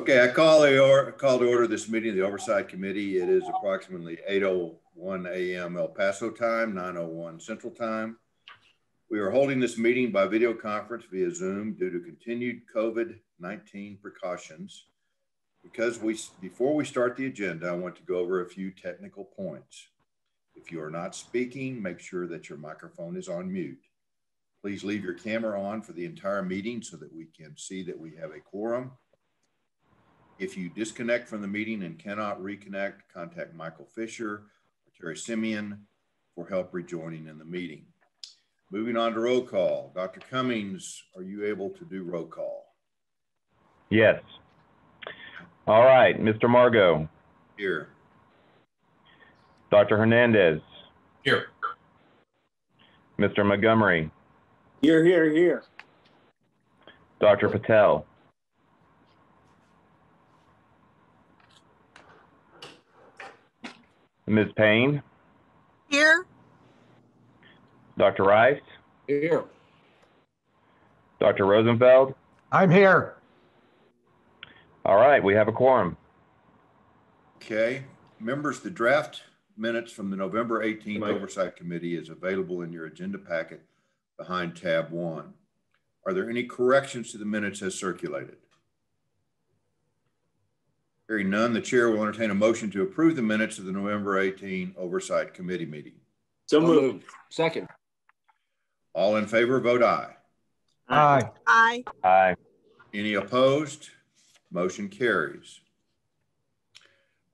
Okay, I call the or call to order this meeting of the Oversight Committee. It is approximately 8:01 a.m. El Paso time, 9:01 Central Time. We are holding this meeting by video conference via Zoom due to continued COVID-19 precautions. Because we before we start the agenda, I want to go over a few technical points. If you are not speaking, make sure that your microphone is on mute. Please leave your camera on for the entire meeting so that we can see that we have a quorum. If you disconnect from the meeting and cannot reconnect, contact Michael Fisher or Terry Simeon for help rejoining in the meeting. Moving on to roll call. Dr. Cummings, are you able to do roll call? Yes. All right, Mr. Margo. Here. Dr. Hernandez. Here. Mr. Montgomery. Here, here, here. Dr. Patel. Ms. Payne, Here, Dr. Rice, Here. Dr. Rosenfeld. I'm here. All right, we have a quorum. Okay. Members, the draft minutes from the November 18th Mike. Oversight Committee is available in your agenda packet behind tab one. Are there any corrections to the minutes as circulated? Hearing none, the chair will entertain a motion to approve the minutes of the November 18 Oversight Committee meeting. So moved. Second. All in favor, vote aye. Aye. aye. Aye. Any opposed? Motion carries.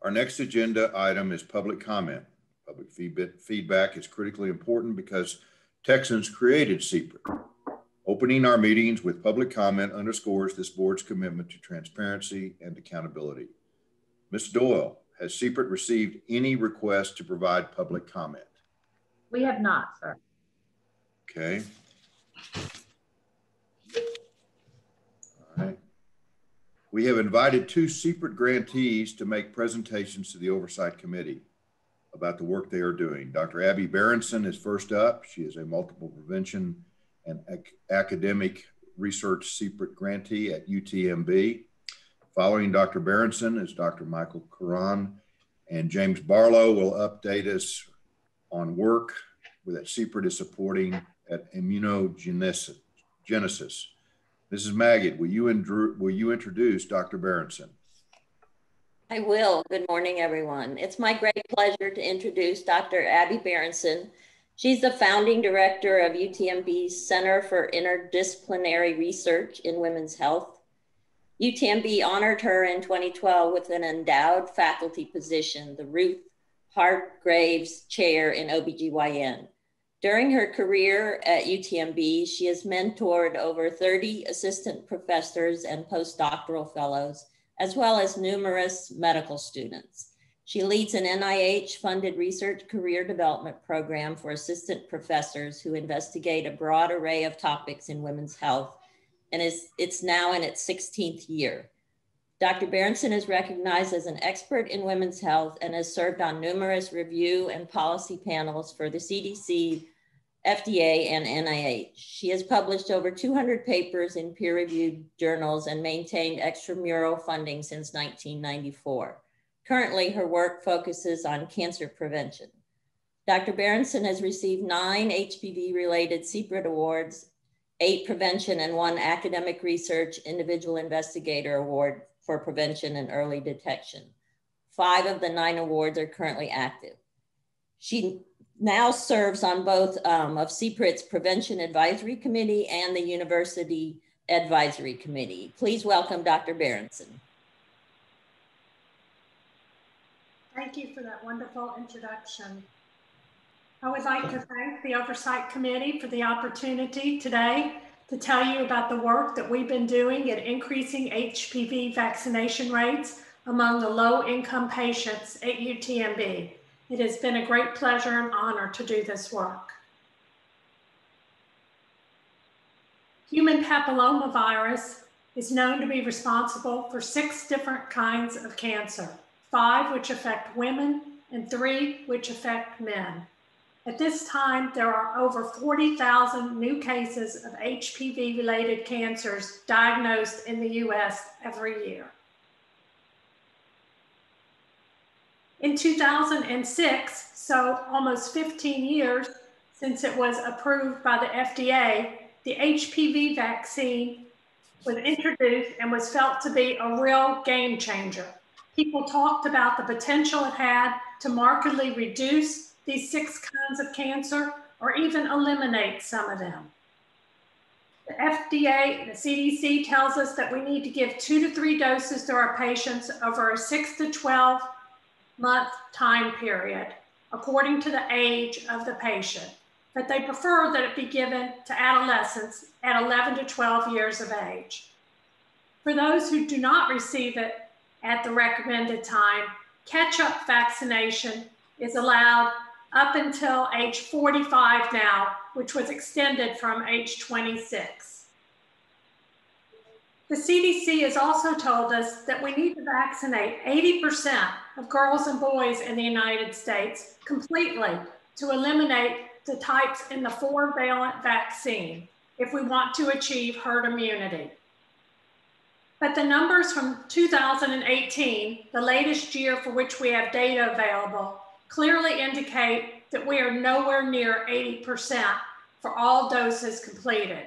Our next agenda item is public comment. Public feedback, feedback is critically important because Texans created CPRIT. Opening our meetings with public comment underscores this board's commitment to transparency and accountability. Ms. Doyle, has CPRIT received any request to provide public comment? We have not, sir. Okay. All right. We have invited two CPRIT grantees to make presentations to the Oversight Committee about the work they are doing. Dr. Abbey Berenson is first up. She is a multiple prevention and ac academic research CPRIT grantee at UTMB. Following Dr. Berenson is Dr. Michael Curran, and James Barlow will update us on work that CPRIT is supporting at immunogenesis. Genesis. Mrs. Magid, will you, will you introduce Dr. Berenson? I will. Good morning, everyone. It's my great pleasure to introduce Dr. Abbey Berenson. She's the founding director of UTMB's Center for Interdisciplinary Research in Women's Health. UTMB honored her in 2012 with an endowed faculty position, the Ruth Hargraves Chair in OBGYN. During her career at UTMB, she has mentored over 30 assistant professors and postdoctoral fellows, as well as numerous medical students. She leads an NIH funded research career development program for assistant professors who investigate a broad array of topics in women's health, and is, it's now in its 16th year. Dr. Berenson is recognized as an expert in women's health and has served on numerous review and policy panels for the CDC, FDA, and NIH. She has published over 200 papers in peer reviewed journals and maintained extramural funding since 1994. Currently, her work focuses on cancer prevention. Dr. Berenson has received nine HPV related CPRIT awards, eight prevention, and one academic research individual investigator award for prevention and early detection. Five of the nine awards are currently active. She now serves on both um, of CPRIT's Prevention Advisory Committee and the University Advisory Committee. Please welcome Dr. Berenson. Thank you for that wonderful introduction. I would like to thank the Oversight Committee for the opportunity today to tell you about the work that we've been doing at increasing HPV vaccination rates among the low income patients at UTMB. It has been a great pleasure and honor to do this work. Human papillomavirus is known to be responsible for six different kinds of cancer, five which affect women and three which affect men. At this time, there are over 40,000 new cases of HPV related cancers diagnosed in the US every year. In 2006, so almost 15 years since it was approved by the FDA, the HPV vaccine was introduced and was felt to be a real game changer. People talked about the potential it had to markedly reduce these six kinds of cancer or even eliminate some of them. The FDA, the CDC tells us that we need to give two to three doses to our patients over a six to 12 month time period, according to the age of the patient. But they prefer that it be given to adolescents at 11 to 12 years of age. For those who do not receive it at the recommended time, catch-up vaccination is allowed up until age 45 now, which was extended from age 26. The CDC has also told us that we need to vaccinate 80% of girls and boys in the United States completely to eliminate the types in the four valent vaccine if we want to achieve herd immunity. But the numbers from 2018, the latest year for which we have data available, clearly indicate that we are nowhere near 80% for all doses completed.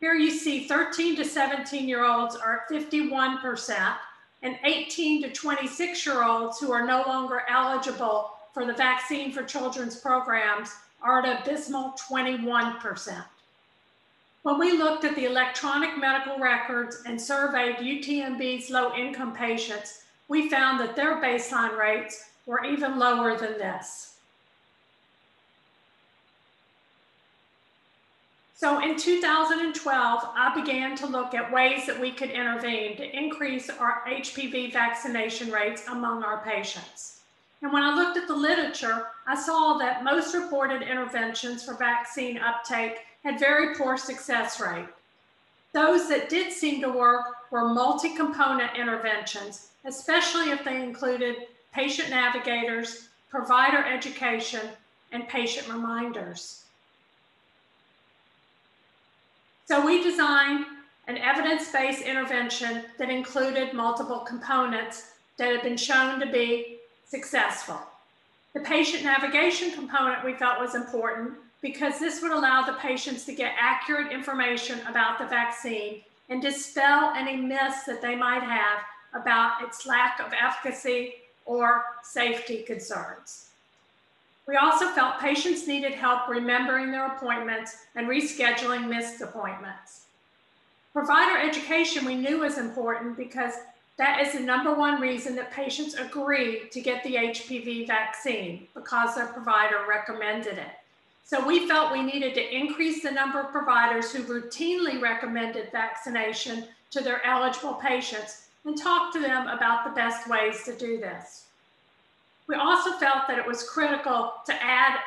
Here you see 13 to 17 year olds are at 51% and 18 to 26 year olds who are no longer eligible for the vaccine for children's programs are at abysmal 21%. When we looked at the electronic medical records and surveyed UTMB's low income patients, we found that their baseline rates were even lower than this. So in 2012, I began to look at ways that we could intervene to increase our HPV vaccination rates among our patients. And when I looked at the literature, I saw that most reported interventions for vaccine uptake had very poor success rate. Those that did seem to work were multi-component interventions, especially if they included patient navigators, provider education, and patient reminders. So we designed an evidence-based intervention that included multiple components that had been shown to be successful. The patient navigation component we felt was important because this would allow the patients to get accurate information about the vaccine and dispel any myths that they might have about its lack of efficacy or safety concerns. We also felt patients needed help remembering their appointments and rescheduling missed appointments. Provider education we knew was important because that is the number one reason that patients agree to get the HPV vaccine because their provider recommended it. So we felt we needed to increase the number of providers who routinely recommended vaccination to their eligible patients and talk to them about the best ways to do this. We also felt that it was critical to add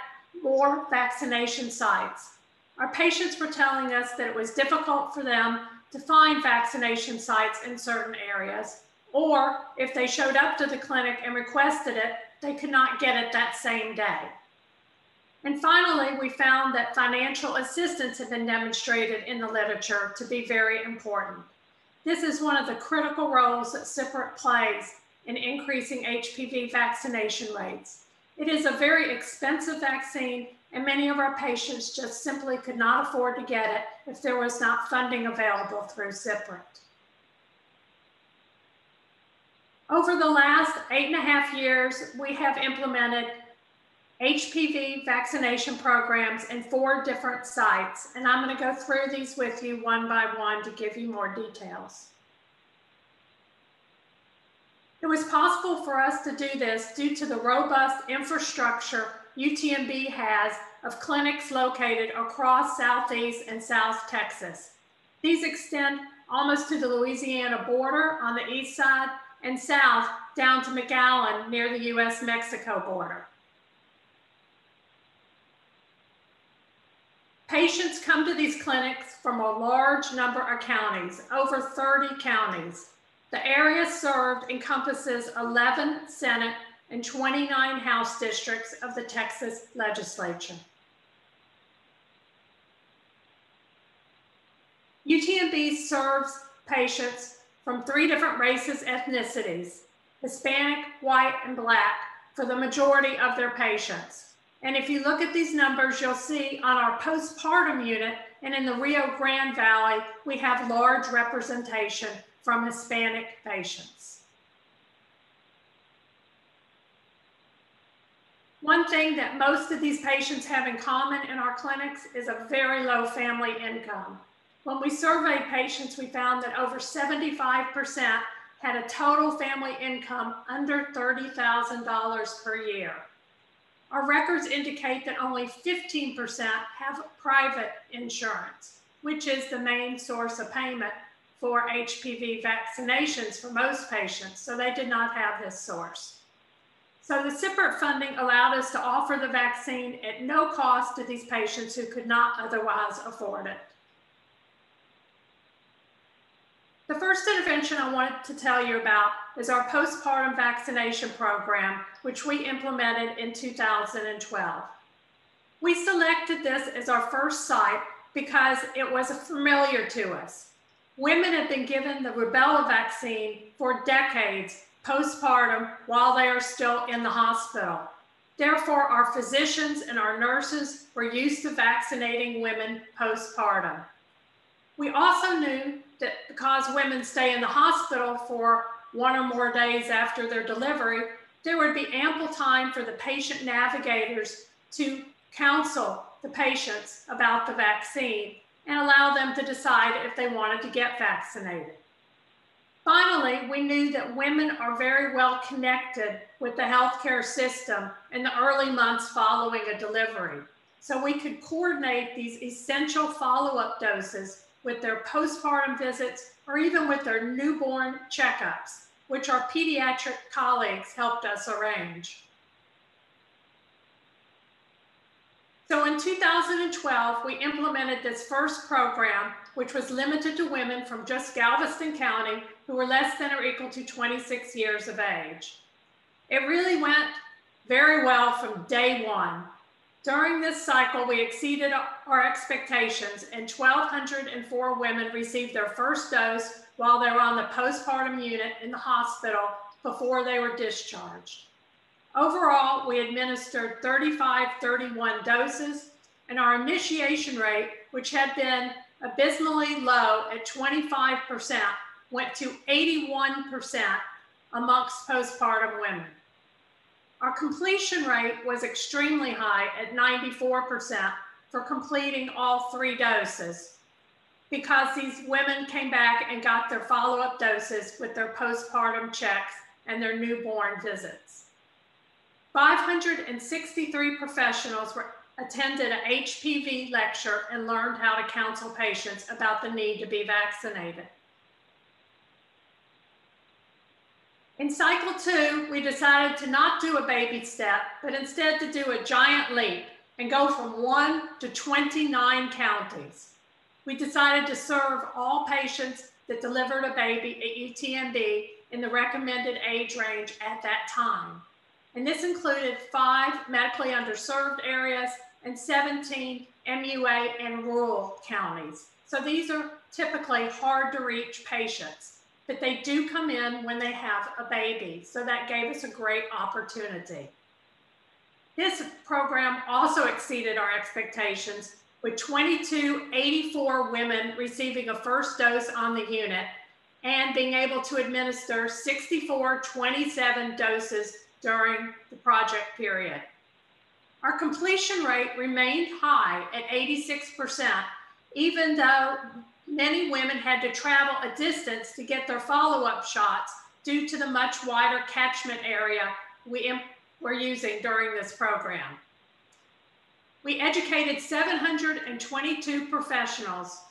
more vaccination sites. Our patients were telling us that it was difficult for them to find vaccination sites in certain areas, or if they showed up to the clinic and requested it, they could not get it that same day. And finally, we found that financial assistance had been demonstrated in the literature to be very important. This is one of the critical roles that CPRIT plays in increasing HPV vaccination rates. It is a very expensive vaccine and many of our patients just simply could not afford to get it if there was not funding available through CPRIT. Over the last eight and a half years, we have implemented HPV vaccination programs in four different sites. And I'm going to go through these with you one by one to give you more details. It was possible for us to do this due to the robust infrastructure UTMB has of clinics located across Southeast and South Texas. These extend almost to the Louisiana border on the east side and south down to McAllen near the US-Mexico border. Patients come to these clinics from a large number of counties, over 30 counties. The area served encompasses 11 Senate and 29 House districts of the Texas legislature. UTMB serves patients from three different races, ethnicities, Hispanic, white, and black, for the majority of their patients. And if you look at these numbers, you'll see on our postpartum unit and in the Rio Grande Valley, we have large representation from Hispanic patients. One thing that most of these patients have in common in our clinics is a very low family income. When we surveyed patients, we found that over 75% had a total family income under $30,000 per year. Our records indicate that only 15% have private insurance, which is the main source of payment for HPV vaccinations for most patients. So they did not have this source. So the CPRIT funding allowed us to offer the vaccine at no cost to these patients who could not otherwise afford it. The first intervention I wanted to tell you about is our postpartum vaccination program, which we implemented in 2012. We selected this as our first site because it was familiar to us. Women have been given the rubella vaccine for decades postpartum while they are still in the hospital. Therefore, our physicians and our nurses were used to vaccinating women postpartum. We also knew that because women stay in the hospital for one or more days after their delivery, there would be ample time for the patient navigators to counsel the patients about the vaccine and allow them to decide if they wanted to get vaccinated. Finally, we knew that women are very well connected with the healthcare system in the early months following a delivery. So we could coordinate these essential follow-up doses with their postpartum visits, or even with their newborn checkups, which our pediatric colleagues helped us arrange. So in 2012, we implemented this first program, which was limited to women from just Galveston County who were less than or equal to 26 years of age. It really went very well from day one. During this cycle, we exceeded our expectations and 1,204 women received their first dose while they were on the postpartum unit in the hospital before they were discharged. Overall, we administered 3531 doses and our initiation rate, which had been abysmally low at 25%, went to 81% amongst postpartum women. Our completion rate was extremely high at 94% for completing all three doses because these women came back and got their follow-up doses with their postpartum checks and their newborn visits. 563 professionals were, attended an HPV lecture and learned how to counsel patients about the need to be vaccinated. In cycle two, we decided to not do a baby step, but instead to do a giant leap and go from one to 29 counties. We decided to serve all patients that delivered a baby at UTMB in the recommended age range at that time. And this included five medically underserved areas and 17 MUA and rural counties. So these are typically hard to reach patients but they do come in when they have a baby. So that gave us a great opportunity. This program also exceeded our expectations with 2284 women receiving a first dose on the unit and being able to administer 6427 doses during the project period. Our completion rate remained high at 86%, even though many women had to travel a distance to get their follow-up shots due to the much wider catchment area we were using during this program. We educated 722 professionals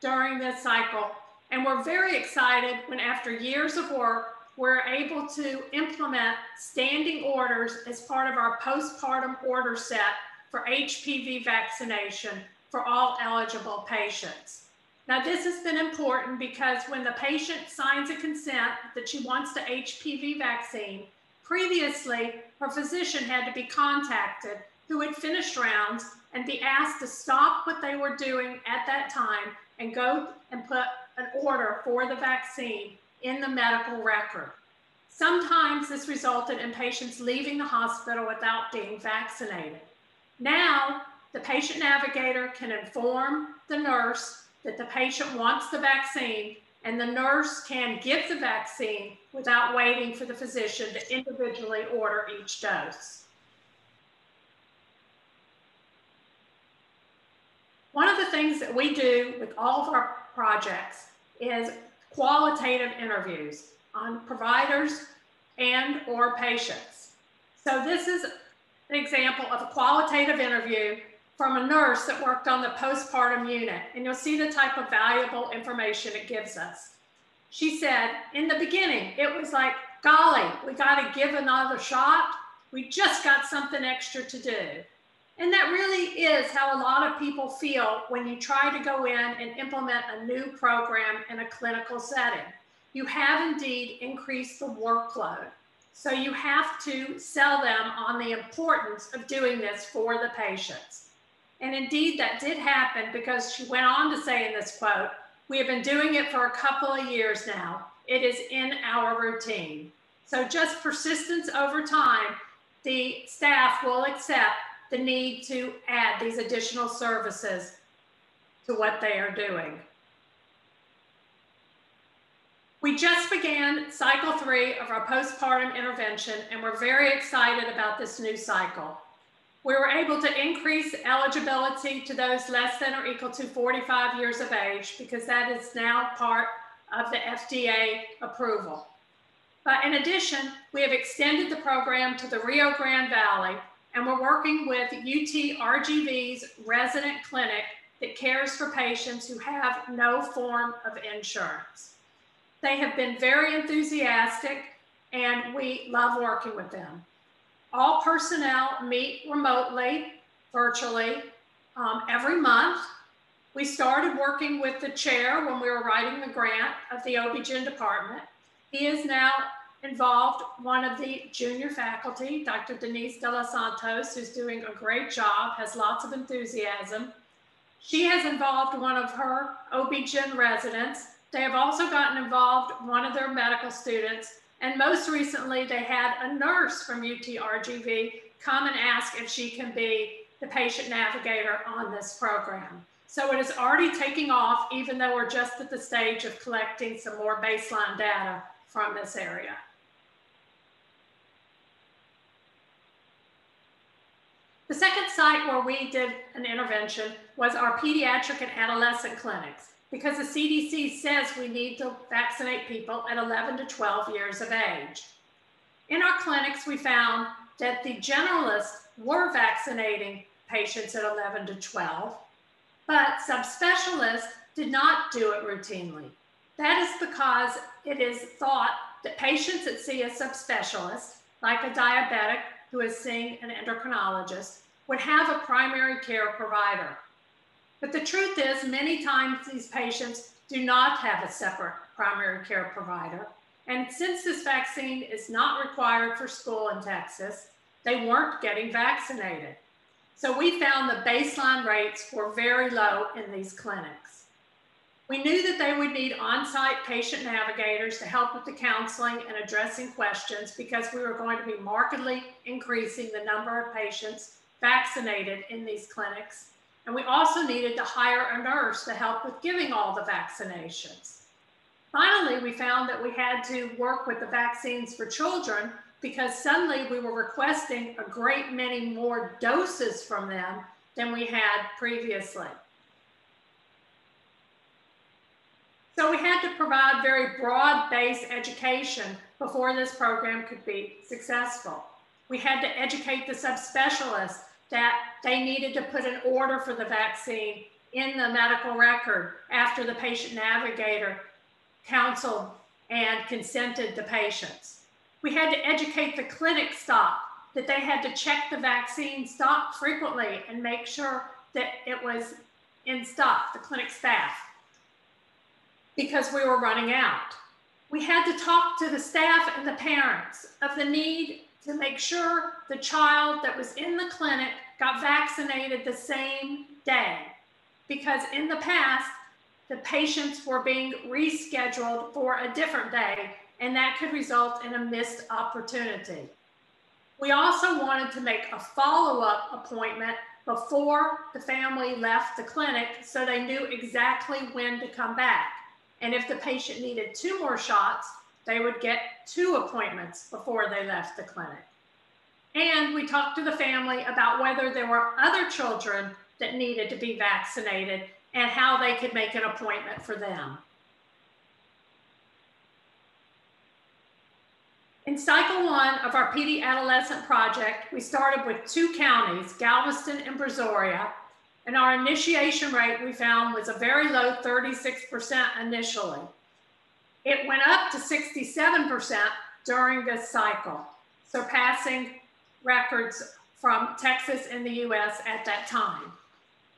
during this cycle and we're very excited when after years of work, we're able to implement standing orders as part of our postpartum order set for HPV vaccination for all eligible patients. Now, this has been important because when the patient signs a consent that she wants the HPV vaccine, previously her physician had to be contacted who had finished rounds and be asked to stop what they were doing at that time and go and put an order for the vaccine in the medical record. Sometimes this resulted in patients leaving the hospital without being vaccinated. Now, the patient navigator can inform the nurse that the patient wants the vaccine and the nurse can give the vaccine without waiting for the physician to individually order each dose. One of the things that we do with all of our projects is qualitative interviews on providers and or patients. So this is an example of a qualitative interview from a nurse that worked on the postpartum unit, and you'll see the type of valuable information it gives us. She said, in the beginning, it was like, golly, we got to give another shot. We just got something extra to do. And that really is how a lot of people feel when you try to go in and implement a new program in a clinical setting. You have indeed increased the workload. So you have to sell them on the importance of doing this for the patients. And indeed, that did happen because she went on to say in this quote, we have been doing it for a couple of years now. It is in our routine. So just persistence over time, the staff will accept the need to add these additional services to what they are doing. We just began cycle three of our postpartum intervention, and we're very excited about this new cycle. We were able to increase eligibility to those less than or equal to 45 years of age because that is now part of the FDA approval. But in addition, we have extended the program to the Rio Grande Valley, and we're working with UT RGV's resident clinic that cares for patients who have no form of insurance. They have been very enthusiastic and we love working with them. All personnel meet remotely, virtually, um, every month. We started working with the chair when we were writing the grant of the OB-GYN department. He is now involved one of the junior faculty, Dr. Denise De Los Santos, who's doing a great job, has lots of enthusiasm. She has involved one of her OB-GYN residents, they have also gotten involved, one of their medical students, and most recently they had a nurse from UTRGV come and ask if she can be the patient navigator on this program. So it is already taking off, even though we're just at the stage of collecting some more baseline data from this area. The second site where we did an intervention was our pediatric and adolescent clinics because the CDC says we need to vaccinate people at 11 to 12 years of age. In our clinics, we found that the generalists were vaccinating patients at 11 to 12, but subspecialists did not do it routinely. That is because it is thought that patients that see a subspecialist, like a diabetic who is seeing an endocrinologist, would have a primary care provider. But the truth is, many times these patients do not have a separate primary care provider. And since this vaccine is not required for school in Texas, they weren't getting vaccinated. So we found the baseline rates were very low in these clinics. We knew that they would need on-site patient navigators to help with the counseling and addressing questions because we were going to be markedly increasing the number of patients vaccinated in these clinics and we also needed to hire a nurse to help with giving all the vaccinations. Finally, we found that we had to work with the vaccines for children because suddenly we were requesting a great many more doses from them than we had previously. So we had to provide very broad-based education before this program could be successful. We had to educate the subspecialists that they needed to put an order for the vaccine in the medical record after the patient navigator counseled and consented the patients. We had to educate the clinic staff that they had to check the vaccine stock frequently and make sure that it was in stock, the clinic staff, because we were running out. We had to talk to the staff and the parents of the need to make sure the child that was in the clinic got vaccinated the same day. Because in the past, the patients were being rescheduled for a different day and that could result in a missed opportunity. We also wanted to make a follow-up appointment before the family left the clinic so they knew exactly when to come back. And if the patient needed two more shots, they would get two appointments before they left the clinic. And we talked to the family about whether there were other children that needed to be vaccinated and how they could make an appointment for them. In cycle one of our PD adolescent project, we started with two counties, Galveston and Brazoria, and our initiation rate we found was a very low 36% initially. It went up to 67% during this cycle, surpassing records from Texas and the US at that time.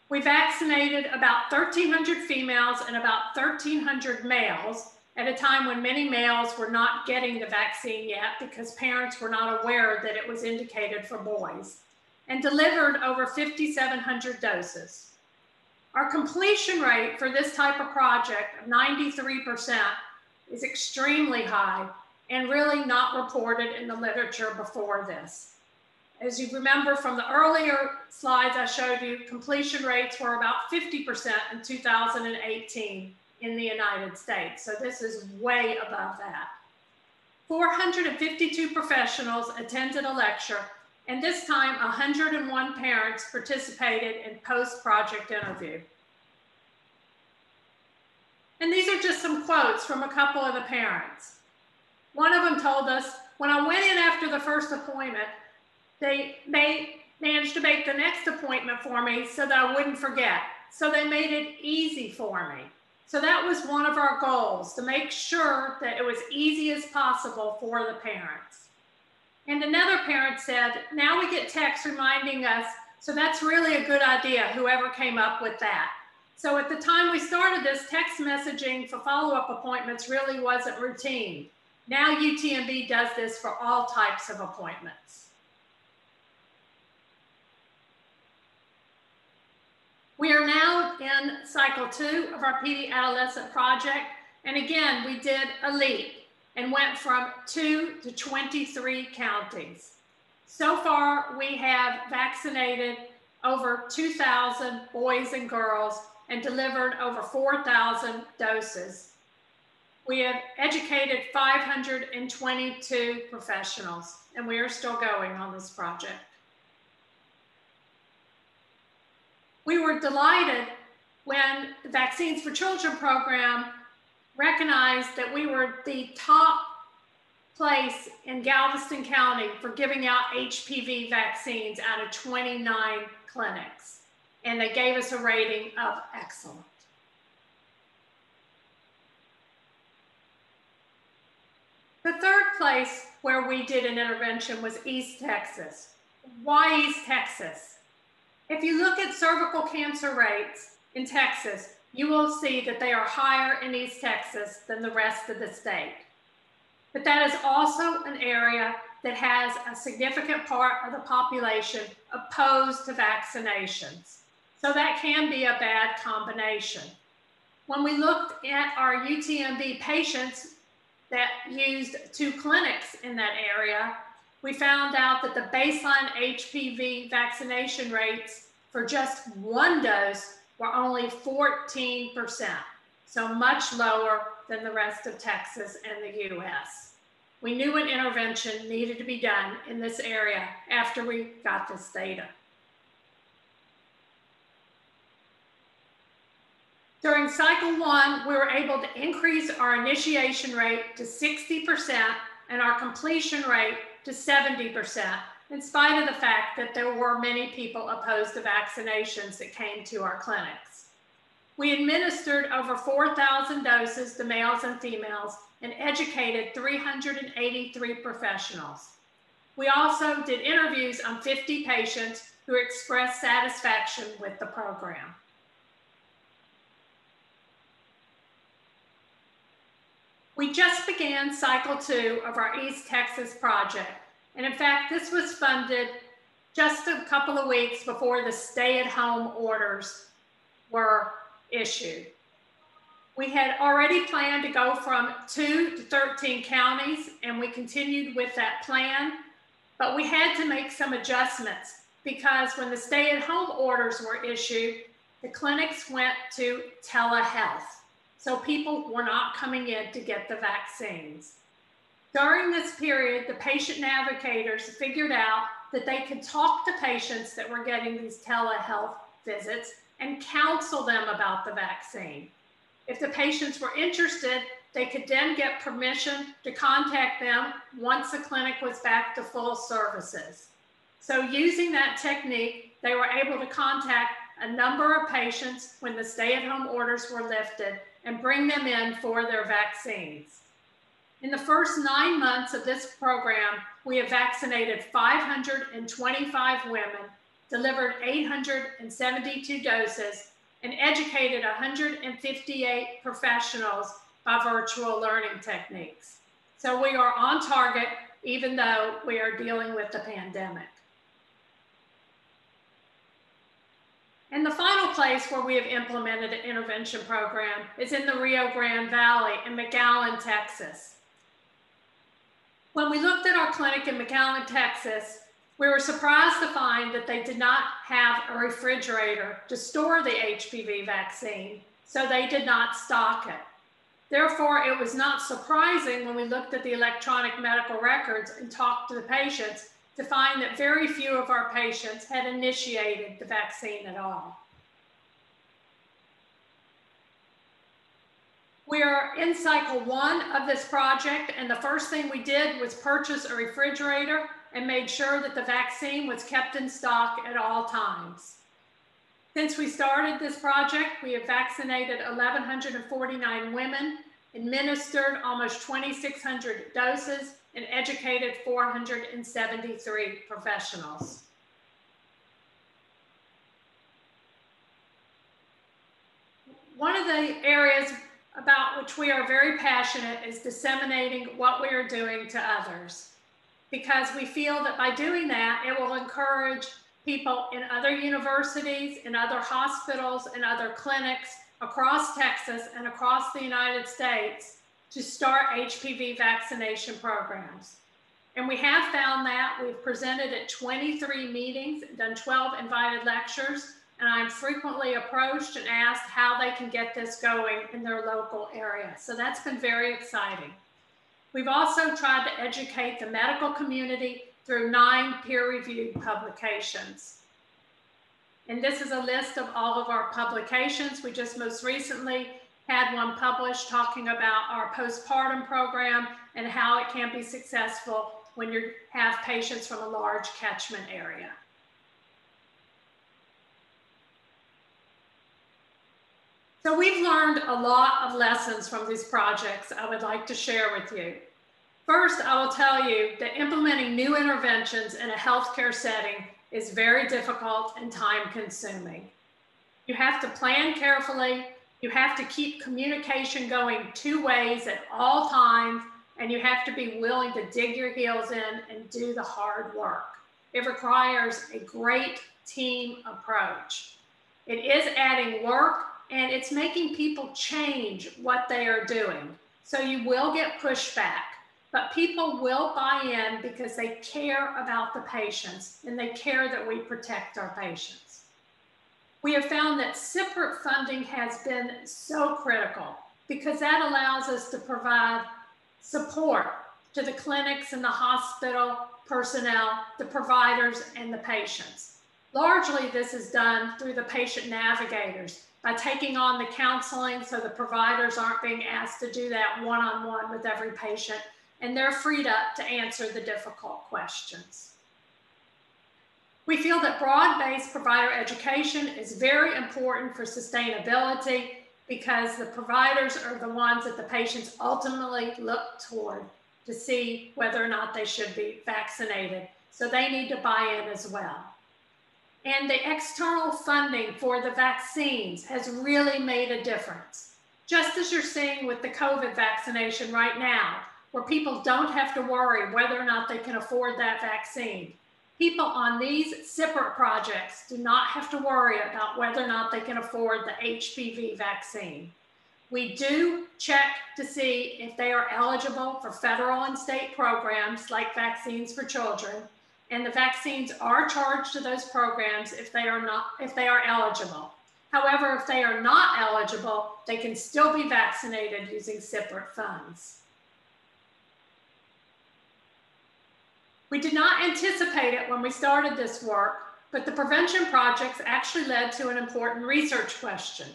We vaccinated about 1,300 females and about 1,300 males at a time when many males were not getting the vaccine yet because parents were not aware that it was indicated for boys, and delivered over 5,700 doses. Our completion rate for this type of project of 93% is extremely high and really not reported in the literature before this. As you remember from the earlier slides I showed you, completion rates were about 50% in 2018 in the United States. So this is way above that. 452 professionals attended a lecture, and this time 101 parents participated in post-project interview. And these are just some quotes from a couple of the parents. One of them told us, when I went in after the first appointment, they managed to make the next appointment for me so that I wouldn't forget. So they made it easy for me. So that was one of our goals to make sure that it was easy as possible for the parents. And another parent said, now we get texts reminding us, so that's really a good idea, whoever came up with that. So at the time we started this, text messaging for follow-up appointments really wasn't routine. Now UTMB does this for all types of appointments. We are now in cycle two of our PD adolescent project. And again, we did a leap and went from two to 23 counties. So far, we have vaccinated over 2,000 boys and girls and delivered over 4,000 doses. We have educated 522 professionals, and we are still going on this project. we were delighted when the Vaccines for Children program recognized that we were the top place in Galveston County for giving out HPV vaccines out of 29 clinics. And they gave us a rating of excellent. The third place where we did an intervention was East Texas. Why East Texas? If you look at cervical cancer rates in Texas, you will see that they are higher in East Texas than the rest of the state. But that is also an area that has a significant part of the population opposed to vaccinations. So that can be a bad combination. When we looked at our UTMB patients that used two clinics in that area, we found out that the baseline HPV vaccination rates for just one dose were only 14%, so much lower than the rest of Texas and the US. We knew an intervention needed to be done in this area after we got this data. During cycle one, we were able to increase our initiation rate to 60% and our completion rate to 70%, in spite of the fact that there were many people opposed to vaccinations that came to our clinics. We administered over 4,000 doses to males and females and educated 383 professionals. We also did interviews on 50 patients who expressed satisfaction with the program. We just began cycle two of our East Texas project. And in fact, this was funded just a couple of weeks before the stay at home orders were issued. We had already planned to go from two to 13 counties, and we continued with that plan. But we had to make some adjustments because when the stay at home orders were issued, the clinics went to telehealth. So people were not coming in to get the vaccines. During this period, the patient navigators figured out that they could talk to patients that were getting these telehealth visits and counsel them about the vaccine. If the patients were interested, they could then get permission to contact them once the clinic was back to full services. So using that technique, they were able to contact a number of patients when the stay-at-home orders were lifted and bring them in for their vaccines. In the first nine months of this program, we have vaccinated 525 women, delivered 872 doses, and educated 158 professionals by virtual learning techniques. So we are on target, even though we are dealing with the pandemic. And the final place where we have implemented an intervention program is in the Rio Grande Valley in McAllen, Texas. When we looked at our clinic in McAllen, Texas, we were surprised to find that they did not have a refrigerator to store the HPV vaccine, so they did not stock it. Therefore, it was not surprising when we looked at the electronic medical records and talked to the patients to find that very few of our patients had initiated the vaccine at all. We are in cycle one of this project, and the first thing we did was purchase a refrigerator and made sure that the vaccine was kept in stock at all times. Since we started this project, we have vaccinated 1,149 women, administered almost 2,600 doses, and educated 473 professionals. One of the areas about which we are very passionate is disseminating what we are doing to others because we feel that by doing that, it will encourage people in other universities, in other hospitals, and other clinics across Texas and across the United States to start HPV vaccination programs. And we have found that we've presented at 23 meetings, done 12 invited lectures, and I'm frequently approached and asked how they can get this going in their local area. So that's been very exciting. We've also tried to educate the medical community through nine peer-reviewed publications. And this is a list of all of our publications. We just most recently had one published talking about our postpartum program and how it can be successful when you have patients from a large catchment area. So we've learned a lot of lessons from these projects I would like to share with you. First, I will tell you that implementing new interventions in a healthcare setting is very difficult and time consuming. You have to plan carefully, you have to keep communication going two ways at all times, and you have to be willing to dig your heels in and do the hard work. It requires a great team approach. It is adding work and it's making people change what they are doing. So you will get pushback, but people will buy in because they care about the patients and they care that we protect our patients. We have found that CPRIT funding has been so critical because that allows us to provide support to the clinics and the hospital personnel, the providers, and the patients. Largely, this is done through the patient navigators by taking on the counseling so the providers aren't being asked to do that one-on-one -on -one with every patient and they're freed up to answer the difficult questions. We feel that broad-based provider education is very important for sustainability because the providers are the ones that the patients ultimately look toward to see whether or not they should be vaccinated. So they need to buy in as well. And the external funding for the vaccines has really made a difference. Just as you're seeing with the COVID vaccination right now, where people don't have to worry whether or not they can afford that vaccine. People on these separate projects do not have to worry about whether or not they can afford the HPV vaccine. We do check to see if they are eligible for federal and state programs like Vaccines for Children. And the vaccines are charged to those programs if they are not, if they are eligible. However, if they are not eligible, they can still be vaccinated using separate funds. We did not anticipate it when we started this work, but the prevention projects actually led to an important research question.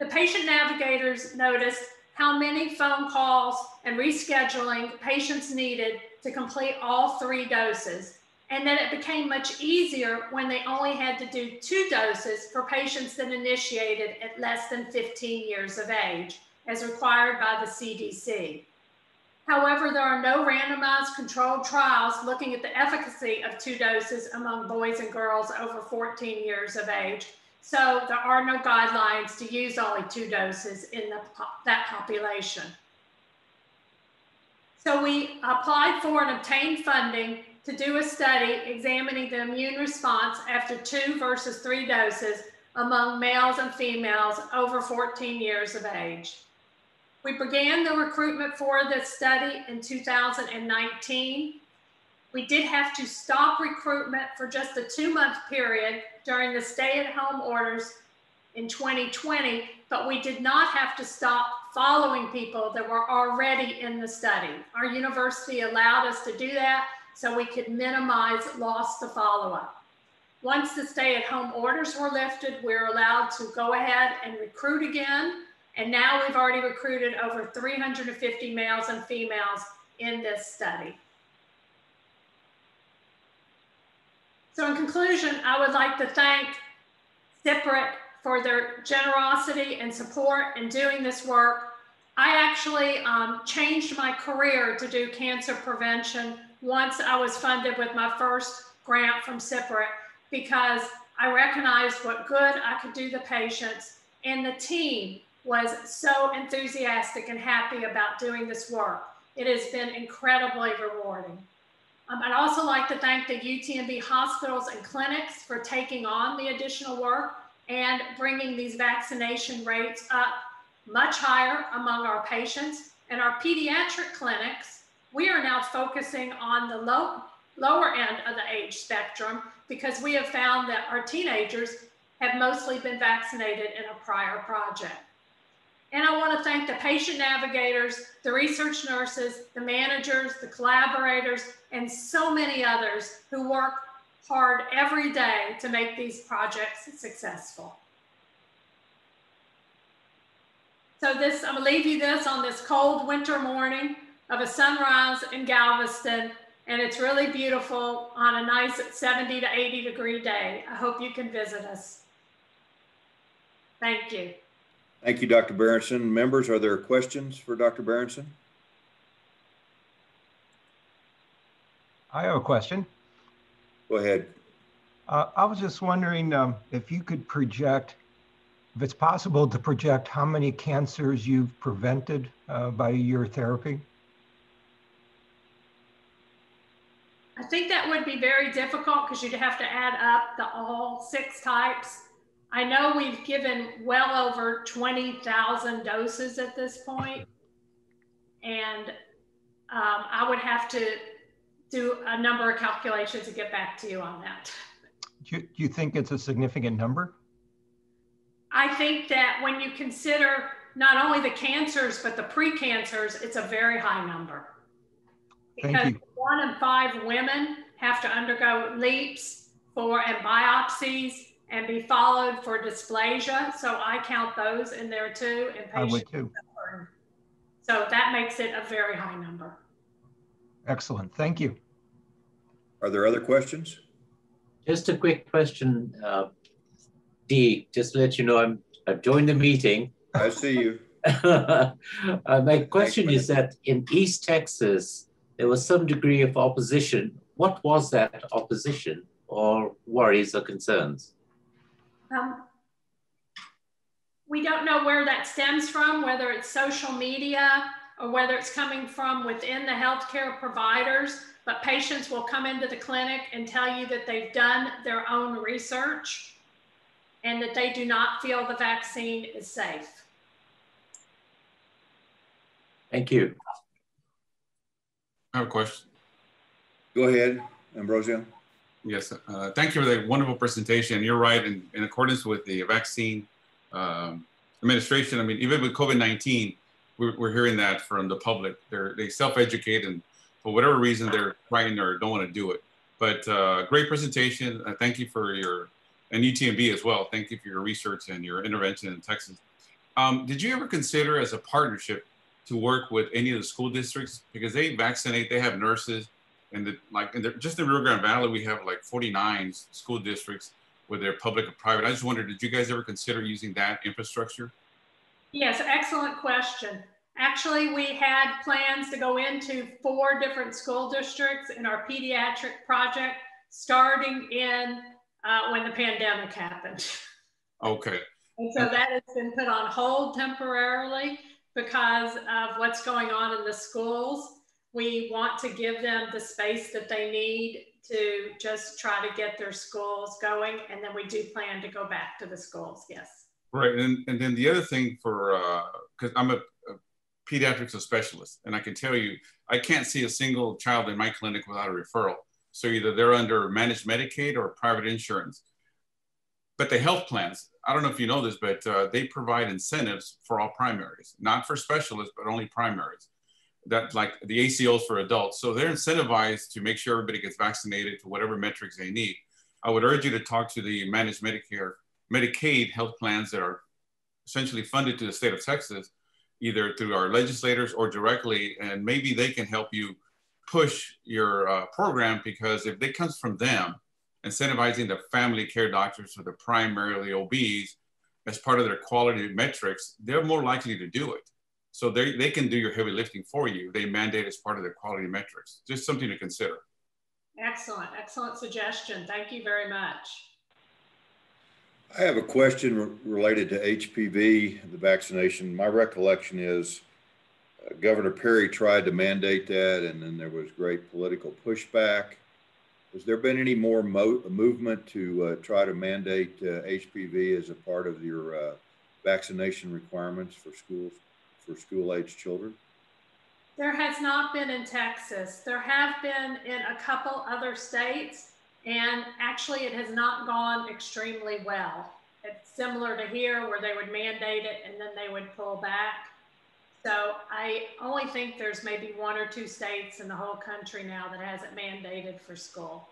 The patient navigators noticed how many phone calls and rescheduling patients needed to complete all three doses, and that it became much easier when they only had to do two doses for patients that initiated at less than 15 years of age, as required by the CDC. However, there are no randomized controlled trials looking at the efficacy of two doses among boys and girls over 14 years of age. So there are no guidelines to use only two doses in the, that population. So we applied for and obtained funding to do a study examining the immune response after two versus three doses among males and females over 14 years of age. We began the recruitment for this study in 2019. We did have to stop recruitment for just a two month period during the stay at home orders in 2020, but we did not have to stop following people that were already in the study. Our university allowed us to do that so we could minimize loss to follow up. Once the stay at home orders were lifted, we we're allowed to go ahead and recruit again. And now we've already recruited over 350 males and females in this study. So in conclusion, I would like to thank CPRIT for their generosity and support in doing this work. I actually um, changed my career to do cancer prevention once I was funded with my first grant from CPRIT because I recognized what good I could do the patients and the team was so enthusiastic and happy about doing this work. It has been incredibly rewarding. Um, I'd also like to thank the UTMB hospitals and clinics for taking on the additional work and bringing these vaccination rates up much higher among our patients. And our pediatric clinics, we are now focusing on the low, lower end of the age spectrum because we have found that our teenagers have mostly been vaccinated in a prior project. And I want to thank the patient navigators, the research nurses, the managers, the collaborators, and so many others who work hard every day to make these projects successful. So this, I'm gonna leave you this on this cold winter morning of a sunrise in Galveston, and it's really beautiful on a nice 70 to 80 degree day. I hope you can visit us. Thank you. Thank you, Dr. Berenson. Members, are there questions for Dr. Berenson? I have a question. Go ahead. Uh, I was just wondering um, if you could project, if it's possible to project how many cancers you've prevented uh, by your therapy? I think that would be very difficult because you'd have to add up the all six types. I know we've given well over 20,000 doses at this point, and um, I would have to do a number of calculations to get back to you on that. Do you, do you think it's a significant number? I think that when you consider not only the cancers, but the precancers, it's a very high number. Because one in five women have to undergo LEEPs for and biopsies and be followed for dysplasia. So I count those in there too. And I would too. So that makes it a very high number. Excellent. Thank you. Are there other questions? Just a quick question, uh, Dee, just to let you know, I'm, I've joined the meeting. I see you. uh, my question Thanks, is that in East Texas, there was some degree of opposition. What was that opposition or worries or concerns? Um, we don't know where that stems from, whether it's social media or whether it's coming from within the healthcare providers, but patients will come into the clinic and tell you that they've done their own research and that they do not feel the vaccine is safe. Thank you. I have a question. Go ahead, Ambrosio. Yes, uh, thank you for the wonderful presentation. You're right, in, in accordance with the vaccine um, administration, I mean, even with COVID-19, we're, we're, hearing that from the public. They're, they self-educate and for whatever reason, they're frightened or don't want to do it. But uh, great presentation. Uh, thank you for your, and UTMB as well. Thank you for your research and your intervention in Texas. Um, did you ever consider as a partnership to work with any of the school districts? Because they vaccinate, they have nurses, and the, like in the, just in the Rio Grande Valley, we have like 49 school districts where they're public or private. I just wondered, did you guys ever consider using that infrastructure? Yes, excellent question. Actually, we had plans to go into four different school districts in our pediatric project, starting in uh, when the pandemic happened. Okay. And so that has been put on hold temporarily because of what's going on in the schools. We want to give them the space that they need to just try to get their schools going. And then we do plan to go back to the schools, yes. Right. And, and then the other thing for, because uh, I'm a, a pediatrics specialist, and I can tell you, I can't see a single child in my clinic without a referral. So either they're under managed Medicaid or private insurance. But the health plans, I don't know if you know this, but uh, they provide incentives for all primaries, not for specialists, but only primaries that like the ACOs for adults. So they're incentivized to make sure everybody gets vaccinated to whatever metrics they need. I would urge you to talk to the managed Medicare, Medicaid health plans that are essentially funded to the state of Texas, either through our legislators or directly, and maybe they can help you push your uh, program because if it comes from them, incentivizing the family care doctors or the primarily OBs as part of their quality metrics, they're more likely to do it. So they, they can do your heavy lifting for you. They mandate as part of their quality metrics. Just something to consider. Excellent, excellent suggestion. Thank you very much. I have a question re related to HPV, the vaccination. My recollection is uh, Governor Perry tried to mandate that, and then there was great political pushback. Has there been any more mo movement to uh, try to mandate uh, HPV as a part of your uh, vaccination requirements for schools? For school age children? There has not been in Texas. There have been in a couple other states, and actually, it has not gone extremely well. It's similar to here where they would mandate it and then they would pull back. So I only think there's maybe one or two states in the whole country now that has it mandated for school.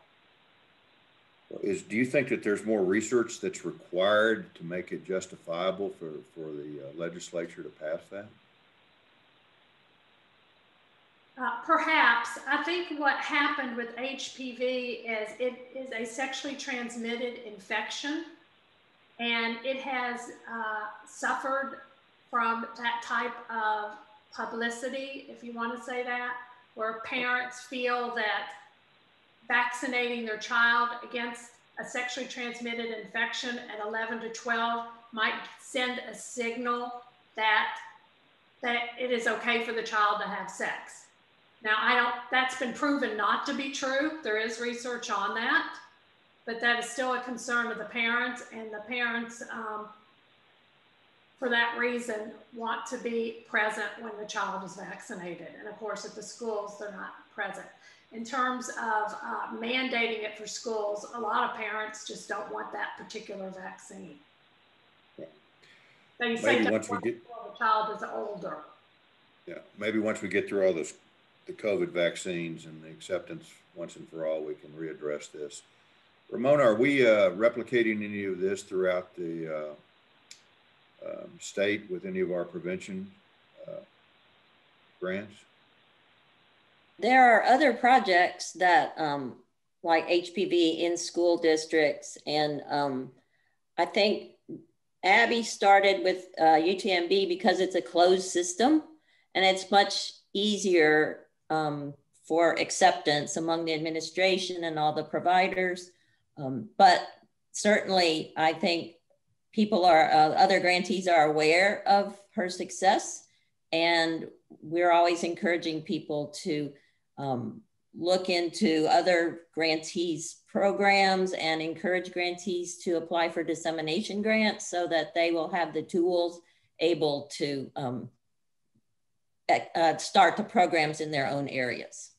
Is do you think that there's more research that's required to make it justifiable for for the uh, legislature to pass that? Uh, perhaps. I think what happened with HPV is it is a sexually transmitted infection and it has uh, suffered from that type of publicity, if you want to say that, where parents feel that vaccinating their child against a sexually transmitted infection at 11 to 12 might send a signal that that it is okay for the child to have sex. Now, I don't, that's been proven not to be true. There is research on that, but that is still a concern of the parents, and the parents, um, for that reason, want to be present when the child is vaccinated. And of course, at the schools, they're not present. In terms of uh, mandating it for schools, a lot of parents just don't want that particular vaccine. They say maybe once we get the child is older. Yeah, maybe once we get through all this the COVID vaccines and the acceptance once and for all, we can readdress this. Ramona, are we uh, replicating any of this throughout the uh, um, state with any of our prevention uh, grants? There are other projects that, um, like HPV in school districts, and um, I think Abby started with UTMB uh, because it's a closed system, and it's much easier um, for acceptance among the administration and all the providers. Um, but certainly, I think people are, uh, other grantees are aware of her success. And we're always encouraging people to um, look into other grantees programs and encourage grantees to apply for dissemination grants so that they will have the tools able to um, uh, start the programs in their own areas.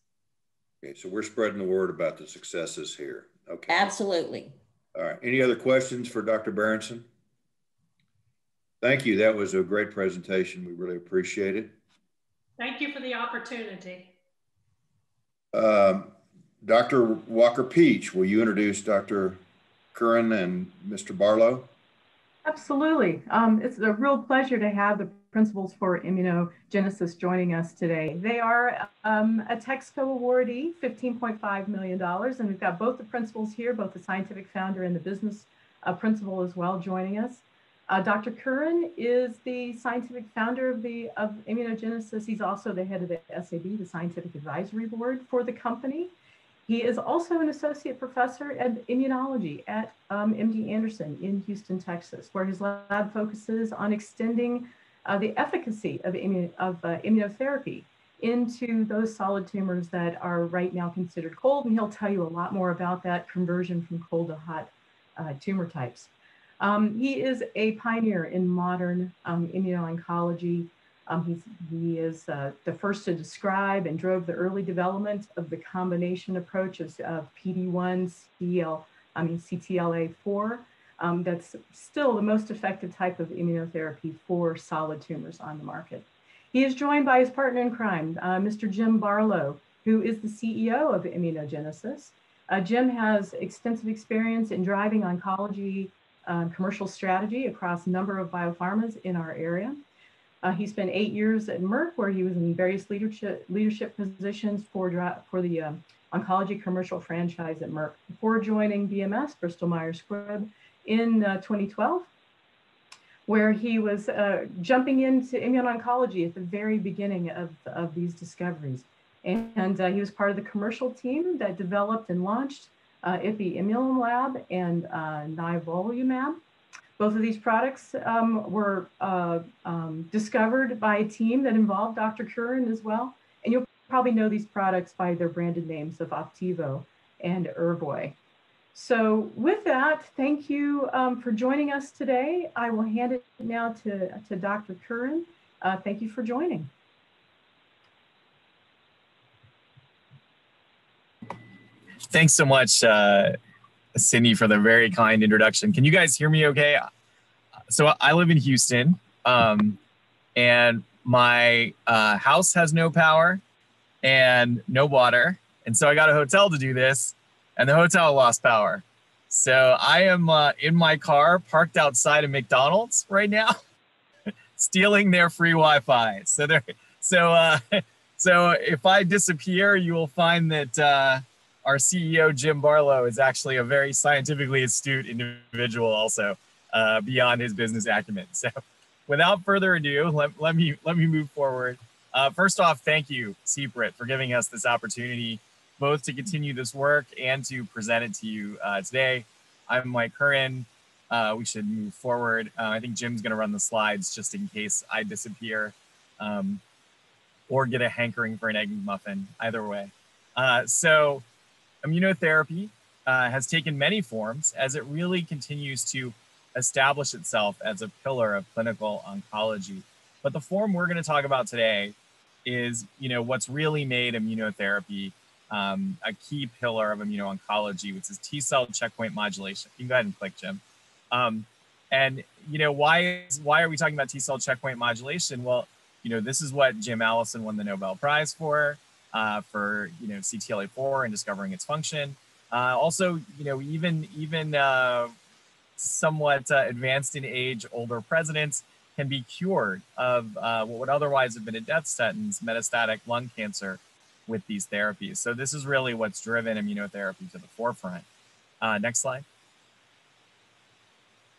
Okay, so we're spreading the word about the successes here. Okay. Absolutely. All right. Any other questions for Dr. Berenson? Thank you. That was a great presentation. We really appreciate it. Thank you for the opportunity. Um, Dr. Walker Peach, will you introduce Dr. Curran and Mr. Barlow? Absolutely. Um, it's a real pleasure to have the principals for immunogenesis joining us today. They are um, a Texco awardee, $15.5 million, and we've got both the principals here, both the scientific founder and the business uh, principal as well joining us. Uh, Dr. Curran is the scientific founder of the of immunogenesis. He's also the head of the SAB, the scientific advisory board for the company. He is also an associate professor of immunology at um, MD Anderson in Houston, Texas, where his lab focuses on extending uh, the efficacy of, immun of uh, immunotherapy into those solid tumors that are right now considered cold. And he'll tell you a lot more about that conversion from cold to hot uh, tumor types. Um, he is a pioneer in modern um, immuno-oncology um, he is uh, the first to describe and drove the early development of the combination approach of, of PD-1, CL, I mean CTLA-4. Um, that's still the most effective type of immunotherapy for solid tumors on the market. He is joined by his partner in crime, uh, Mr. Jim Barlow, who is the CEO of Immunogenesis. Uh, Jim has extensive experience in driving oncology uh, commercial strategy across a number of biopharmas in our area. Uh, he spent eight years at Merck, where he was in various leadership leadership positions for for the um, oncology commercial franchise at Merck before joining BMS, Bristol Myers Squibb, in uh, 2012, where he was uh, jumping into immuno-oncology at the very beginning of, of these discoveries. And, uh, he was part of the commercial team that developed and launched uh, Ipi-Imulab and uh, Nivolumab, both of these products um, were uh, um, discovered by a team that involved Dr. Curran as well. And you'll probably know these products by their branded names of Opdivo and Yervoy. So with that, thank you um, for joining us today. I will hand it now to, to Dr. Curran. Uh, thank you for joining. Thanks so much, uh, Cindy, for the very kind introduction. Can you guys hear me okay? So I live in Houston, um, and my uh, house has no power and no water. And so I got a hotel to do this, and the hotel lost power. So I am uh, in my car parked outside of McDonald's right now, stealing their free Wi-Fi. So there, so uh, so if I disappear, you will find that uh, our CEO, Jim Barlow, is actually a very scientifically astute individual also uh, beyond his business acumen. So without further ado, let, let, me, let me move forward. Uh, first off, thank you, CPRIT, for giving us this opportunity both to continue this work and to present it to you uh, today. I'm Mike Curran. Uh, we should move forward. Uh, I think Jim's going to run the slides just in case I disappear um, or get a hankering for an egg muffin, either way. Uh, so immunotherapy uh, has taken many forms as it really continues to establish itself as a pillar of clinical oncology. But the form we're going to talk about today is, you know, what's really made immunotherapy um, a key pillar of immuno-oncology, which is T cell checkpoint modulation. You can go ahead and click, Jim. Um, and you know why is why are we talking about T cell checkpoint modulation? Well, you know this is what Jim Allison won the Nobel Prize for uh, for you know CTLA4 and discovering its function. Uh, also, you know, even even uh, somewhat uh, advanced in age, older presidents can be cured of uh, what would otherwise have been a death sentence, metastatic lung cancer, with these therapies. So this is really what's driven immunotherapy to the forefront. Uh, next slide.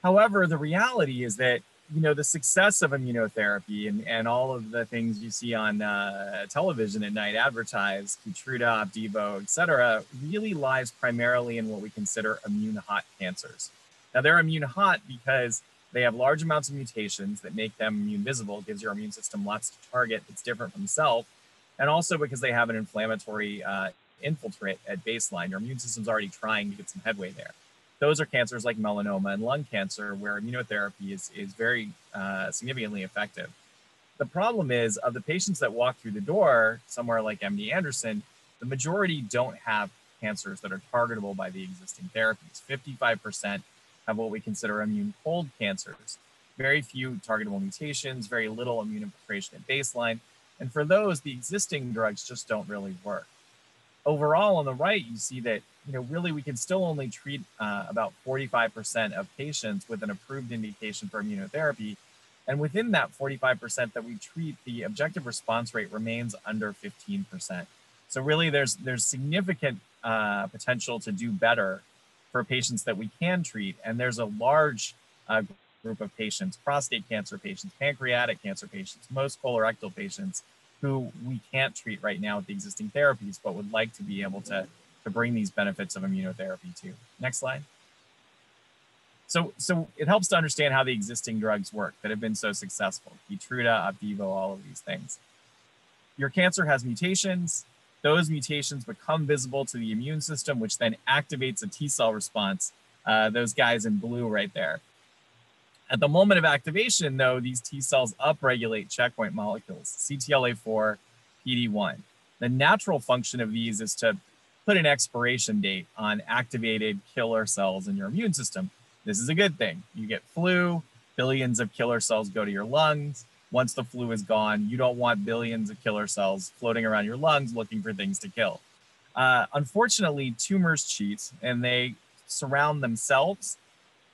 However, the reality is that you know the success of immunotherapy and, and all of the things you see on uh, television at night advertised keytruda opdivo et cetera really lies primarily in what we consider immune hot cancers now they're immune hot because they have large amounts of mutations that make them immune visible gives your immune system lots to target that's different from self and also because they have an inflammatory uh, infiltrate at baseline your immune system's already trying to get some headway there those are cancers like melanoma and lung cancer, where immunotherapy is, is very uh, significantly effective. the problem is of the patients that walk through the door somewhere like MD Anderson, the majority don't have cancers that are targetable by the existing therapies. 55% have what we consider immune cold cancers. Very few targetable mutations, very little immune infiltration at baseline. And for those, the existing drugs just don't really work. Overall, on the right, you see that you know really we can still only treat uh, about 45% of patients with an approved indication for immunotherapy. And within that 45% that we treat, the objective response rate remains under 15%. So really, there's there's significant uh, potential to do better for patients that we can treat, and there's a large uh, group of patients, prostate cancer patients, pancreatic cancer patients, most colorectal patients who we can't treat right now with the existing therapies, but would like to be able to, to bring these benefits of immunotherapy to. Next slide. So, so it helps to understand how the existing drugs work that have been so successful. Keytruda, Opdivo, all of these things. Your cancer has mutations. Those mutations become visible to the immune system, which then activates a T cell response. Uh, those guys in blue right there. At the moment of activation, though, these T cells upregulate checkpoint molecules, CTLA4, PD1. The natural function of these is to put an expiration date on activated killer cells in your immune system. This is a good thing. You get flu, billions of killer cells go to your lungs. Once the flu is gone, you don't want billions of killer cells floating around your lungs looking for things to kill. Uh, unfortunately, tumors cheat and they surround themselves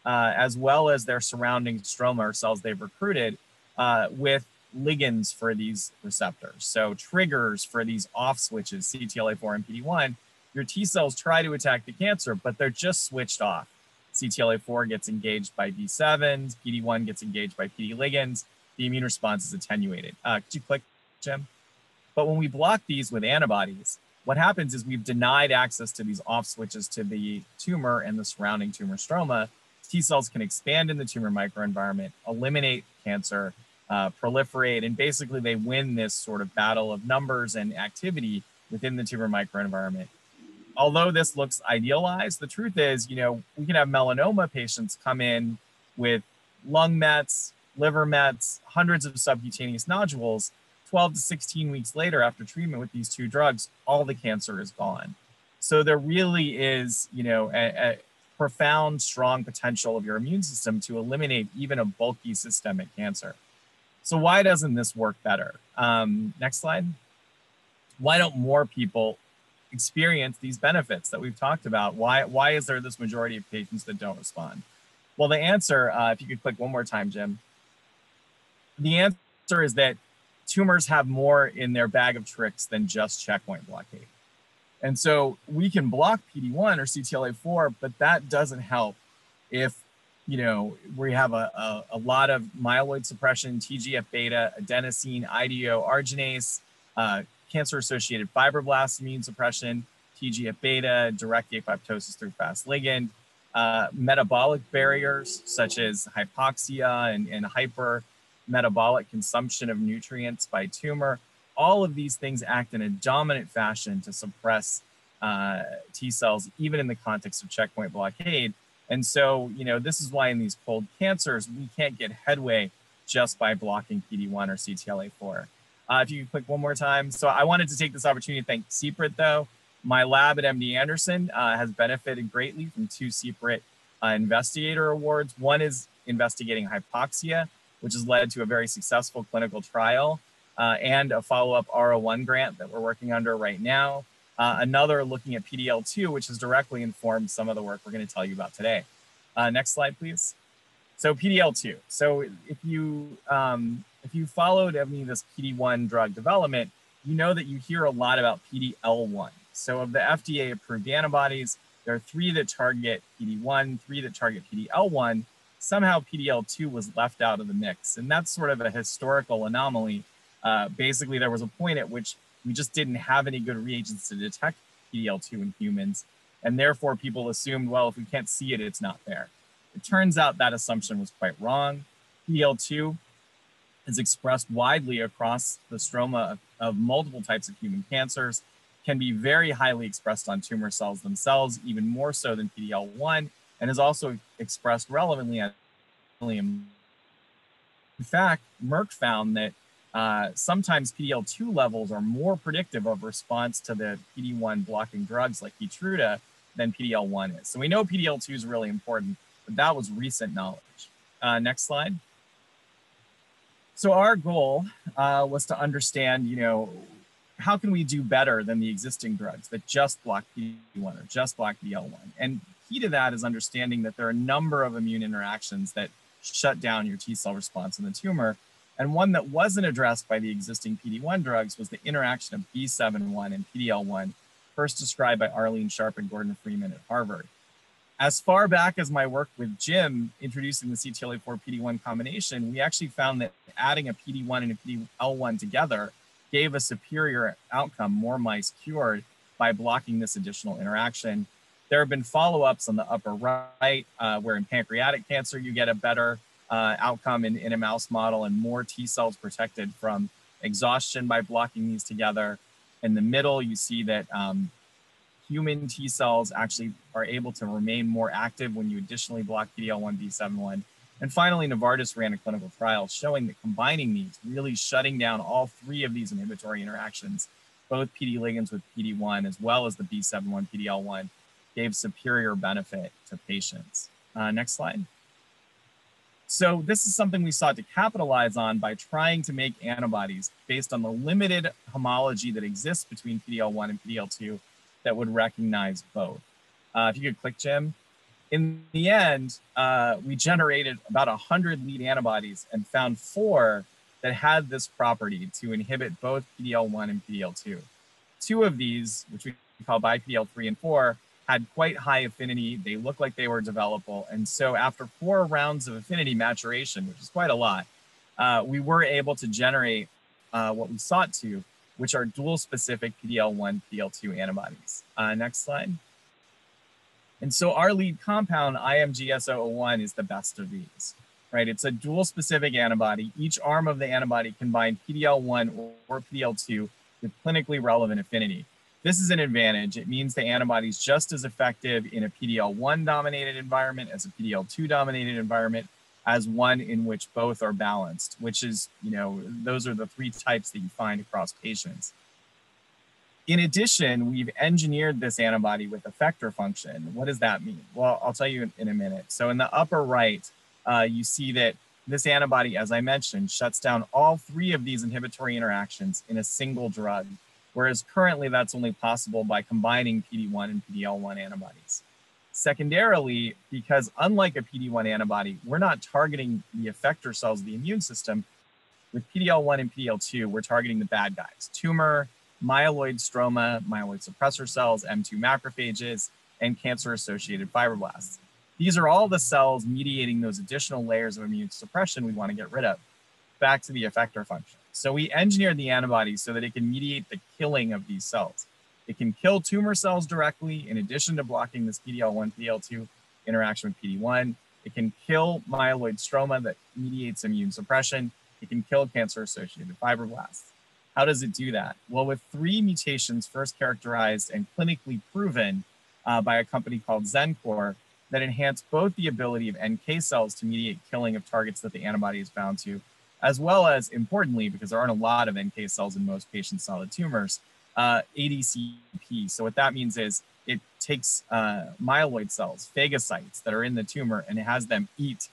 uh, as well as their surrounding stroma or cells they've recruited uh, with ligands for these receptors. So triggers for these off switches, CTLA4 and PD1, your T cells try to attack the cancer, but they're just switched off. CTLA4 gets engaged by B7s, PD1 gets engaged by PD ligands. The immune response is attenuated. Uh, could you click, Jim? But when we block these with antibodies, what happens is we've denied access to these off switches to the tumor and the surrounding tumor stroma, T cells can expand in the tumor microenvironment, eliminate cancer, uh, proliferate, and basically they win this sort of battle of numbers and activity within the tumor microenvironment. Although this looks idealized, the truth is, you know, we can have melanoma patients come in with lung mets, liver mets, hundreds of subcutaneous nodules. 12 to 16 weeks later, after treatment with these two drugs, all the cancer is gone. So there really is, you know, a, a profound, strong potential of your immune system to eliminate even a bulky systemic cancer. So, why doesn't this work better? Um, next slide. Why don't more people experience these benefits that we've talked about? Why, why is there this majority of patients that don't respond? Well, the answer, uh, if you could click one more time, Jim, the answer is that tumors have more in their bag of tricks than just checkpoint blockade. And so we can block PD1 or CTLA4, but that doesn't help if you know we have a, a, a lot of myeloid suppression, TGF beta, adenosine, IDO, arginase, uh, cancer-associated fibroblast immune suppression, TGF beta, direct apoptosis through fast ligand, uh, metabolic barriers such as hypoxia and, and hyper metabolic consumption of nutrients by tumor all of these things act in a dominant fashion to suppress uh, T cells, even in the context of checkpoint blockade. And so, you know, this is why in these cold cancers, we can't get headway just by blocking PD1 or CTLA4. Uh, if you click one more time. So I wanted to take this opportunity to thank CPRIT though. My lab at MD Anderson uh, has benefited greatly from two CPRIT uh, investigator awards. One is investigating hypoxia, which has led to a very successful clinical trial uh, and a follow-up R01 grant that we're working under right now. Uh, another looking at PDL2, which has directly informed some of the work we're going to tell you about today. Uh, next slide, please. So PDL2. So if you um, if you followed any of this PD1 drug development, you know that you hear a lot about PDL1. So of the FDA approved antibodies, there are three that target PD1, three that target PDL1. Somehow PDL2 was left out of the mix. And that's sort of a historical anomaly uh, basically, there was a point at which we just didn't have any good reagents to detect PDL2 in humans. And therefore, people assumed, well, if we can't see it, it's not there. It turns out that assumption was quite wrong. PDL2 is expressed widely across the stroma of, of multiple types of human cancers, can be very highly expressed on tumor cells themselves, even more so than PDL1, and is also expressed relevantly at in fact, Merck found that uh, sometimes PD-L2 levels are more predictive of response to the PD-1 blocking drugs like Keytruda than PD-L1 is. So we know PD-L2 is really important, but that was recent knowledge. Uh, next slide. So our goal uh, was to understand, you know, how can we do better than the existing drugs that just block PD-1 or just block PD-L1? And key to that is understanding that there are a number of immune interactions that shut down your T cell response in the tumor. And one that wasn't addressed by the existing PD-1 drugs was the interaction of B7-1 and PD-L1, first described by Arlene Sharp and Gordon Freeman at Harvard. As far back as my work with Jim introducing the CTLA-4 PD-1 combination, we actually found that adding a PD-1 and a PD-L1 together gave a superior outcome, more mice cured by blocking this additional interaction. There have been follow-ups on the upper right, uh, where in pancreatic cancer, you get a better uh, outcome in, in a mouse model and more T cells protected from exhaustion by blocking these together. In the middle, you see that um, human T cells actually are able to remain more active when you additionally block PD-L1, B7-1. And finally, Novartis ran a clinical trial showing that combining these, really shutting down all three of these inhibitory interactions, both PD ligands with PD-1 as well as the B7-1, PD-L1, gave superior benefit to patients. Uh, next slide. So this is something we sought to capitalize on by trying to make antibodies based on the limited homology that exists between PD-L1 and PD-L2 that would recognize both. Uh, if you could click, Jim. In the end, uh, we generated about 100 lead antibodies and found four that had this property to inhibit both PD-L1 and PD-L2. Two of these, which we call by PD-L3 and 4, had quite high affinity. They looked like they were developable. And so after four rounds of affinity maturation, which is quite a lot, uh, we were able to generate uh, what we sought to, which are dual specific PD-L1, PD-L2 antibodies. Uh, next slide. And so our lead compound, IMGS001, is the best of these, right? It's a dual specific antibody. Each arm of the antibody combined PD-L1 or PD-L2 with clinically relevant affinity. This is an advantage. It means the antibody is just as effective in a PD-L1 dominated environment as a PD-L2 dominated environment as one in which both are balanced, which is, you know, those are the three types that you find across patients. In addition, we've engineered this antibody with effector function. What does that mean? Well, I'll tell you in, in a minute. So in the upper right, uh, you see that this antibody, as I mentioned, shuts down all three of these inhibitory interactions in a single drug whereas currently that's only possible by combining PD-1 and PD-L1 antibodies. Secondarily, because unlike a PD-1 antibody, we're not targeting the effector cells of the immune system. With PD-L1 and PD-L2, we're targeting the bad guys, tumor, myeloid stroma, myeloid suppressor cells, M2 macrophages, and cancer-associated fibroblasts. These are all the cells mediating those additional layers of immune suppression we want to get rid of. Back to the effector function. So we engineered the antibody so that it can mediate the killing of these cells. It can kill tumor cells directly in addition to blocking this PD-L1, PD-L2 interaction with PD-1. It can kill myeloid stroma that mediates immune suppression. It can kill cancer-associated fibroblasts. How does it do that? Well, with three mutations first characterized and clinically proven uh, by a company called Xencor that enhance both the ability of NK cells to mediate killing of targets that the antibody is bound to, as well as importantly, because there aren't a lot of NK cells in most patients' solid tumors, uh, ADCP. So what that means is it takes uh, myeloid cells, phagocytes that are in the tumor, and it has them eat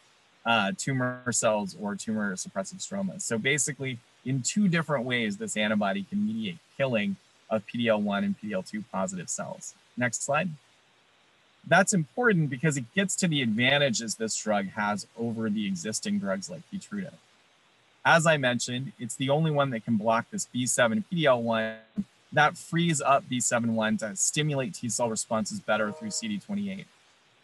uh, tumor cells or tumor suppressive stroma. So basically, in two different ways, this antibody can mediate killing of PD-L1 and PD-L2 positive cells. Next slide. That's important because it gets to the advantages this drug has over the existing drugs like Keytruda. As I mentioned, it's the only one that can block this B7 PD-L1 that frees up B7-1 to stimulate T cell responses better through CD28.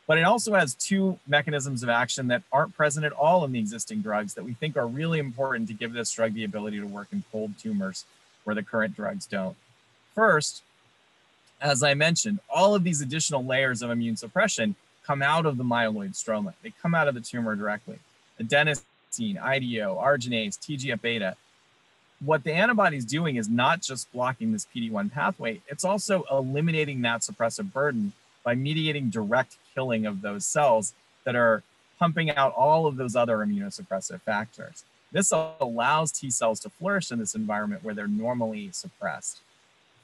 But it also has two mechanisms of action that aren't present at all in the existing drugs that we think are really important to give this drug the ability to work in cold tumors where the current drugs don't. First, as I mentioned, all of these additional layers of immune suppression come out of the myeloid stroma. They come out of the tumor directly. Adenosine IDO, arginase, TGF beta. What the antibody is doing is not just blocking this PD-1 pathway, it's also eliminating that suppressive burden by mediating direct killing of those cells that are pumping out all of those other immunosuppressive factors. This allows T cells to flourish in this environment where they're normally suppressed.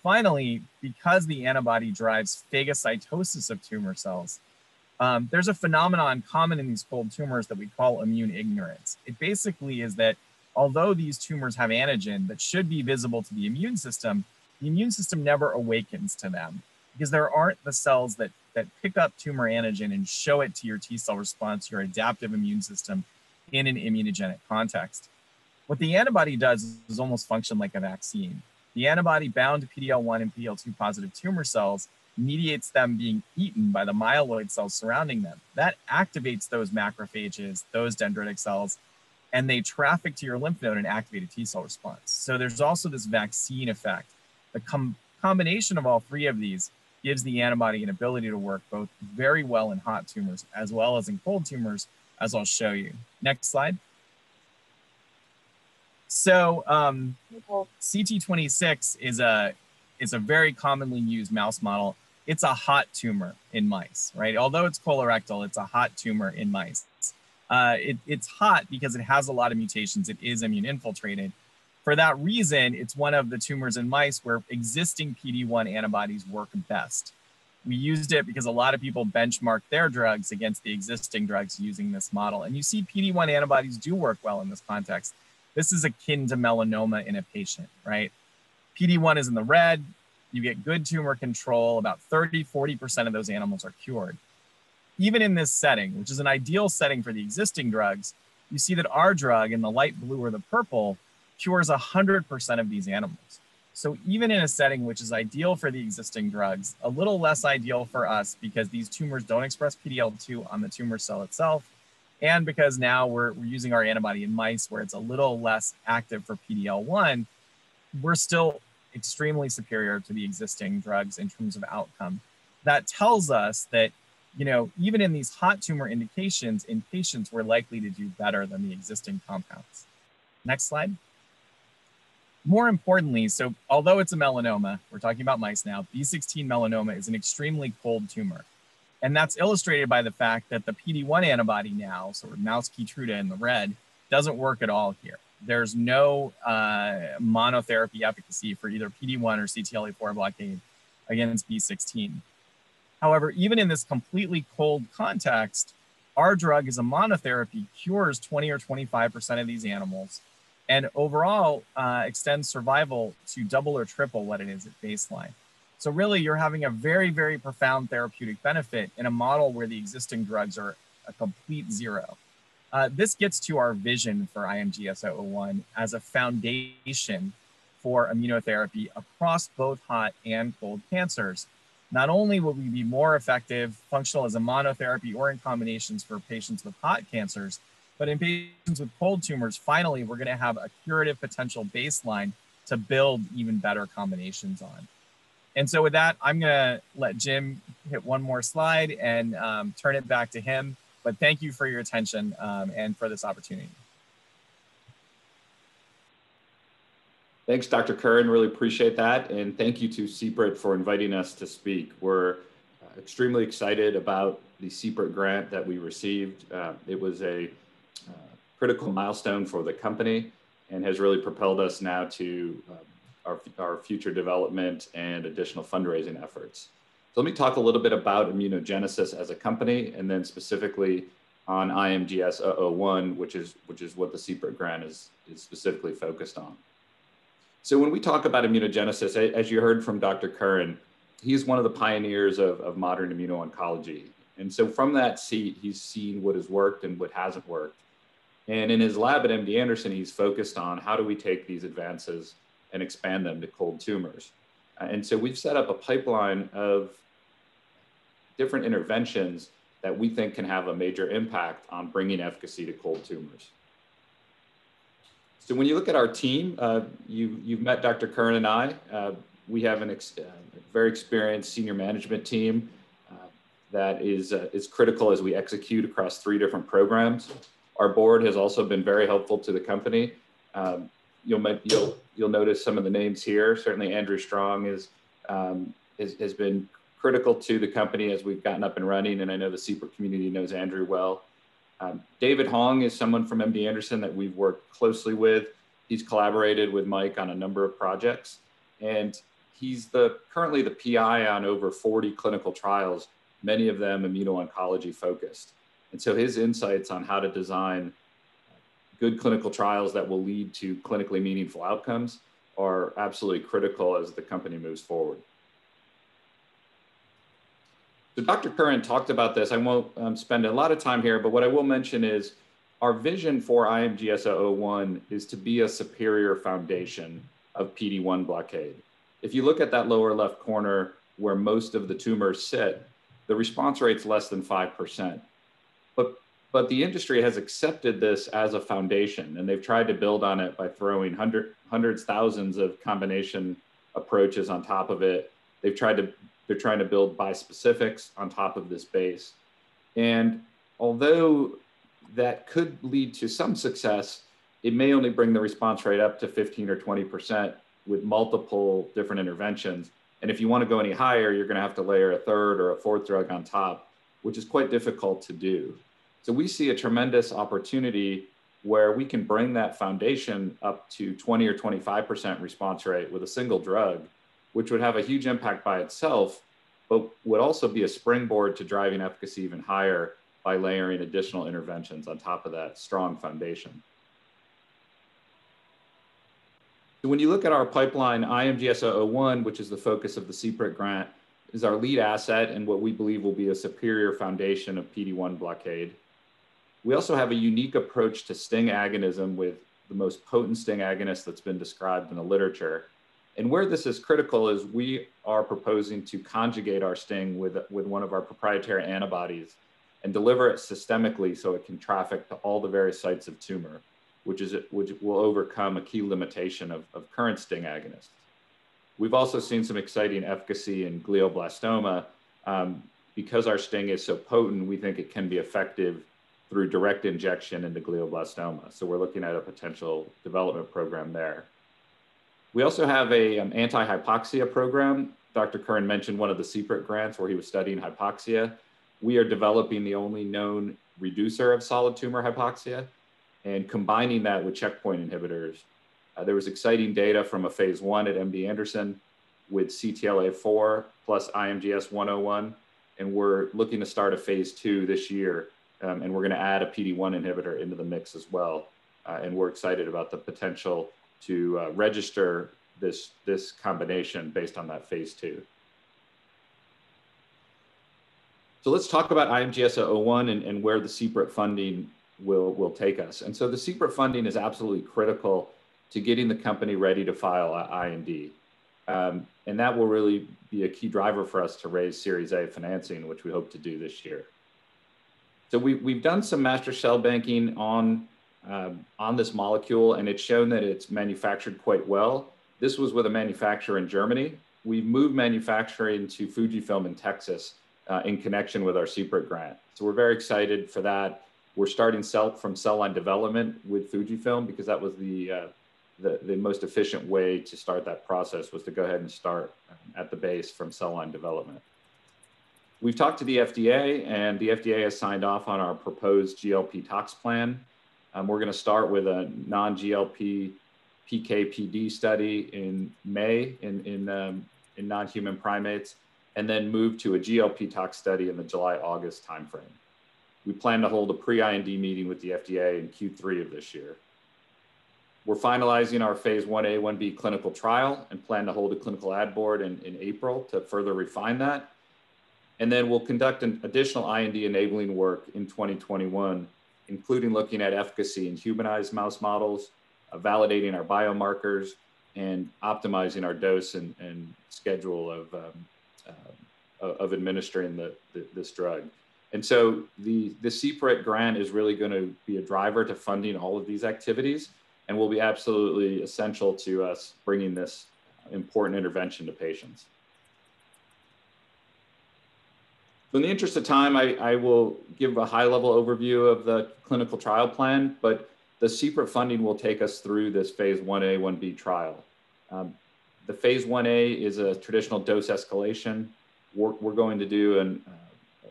Finally, because the antibody drives phagocytosis of tumor cells, um, there's a phenomenon common in these cold tumors that we call immune ignorance. It basically is that although these tumors have antigen that should be visible to the immune system, the immune system never awakens to them because there aren't the cells that, that pick up tumor antigen and show it to your T cell response, your adaptive immune system in an immunogenic context. What the antibody does is almost function like a vaccine. The antibody bound to PD-L1 and PD-L2 positive tumor cells mediates them being eaten by the myeloid cells surrounding them. That activates those macrophages, those dendritic cells, and they traffic to your lymph node and activate a T cell response. So there's also this vaccine effect. The com combination of all three of these gives the antibody an ability to work both very well in hot tumors as well as in cold tumors, as I'll show you. Next slide. So um, CT26 is a is a very commonly used mouse model. It's a hot tumor in mice, right? Although it's colorectal, it's a hot tumor in mice. Uh, it, it's hot because it has a lot of mutations. It is immune infiltrated. For that reason, it's one of the tumors in mice where existing PD-1 antibodies work best. We used it because a lot of people benchmark their drugs against the existing drugs using this model. And you see PD-1 antibodies do work well in this context. This is akin to melanoma in a patient, right? PD-1 is in the red. You get good tumor control. About 30, 40% of those animals are cured even in this setting, which is an ideal setting for the existing drugs, you see that our drug in the light blue or the purple cures 100% of these animals. So even in a setting which is ideal for the existing drugs, a little less ideal for us because these tumors don't express PD-L2 on the tumor cell itself, and because now we're, we're using our antibody in mice where it's a little less active for PD-L1, we're still extremely superior to the existing drugs in terms of outcome. That tells us that you know, even in these hot tumor indications in patients, we're likely to do better than the existing compounds. Next slide. More importantly, so although it's a melanoma, we're talking about mice now, B16 melanoma is an extremely cold tumor. And that's illustrated by the fact that the PD-1 antibody now, of mouse Keytruda in the red, doesn't work at all here. There's no uh, monotherapy efficacy for either PD-1 or CTLA-4 blockade against B16. However, even in this completely cold context, our drug as a monotherapy cures 20 or 25% of these animals and overall uh, extends survival to double or triple what it is at baseline. So really you're having a very, very profound therapeutic benefit in a model where the existing drugs are a complete zero. Uh, this gets to our vision for IMGS001 as a foundation for immunotherapy across both hot and cold cancers not only will we be more effective, functional as a monotherapy or in combinations for patients with hot cancers, but in patients with cold tumors, finally, we're going to have a curative potential baseline to build even better combinations on. And so with that, I'm going to let Jim hit one more slide and um, turn it back to him. But thank you for your attention um, and for this opportunity. Thanks, Dr. Curran. Really appreciate that. And thank you to CPRIT for inviting us to speak. We're uh, extremely excited about the CPRIT grant that we received. Uh, it was a uh, critical milestone for the company and has really propelled us now to uh, our, our future development and additional fundraising efforts. So let me talk a little bit about immunogenesis as a company and then specifically on IMGS 001, which is, which is what the CPRIT grant is, is specifically focused on. So when we talk about immunogenesis, as you heard from Dr. Curran, he's one of the pioneers of, of modern immuno-oncology. And so from that seat, he's seen what has worked and what hasn't worked. And in his lab at MD Anderson, he's focused on how do we take these advances and expand them to cold tumors. And so we've set up a pipeline of different interventions that we think can have a major impact on bringing efficacy to cold tumors. So when you look at our team, uh, you, you've met Dr. Curran and I. Uh, we have a ex uh, very experienced senior management team uh, that is, uh, is critical as we execute across three different programs. Our board has also been very helpful to the company. Um, you'll, you'll, you'll notice some of the names here. Certainly Andrew Strong is, um, is, has been critical to the company as we've gotten up and running, and I know the CPRIT community knows Andrew well. Um, David Hong is someone from MD Anderson that we've worked closely with. He's collaborated with Mike on a number of projects, and he's the currently the PI on over 40 clinical trials, many of them immuno-oncology focused. And so his insights on how to design good clinical trials that will lead to clinically meaningful outcomes are absolutely critical as the company moves forward. So Dr. Curran talked about this. I won't um, spend a lot of time here, but what I will mention is our vision for IMGS01 is to be a superior foundation of PD-1 blockade. If you look at that lower left corner where most of the tumors sit, the response rate's less than 5%. But, but the industry has accepted this as a foundation and they've tried to build on it by throwing hundred, hundreds, thousands of combination approaches on top of it. They've tried to, they're trying to build bispecifics on top of this base. And although that could lead to some success, it may only bring the response rate up to 15 or 20% with multiple different interventions. And if you want to go any higher, you're going to have to layer a third or a fourth drug on top, which is quite difficult to do. So we see a tremendous opportunity where we can bring that foundation up to 20 or 25% response rate with a single drug, which would have a huge impact by itself, but would also be a springboard to driving efficacy even higher by layering additional interventions on top of that strong foundation. So when you look at our pipeline, IMGS01, which is the focus of the CPRIT grant, is our lead asset and what we believe will be a superior foundation of PD-1 blockade. We also have a unique approach to STING agonism with the most potent STING agonist that's been described in the literature. And where this is critical is we are proposing to conjugate our STING with, with one of our proprietary antibodies and deliver it systemically so it can traffic to all the various sites of tumor which, is, which will overcome a key limitation of, of current STING agonists. We've also seen some exciting efficacy in glioblastoma. Um, because our STING is so potent, we think it can be effective through direct injection into glioblastoma. So we're looking at a potential development program there. We also have a um, anti-hypoxia program. Dr. Curran mentioned one of the CPRIT grants where he was studying hypoxia. We are developing the only known reducer of solid tumor hypoxia and combining that with checkpoint inhibitors. Uh, there was exciting data from a phase one at MD Anderson with CTLA4 plus IMGS 101, and we're looking to start a phase two this year, um, and we're going to add a PD-1 inhibitor into the mix as well. Uh, and we're excited about the potential to uh, register this, this combination based on that phase two. So let's talk about IMGS 01 and, and where the CPRIT funding will will take us. And so the CPRIT funding is absolutely critical to getting the company ready to file IND. Um, and that will really be a key driver for us to raise Series A financing, which we hope to do this year. So we, we've done some master cell banking on, um, on this molecule, and it's shown that it's manufactured quite well. This was with a manufacturer in Germany. We've moved manufacturing to Fujifilm in Texas uh, in connection with our CPRIT grant. So we're very excited for that. We're starting cell from cell line development with Fujifilm because that was the, uh, the, the most efficient way to start that process was to go ahead and start at the base from cell line development. We've talked to the FDA and the FDA has signed off on our proposed GLP tox plan. Um, we're going to start with a non-GLP PK/PD study in May in, in, um, in non-human primates, and then move to a GLP tox study in the July-August timeframe. We plan to hold a pre-IND meeting with the FDA in Q3 of this year. We're finalizing our phase 1A, 1B clinical trial and plan to hold a clinical ad board in, in April to further refine that. And then we'll conduct an additional IND enabling work in 2021, including looking at efficacy in humanized mouse models, uh, validating our biomarkers, and optimizing our dose and, and schedule of, um, uh, of administering the, the, this drug. And so the, the CPRIT grant is really going to be a driver to funding all of these activities and will be absolutely essential to us bringing this important intervention to patients. So in the interest of time, I, I will give a high level overview of the clinical trial plan, but the CPRIT funding will take us through this phase 1A, 1B trial. Um, the phase 1A is a traditional dose escalation. We're, we're going to do an, uh,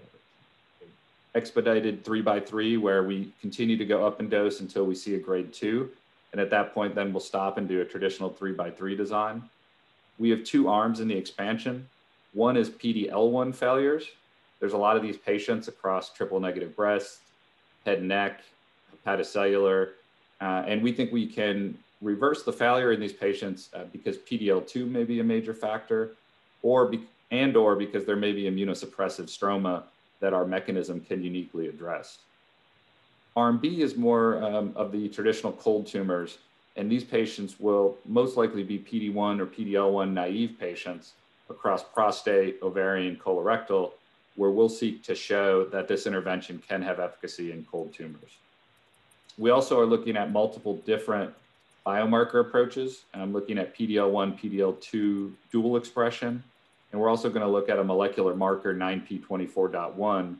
expedited three by three where we continue to go up in dose until we see a grade two. And at that point, then we'll stop and do a traditional three by three design. We have two arms in the expansion. One is PD-L1 failures. There's a lot of these patients across triple negative breast, head and neck, hepatocellular, uh, and we think we can reverse the failure in these patients uh, because PD-L2 may be a major factor, or be, and or because there may be immunosuppressive stroma that our mechanism can uniquely address. Arm B is more um, of the traditional cold tumors, and these patients will most likely be PD-1 or PD-L1 naive patients across prostate, ovarian, colorectal, where we'll seek to show that this intervention can have efficacy in cold tumors. We also are looking at multiple different biomarker approaches. I'm looking at PD-L1, PD-L2 dual expression, and we're also going to look at a molecular marker 9p24.1,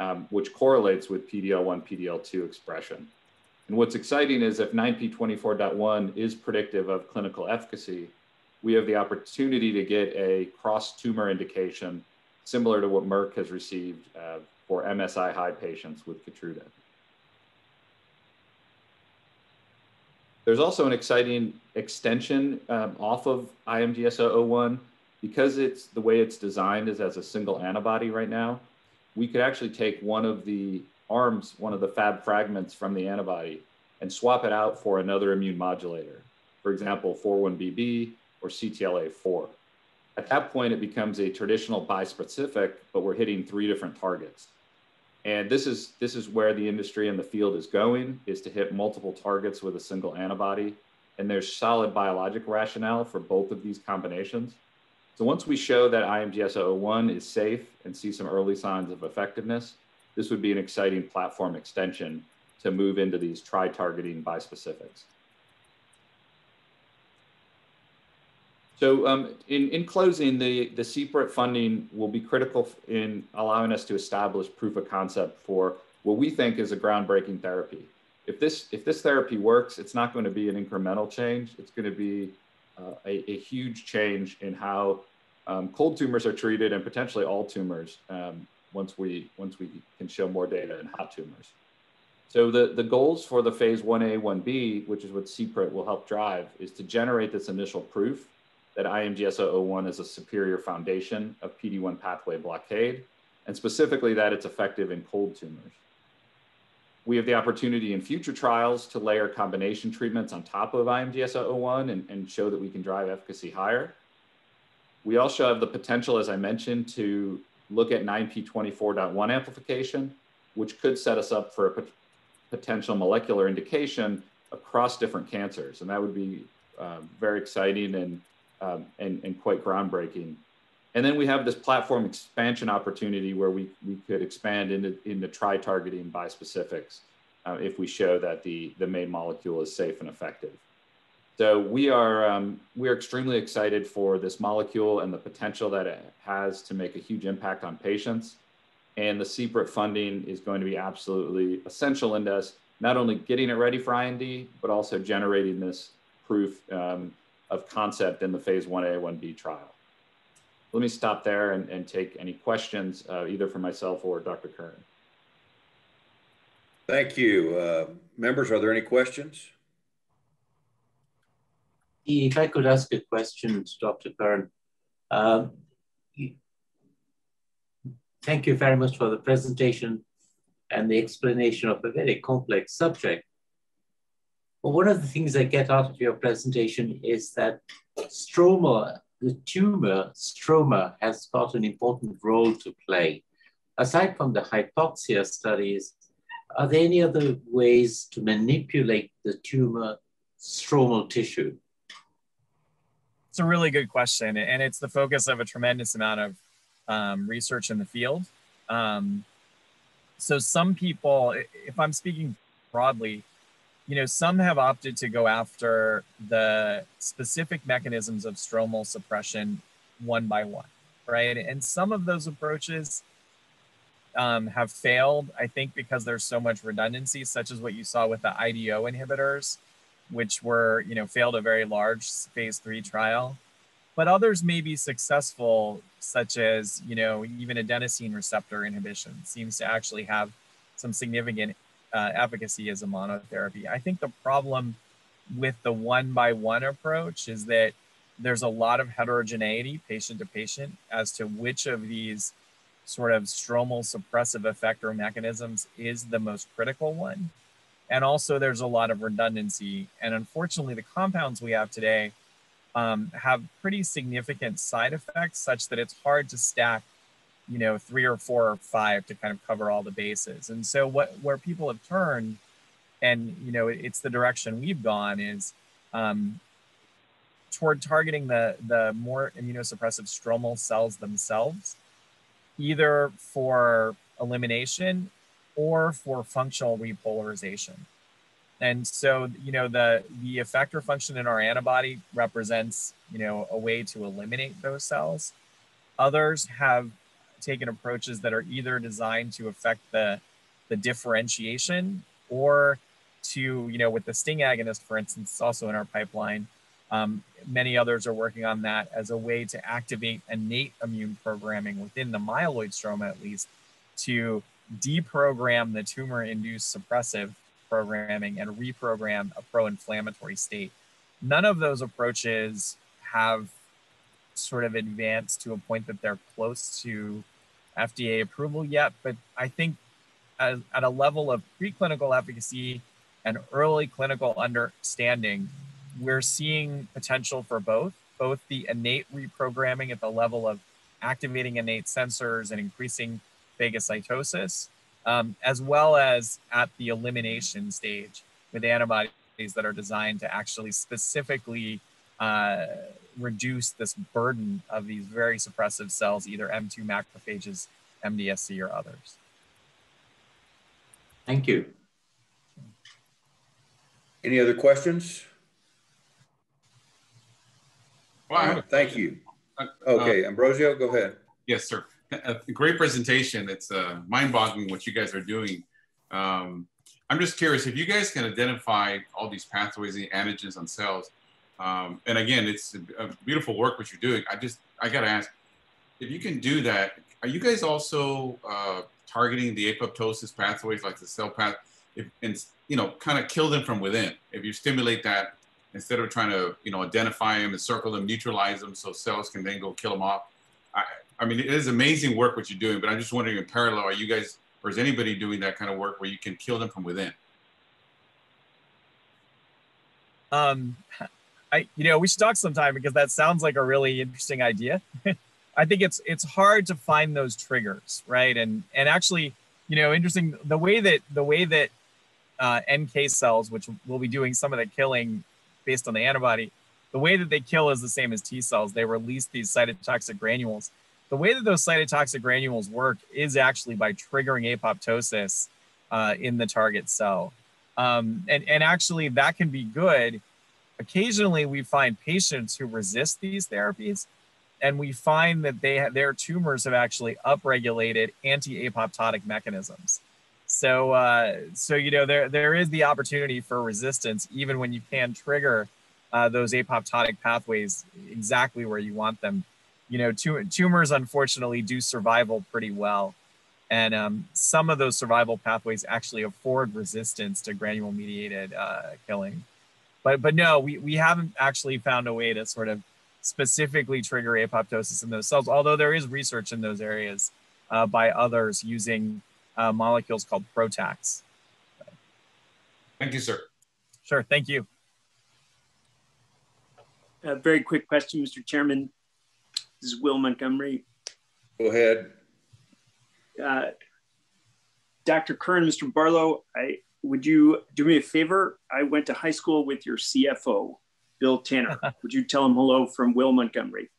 um, which correlates with PD-L1, PD-L2 expression. And what's exciting is if 9p24.1 is predictive of clinical efficacy, we have the opportunity to get a cross-tumor indication similar to what Merck has received uh, for MSI high patients with Keytruda. There's also an exciting extension um, off of IMGS-001 because it's the way it's designed is as a single antibody right now. We could actually take one of the arms, one of the Fab fragments from the antibody and swap it out for another immune modulator. For example, 41BB or CTLA4. At that point, it becomes a traditional bispecific, but we're hitting three different targets. And this is, this is where the industry and the field is going, is to hit multiple targets with a single antibody. And there's solid biologic rationale for both of these combinations. So once we show that IMGS-001 is safe and see some early signs of effectiveness, this would be an exciting platform extension to move into these tri-targeting bispecifics. So um, in, in closing, the, the CPRIT funding will be critical in allowing us to establish proof of concept for what we think is a groundbreaking therapy. If this, if this therapy works, it's not going to be an incremental change. It's going to be uh, a, a, huge change in how um, cold tumors are treated and potentially all tumors um, once, we, once we can show more data in hot tumors. So the, the goals for the phase 1A, 1B, which is what CPRIT will help drive, is to generate this initial proof that IMGS-001 is a superior foundation of PD-1 pathway blockade, and specifically that it's effective in cold tumors. We have the opportunity in future trials to layer combination treatments on top of IMGS-001 and, and show that we can drive efficacy higher. We also have the potential, as I mentioned, to look at 9p24.1 amplification, which could set us up for a potential molecular indication across different cancers. And that would be uh, very exciting and um, and, and quite groundbreaking. And then we have this platform expansion opportunity where we, we could expand into, into tri-targeting bispecifics uh, if we show that the, the main molecule is safe and effective. So we are, um, we are extremely excited for this molecule and the potential that it has to make a huge impact on patients. And the CPRIT funding is going to be absolutely essential in us, not only getting it ready for IND, but also generating this proof um, of concept in the phase 1A, 1B trial. Let me stop there and, and take any questions, uh, either for myself or Dr. Curran. Thank you. Uh, members, are there any questions? If I could ask a question to Dr. Curran. Um, thank you very much for the presentation and the explanation of a very complex subject. But one of the things I get out of your presentation is that stroma, the tumor stroma has got an important role to play. Aside from the hypoxia studies, are there any other ways to manipulate the tumor stromal tissue? It's a really good question, and it's the focus of a tremendous amount of um, research in the field. Um, so some people, if I'm speaking broadly, you know, some have opted to go after the specific mechanisms of stromal suppression one by one, right? And some of those approaches um, have failed, I think, because there's so much redundancy, such as what you saw with the IDO inhibitors, which were, you know, failed a very large phase three trial. but others may be successful, such as, you know, even adenosine receptor inhibition seems to actually have some significant uh, efficacy as a monotherapy. I think the problem with the one by one approach is that there's a lot of heterogeneity patient to patient as to which of these sort of stromal suppressive effector mechanisms is the most critical one. And also there's a lot of redundancy. And unfortunately, the compounds we have today um, have pretty significant side effects such that it's hard to stack, you know, three or four or five to kind of cover all the bases. And so what where people have turned, and you know, it's the direction we've gone is um, toward targeting the the more immunosuppressive stromal cells themselves, either for elimination or for functional repolarization. And so, you know, the the effector function in our antibody represents, you know, a way to eliminate those cells. Others have taken approaches that are either designed to affect the the differentiation or to, you know, with the STING agonist, for instance, also in our pipeline. Um, many others are working on that as a way to activate innate immune programming within the myeloid stroma, at least, to deprogram the tumor induced suppressive programming and reprogram a pro inflammatory state. None of those approaches have sort of advanced to a point that they're close to FDA approval yet, but I think at, at a level of preclinical efficacy and early clinical understanding, we're seeing potential for both, both the innate reprogramming at the level of activating innate sensors and increasing phagocytosis, um, as well as at the elimination stage with antibodies that are designed to actually specifically uh, reduce this burden of these very suppressive cells, either M2 macrophages, MDSC, or others. Thank you. Any other questions? Well, Thank you. Uh, Okay, Ambrosio, go ahead. Yes, sir. A great presentation. It's uh, mind-boggling what you guys are doing. Um, I'm just curious if you guys can identify all these pathways, and antigens on cells. Um, and again, it's a, beautiful work what you're doing. I just I gotta ask if you can do that. Are you guys also uh, targeting the apoptosis pathways like the cell path, if, and you know, kind of kill them from within? If you stimulate that instead of trying to you know identify them, encircle them, neutralize them, so cells can then go kill them off. I, I mean, it is amazing work what you're doing, but I'm just wondering in parallel, are you guys, or is anybody doing that kind of work where you can kill them from within? Um, I, you know, we should talk sometime because that sounds like a really interesting idea. I think it's it's hard to find those triggers, right? And and actually, you know, interesting the way that the way that uh, NK cells, which will be doing some of the killing based on the antibody, the way that they kill is the same as T cells. They release these cytotoxic granules the way that those cytotoxic granules work is actually by triggering apoptosis uh, in the target cell. Um, and, and actually, that can be good. Occasionally, we find patients who resist these therapies, and we find that they their tumors have actually upregulated anti-apoptotic mechanisms. So, uh, so you know, there there is the opportunity for resistance, even when you can trigger uh, those apoptotic pathways exactly where you want them you know, tumors unfortunately do survival pretty well. And um, some of those survival pathways actually afford resistance to granule mediated uh, killing. But, but no, we, we haven't actually found a way to sort of specifically trigger apoptosis in those cells, although there is research in those areas uh, by others using uh, molecules called PROTACs. Thank you, sir. Sure, thank you. A very quick question, Mr. Chairman. This is Will Montgomery. Go ahead. Uh, Dr. Curran, Mr. Barlow, I, would you do me a favor? I went to high school with your CFO, Bill Tanner. would you tell him hello from Will Montgomery?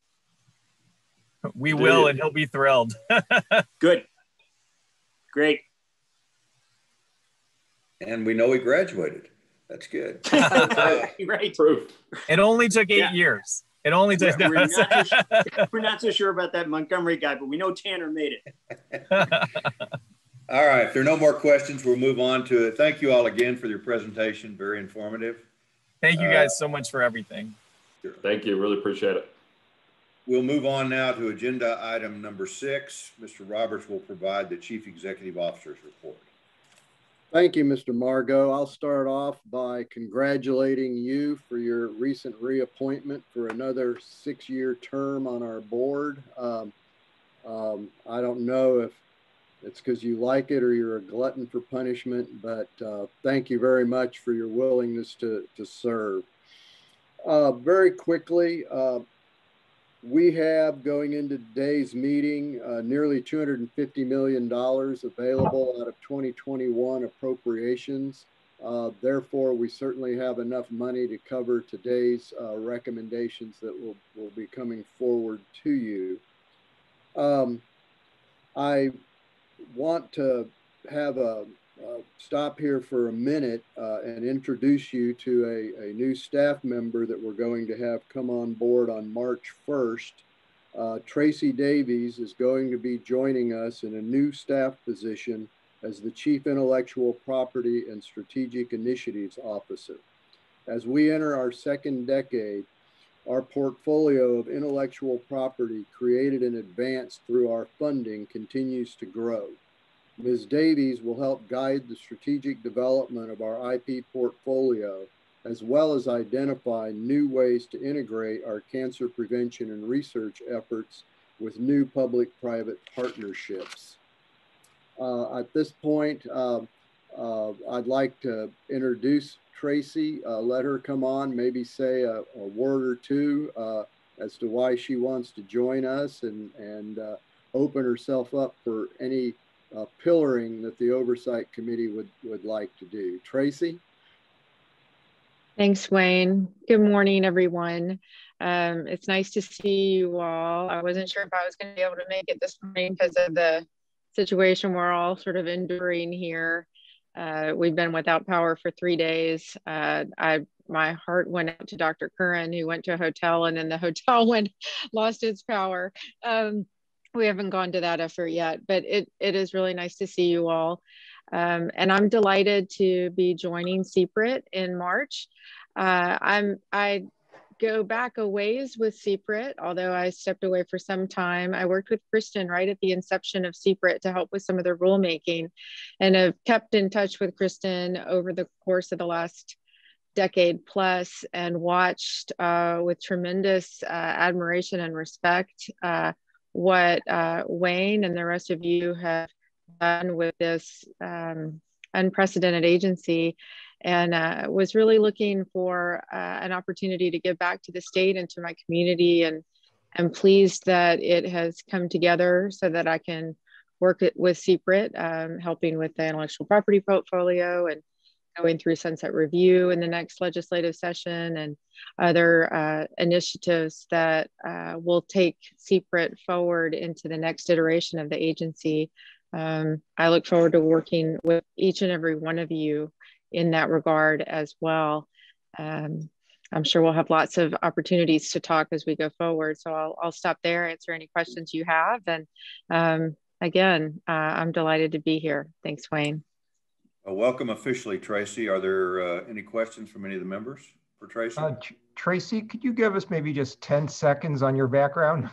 We will, and he'll be thrilled. Good. Great. And we know he graduated. That's good. right. Proof. It only took eight yeah. years. It only took. We're, we're, not so, we're, not so sure about that Montgomery guy, but we know Tanner made it. All right. If there are no more questions, we'll move on to it. Thank you all again for your presentation. Very informative. Thank you guys uh, so much for everything. Thank you. Really appreciate it. We'll move on now to agenda item number six. Mr. Roberts will provide the Chief Executive Officer's report. Thank you, Mr. Margo. I'll start off by congratulating you for your recent reappointment for another six-year term on our board. Um, um, I don't know if it's because you like it or you're a glutton for punishment, but uh, thank you very much for your willingness to, to serve. Uh, very quickly, uh, we have going into today's meeting uh, nearly $250 million available out of 2021 appropriations. Uh, therefore, we certainly have enough money to cover today's uh, recommendations that will, will be coming forward to you. Um, I want to have a, a, stop here for a minute uh, and introduce you to a, a, new staff member that we're going to have come on board on March 1st. Uh, Tracy Davies is going to be joining us in a new staff position as the Chief Intellectual Property and Strategic Initiatives Officer. As we enter our second decade, our portfolio of intellectual property created and advanced through our funding continues to grow. Ms. Davies will help guide the strategic development of our IP portfolio, as well as identify new ways to integrate our cancer prevention and research efforts with new public-private partnerships. Uh, at this point, uh, uh, I'd like to introduce Tracy, uh, let her come on, maybe say a, a word or two uh, as to why she wants to join us and, and uh, open herself up for any uh, pillaring that the Oversight Committee would, would like to do. Tracy? Thanks, Wayne. Good morning, everyone. Um, it's nice to see you all. I wasn't sure if I was going to be able to make it this morning because of the situation we're all sort of enduring here. Uh, we've been without power for three days. Uh, I my heart went out to Dr. Curran, who went to a hotel, and then the hotel went lost its power. Um, we haven't gone to that effort yet, but it, it is really nice to see you all. Um, and I'm delighted to be joining CPRIT in March. Uh, I'm I go back a ways with CPRIT, although I stepped away for some time. I worked with Kristen right at the inception of CPRIT to help with some of the rulemaking and have kept in touch with Kristen over the course of the last decade plus and watched uh, with tremendous uh, admiration and respect uh, what uh, Wayne and the rest of you have done with this um, unprecedented agency and uh, was really looking for uh, an opportunity to give back to the state and to my community and I'm pleased that it has come together so that I can work with CPRIT, um, helping with the intellectual property portfolio and going through sunset review in the next legislative session and other uh, initiatives that uh, will take CPRIT forward into the next iteration of the agency. Um, I look forward to working with each and every one of you in that regard as well. Um, I'm sure we'll have lots of opportunities to talk as we go forward. So I'll, I'll stop there, answer any questions you have. And um, again, uh, I'm delighted to be here. Thanks, Wayne. Uh, welcome officially, Tracy. Are there uh, any questions from any of the members for Tracy? Uh, Tracy, could you give us maybe just 10 seconds on your background?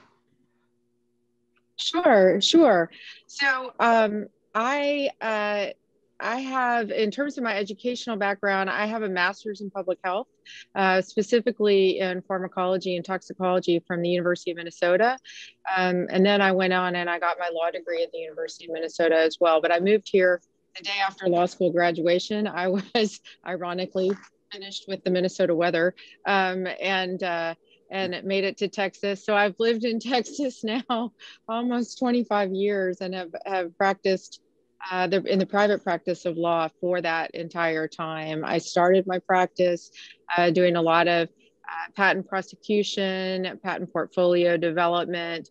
Sure, sure. So um, I uh, I have, in terms of my educational background, I have a master's in public health, uh, specifically in pharmacology and toxicology from the University of Minnesota. Um, and then I went on and I got my law degree at the University of Minnesota as well. But I moved here the day after law school graduation, I was ironically finished with the Minnesota weather um, and uh, and made it to Texas. So I've lived in Texas now almost 25 years and have, have practiced uh, the, in the private practice of law for that entire time. I started my practice uh, doing a lot of uh, patent prosecution, patent portfolio development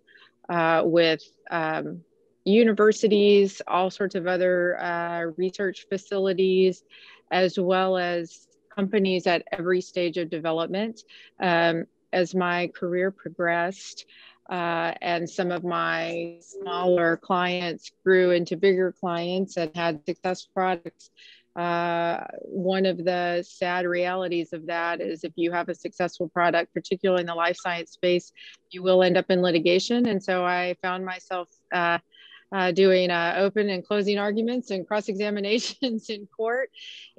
uh, with um, universities, all sorts of other uh, research facilities, as well as companies at every stage of development. Um, as my career progressed, uh, and some of my smaller clients grew into bigger clients and had success products. uh, one of the sad realities of that is if you have a successful product, particularly in the life science space, you will end up in litigation. And so I found myself uh, uh, doing uh, open and closing arguments and cross examinations in court,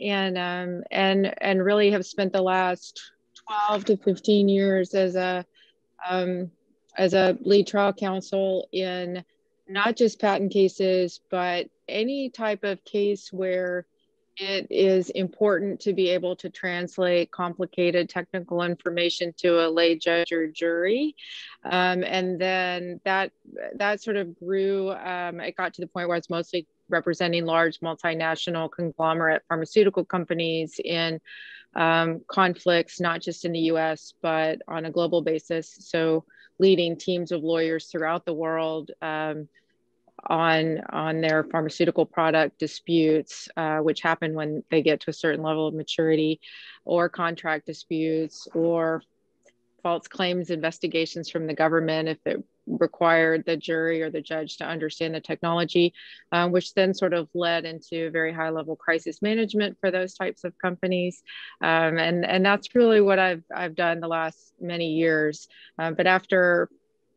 and um, and and really have spent the last 12 to 15 years as a um, as a lead trial counsel in not just patent cases, but any type of case where it is important to be able to translate complicated technical information to a lay judge or jury. Um, and then that that sort of grew. Um, it got to the point where it's mostly representing large multinational conglomerate pharmaceutical companies in um, conflicts, not just in the US, but on a global basis. So leading teams of lawyers throughout the world um, on on their pharmaceutical product disputes, uh, which happen when they get to a certain level of maturity, or contract disputes, or false claims investigations from the government if it required the jury or the judge to understand the technology, um, which then sort of led into very high level crisis management for those types of companies. Um, and, and that's really what I've, I've done the last many years. Uh, but after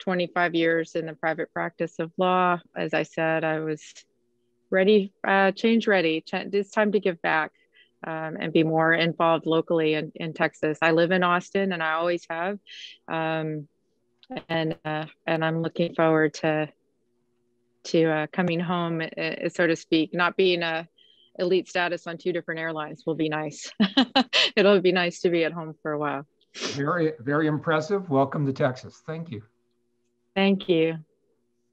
25 years in the private practice of law. As I said, I was ready, uh, change ready. It's time to give back um, and be more involved locally in, in Texas. I live in Austin and I always have. Um, and, uh, and I'm looking forward to, to uh, coming home, uh, so to speak, not being a elite status on two different airlines will be nice. It'll be nice to be at home for a while. Very, very impressive. Welcome to Texas. Thank you. Thank you.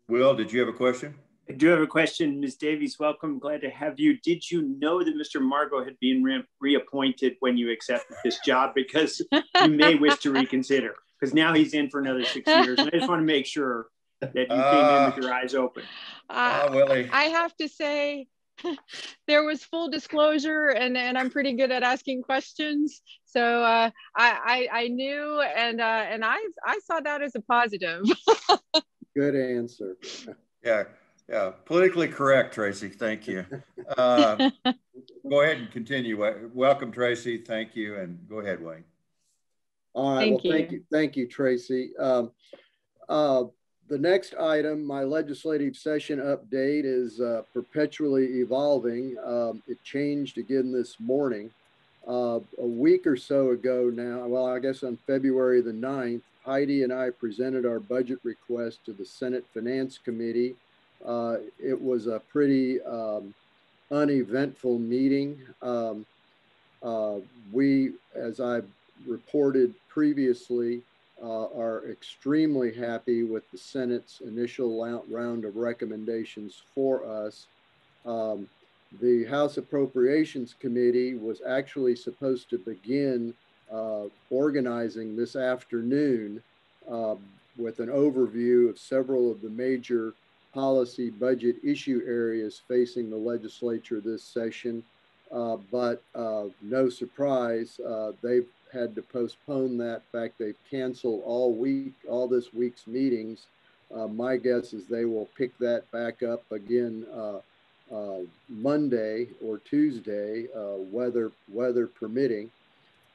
Will, did you have a question? I do have a question, Ms. Davies. Welcome. Glad to have you. Did you know that Mr. Margo had been re reappointed when you accepted this job? Because you may wish to reconsider. Because now he's in for another six years. And I just want to make sure that you came uh, in with your eyes open. Uh, Willie. I have to say, there was full disclosure and, and I'm pretty good at asking questions. So uh, I, I, I, knew and, uh, and I, I saw that as a positive. good answer. yeah. Yeah. Politically correct, Tracy. Thank you. Uh, go ahead and continue. Welcome, Tracy. Thank you. And go ahead, Wayne. All right. Thank well, you. thank you. Thank you, Tracy. Um, uh, the next item, my legislative session update, is uh, perpetually evolving. Um, it changed again this morning. Uh, a week or so ago now, well, I guess on February the 9th, Heidi and I presented our budget request to the Senate Finance Committee. Uh, it was a pretty um, uneventful meeting. Um, uh, we, as I reported previously, uh, are extremely happy with the Senate's initial round of recommendations for us. Um, the House Appropriations Committee was actually supposed to begin uh, organizing this afternoon uh, with an overview of several of the major policy budget issue areas facing the legislature this session. Uh, but uh, no surprise, uh, they've had to postpone that. In fact, they've canceled all week, all this week's meetings. My guess is they will pick that back up again uh, Monday or Tuesday, uh, weather weather permitting,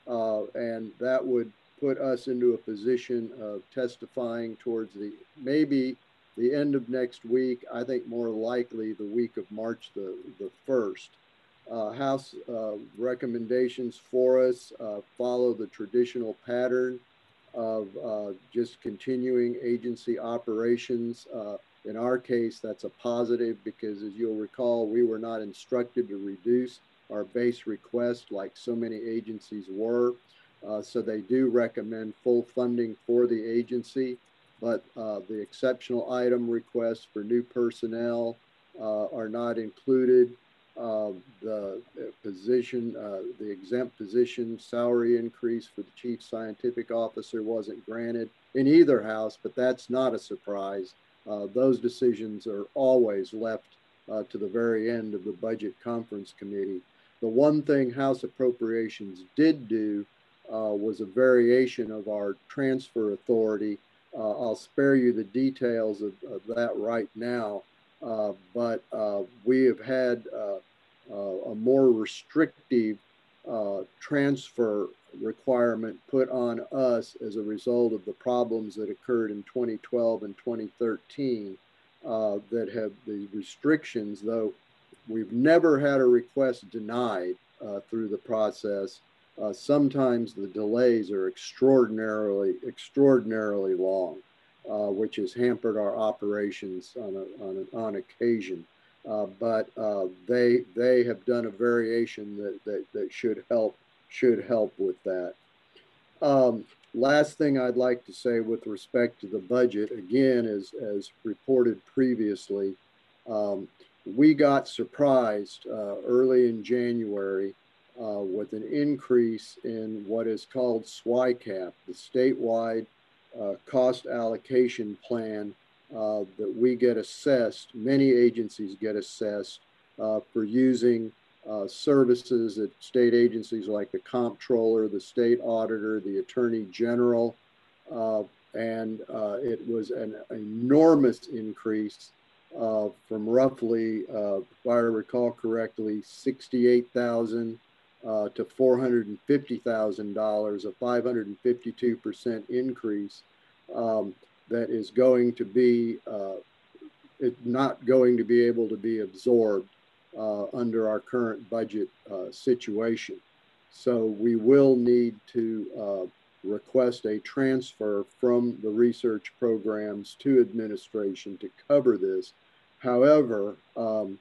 uh, and that would put us into a position of testifying towards the maybe the end of next week. I think more likely the week of March the the first House uh, recommendations for us uh, follow the traditional pattern of uh, just continuing agency operations. Uh, in our case, that's a positive because as you'll recall, we were not instructed to reduce our base request like so many agencies were. Uh, so they do recommend full funding for the agency, but the exceptional item requests for new personnel are not included. Uh, the position, uh, the exempt position salary increase for the chief scientific officer wasn't granted in either house, but that's not a surprise. Uh, those decisions are always left uh, to the very end of the budget conference committee. The one thing House Appropriations did do uh, was a variation of our transfer authority. I'll spare you the details of, of that right now. Uh, but uh, we have had uh, a more restrictive transfer requirement put on us as a result of the problems that occurred in 2012 and 2013 uh, that have the restrictions, though we've never had a request denied uh, through the process. Uh, sometimes the delays are extraordinarily, extraordinarily long, uh, which has hampered our operations on, a, on, a, on occasion. Uh, but uh, they they have done a variation that, that, that should help should help with that. Um, last thing I'd like to say with respect to the budget, again, as, as reported previously, um, we got surprised uh, early in January uh, with an increase in what is called SWICAP, the statewide uh, cost allocation plan uh, that we get assessed, many agencies get assessed uh, for using uh, services at state agencies like the comptroller, the state auditor, the attorney general. Uh, and uh, it was an enormous increase from roughly, if I recall correctly, 68,000 to $450,000, a 552% increase. Um, that is going to be uh, not going to be able to be absorbed uh, under our current budget uh, situation. So we will need to uh, request a transfer from the research programs to administration to cover this. However, um,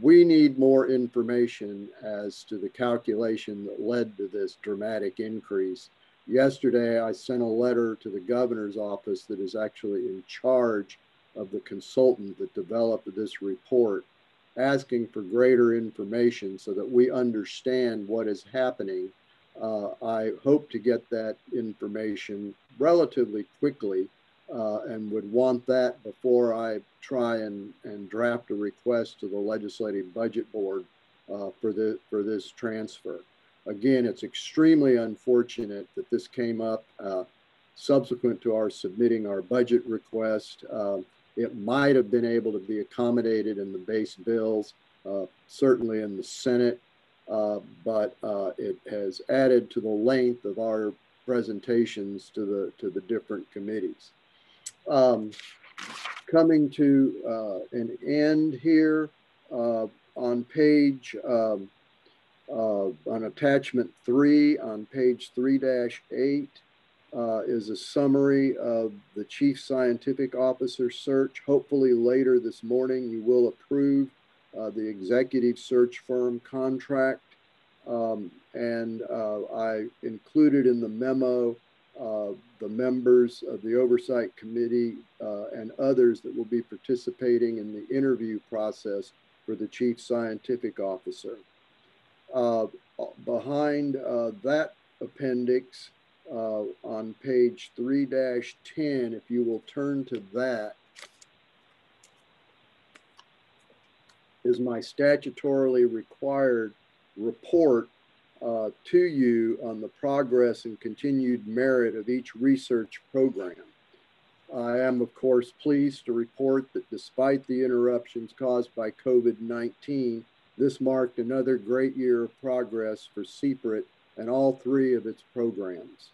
we need more information as to the calculation that led to this dramatic increase Yesterday, I sent a letter to the governor's office that is actually in charge of the consultant that developed this report, asking for greater information so that we understand what is happening. Uh, I hope to get that information relatively quickly uh, and would want that before I try and, and draft a request to the Legislative Budget Board uh, for, the, for this transfer. Again, it's extremely unfortunate that this came up uh, subsequent to our submitting our budget request. Uh, it might have been able to be accommodated in the base bills, uh, certainly in the Senate, uh, but uh, it has added to the length of our presentations to the to the different committees. Um, coming to uh, an end here uh, on page um, uh, on attachment three on page three dash eight, uh, is a summary of the chief scientific officer search. Hopefully later this morning you will approve uh, the executive search firm contract. Um, and uh, I included in the memo uh, the members of the oversight committee uh, and others that will be participating in the interview process for the chief scientific officer. Uh, behind uh, that appendix uh, on page 3-10, if you will turn to that, is my statutorily required report uh, to you on the progress and continued merit of each research program. I am, of course, pleased to report that despite the interruptions caused by COVID 19, this marked another great year of progress for CPRIT and all three of its programs.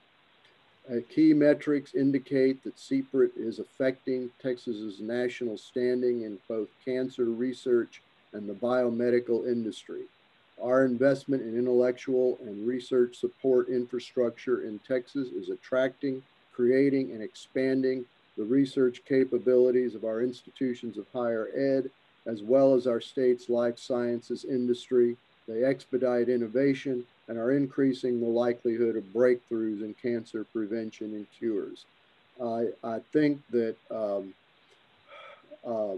Uh, key metrics indicate that CPRIT is affecting Texas's national standing in both cancer research and the biomedical industry. Our investment in intellectual and research support infrastructure in Texas is attracting, creating, and expanding the research capabilities of our institutions of higher ed as well as our state's life sciences industry. They expedite innovation and are increasing the likelihood of breakthroughs in cancer prevention and cures. I, I think that um, uh,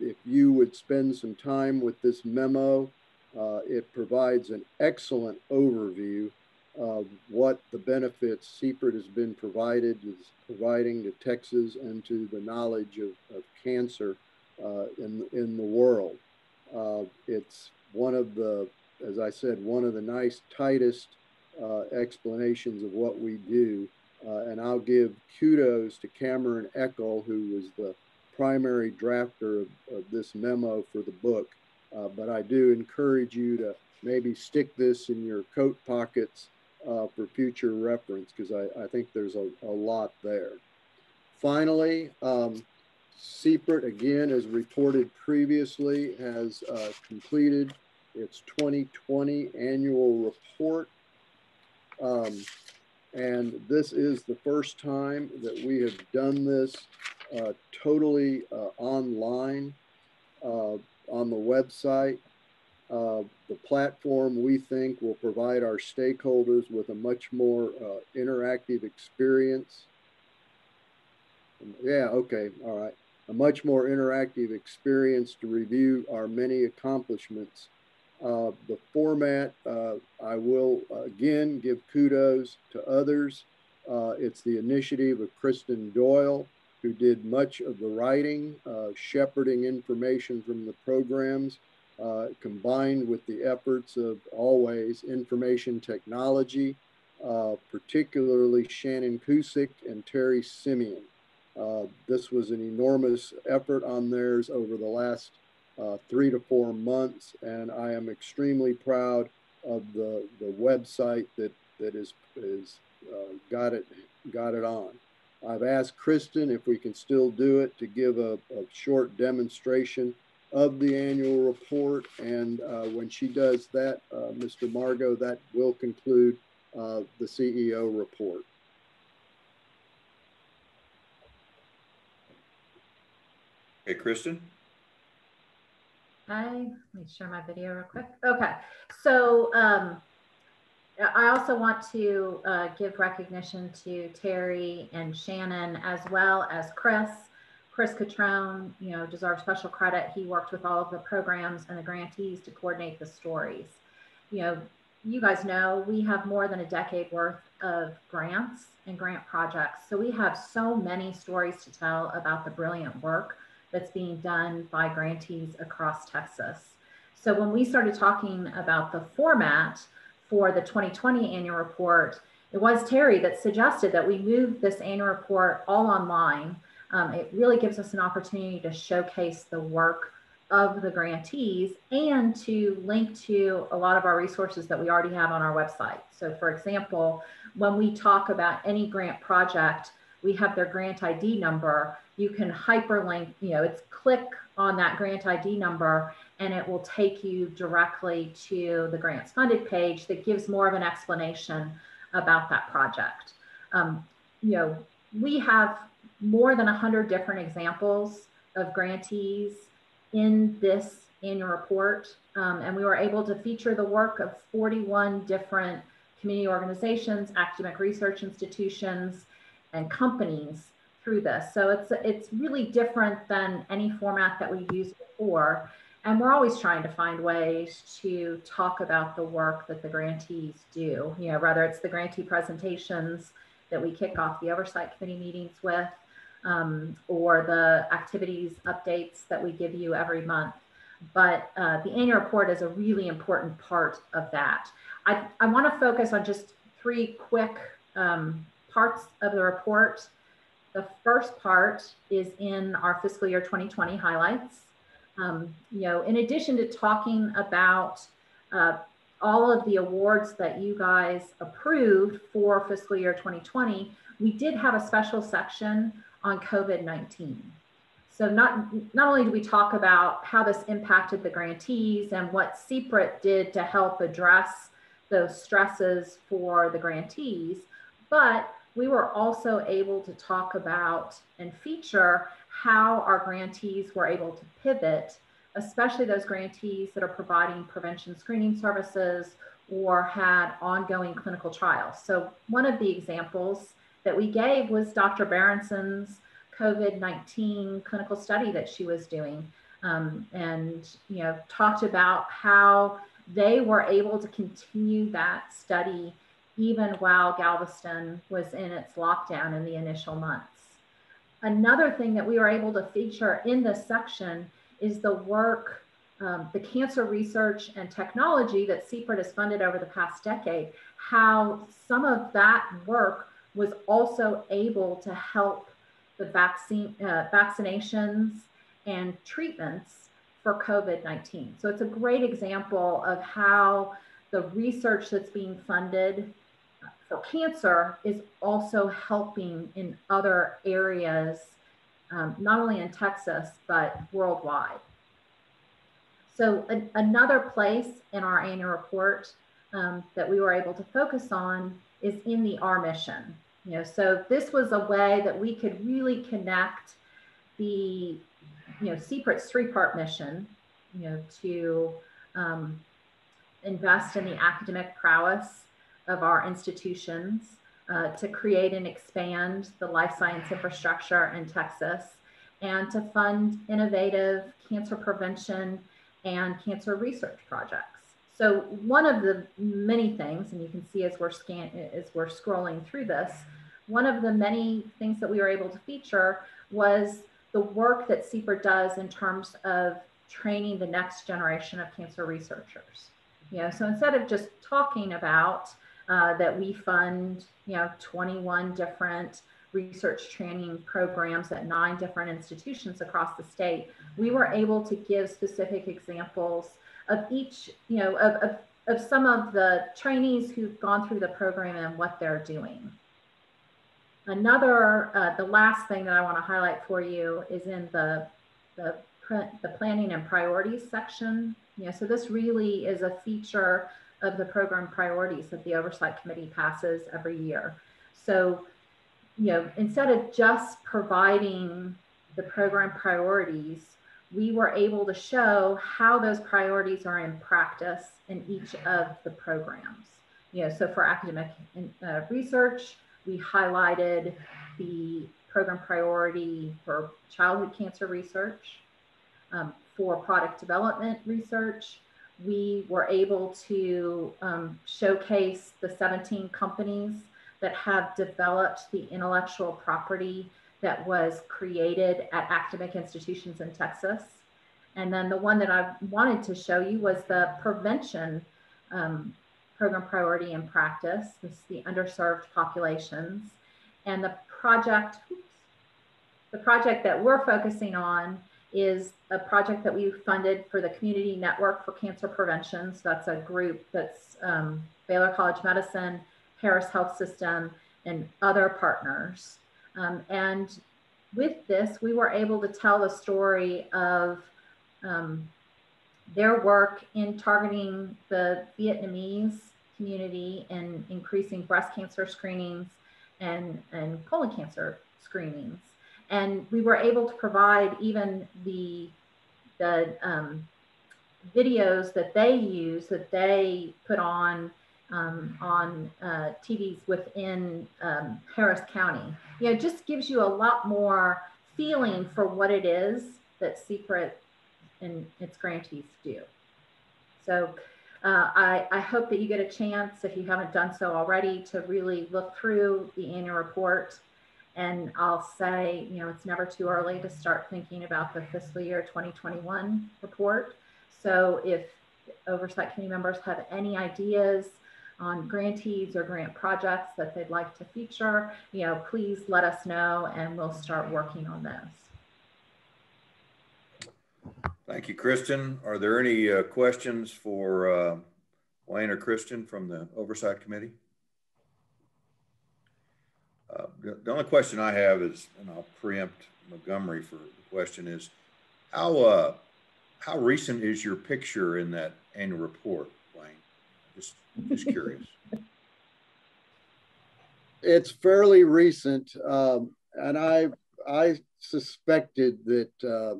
if you would spend some time with this memo, uh, it provides an excellent overview of what the benefits CPRIT has been provided is providing to Texas and to the knowledge of, of cancer uh, in, in the world. Uh, it's one of the, as I said, one of the nice, tightest uh, explanations of what we do. and I'll give kudos to Cameron Eckel, who was the primary drafter of, of, this memo for the book. Uh, but I do encourage you to maybe stick this in your coat pockets uh, for future reference because I, I, think there's a, a lot there. Finally, um, again, as reported previously, has uh, completed its 2020 annual report. Um, and this is the first time that we have done this uh, totally uh, online uh, on the website. Uh, the platform we think will provide our stakeholders with a much more uh, interactive experience. Yeah, okay, all right. A much more interactive experience to review our many accomplishments uh, the format, uh, I will again give kudos to others. Uh, it's the initiative of Kristen Doyle, who did much of the writing, uh, shepherding information from the programs, combined with the efforts of always information technology, particularly Shannon Kusick and Terry Simeon. this was an enormous effort on theirs over the last uh, three to four months. And I am extremely proud of the, the website that, that is, is uh, got, it, got it on. I've asked Kristen if we can still do it to give a, a short demonstration of the annual report. And uh, when she does that, uh, Mr. Margo, that will conclude uh, the CEO report. Hey, Kristen? I, let me share my video real quick. Okay, so um, I also want to uh, give recognition to Terry and Shannon as well as Chris. Chris Catrone, you know, deserves special credit. He worked with all of the programs and the grantees to coordinate the stories. You know, you guys know we have more than a decade worth of grants and grant projects. So we have so many stories to tell about the brilliant work that's being done by grantees across Texas. So when we started talking about the format for the 2020 annual report, it was Terry that suggested that we move this annual report all online. Um, it really gives us an opportunity to showcase the work of the grantees and to link to a lot of our resources that we already have on our website. So for example, when we talk about any grant project, we have their grant ID number. You can hyperlink, you know, it's click on that grant ID number and it will take you directly to the grants funded page that gives more of an explanation about that project. Um, you know, we have more than 100 different examples of grantees in this annual report. Um, and we were able to feature the work of 41 different community organizations, academic research institutions, and companies through this. So it's it's really different than any format that we've used before. And we're always trying to find ways to talk about the work that the grantees do, you know, whether it's the grantee presentations that we kick off the oversight committee meetings with, um, or the activities updates that we give you every month. But uh, the annual report is a really important part of that. I, I want to focus on just three quick um, parts of the report. The first part is in our fiscal year 2020 highlights. Um, you know, in addition to talking about uh, all of the awards that you guys approved for fiscal year 2020, we did have a special section on COVID-19. So not, not only do we talk about how this impacted the grantees and what CPRIT did to help address those stresses for the grantees, but we were also able to talk about and feature how our grantees were able to pivot, especially those grantees that are providing prevention screening services or had ongoing clinical trials. So one of the examples that we gave was Dr. Berenson's COVID-19 clinical study that she was doing um, and you know talked about how they were able to continue that study even while Galveston was in its lockdown in the initial months. Another thing that we were able to feature in this section is the work, um, the cancer research and technology that CPRIT has funded over the past decade, how some of that work was also able to help the vaccine, uh, vaccinations and treatments for COVID-19. So it's a great example of how the research that's being funded for cancer is also helping in other areas, um, not only in Texas, but worldwide. So an, another place in our annual report um, that we were able to focus on is in the R mission. You know, so this was a way that we could really connect the, you know, CPRIT's three-part mission, you know, to um, invest in the academic prowess of our institutions, uh, to create and expand the life science infrastructure in Texas, and to fund innovative cancer prevention and cancer research projects. So one of the many things, and you can see as we're scan as we're scrolling through this, one of the many things that we were able to feature was the work that CPRIT does in terms of training the next generation of cancer researchers. You know, so instead of just talking about uh, that we fund, you know, 21 different research training programs at nine different institutions across the state, we were able to give specific examples of each, you know, of, of, of some of the trainees who've gone through the program and what they're doing. Another, uh, the last thing that I want to highlight for you is in the, the, the planning and priorities section. You know, so this really is a feature of the program priorities that the oversight committee passes every year. So, you know, instead of just providing the program priorities, we were able to show how those priorities are in practice in each of the programs. You know, so for academic uh, research, we highlighted the program priority for childhood cancer research, um, for product development research. We were able to um, showcase the 17 companies that have developed the intellectual property that was created at academic institutions in Texas. And then the one that I wanted to show you was the prevention um, program priority and practice. This is the underserved populations. And the project, oops, the project that we're focusing on is a project that we funded for the Community Network for Cancer Prevention. So that's a group that's um, Baylor College Medicine, Harris Health System, and other partners. Um, and with this, we were able to tell the story of um, their work in targeting the Vietnamese community and increasing breast cancer screenings and, and colon cancer screenings. And we were able to provide even the, the um, videos that they use, that they put on um, on uh, TVs within um, Harris County. You know, just gives you a lot more feeling for what it is that CPRIT and its grantees do. So uh, I, I hope that you get a chance, if you haven't done so already, to really look through the annual report. And I'll say, you know, it's never too early to start thinking about the fiscal year 2021 report. So if oversight committee members have any ideas on grantees or grant projects that they'd like to feature, you know, please let us know and we'll start working on those. Thank you, Kristen. Are there any uh, questions for uh, Wayne or Kristen from the Oversight Committee? Uh, the only question I have is, and I'll preempt Montgomery for the question is, how uh, how recent is your picture in that annual report, Wayne? Just just curious. It's fairly recent, um, and I I suspected that uh,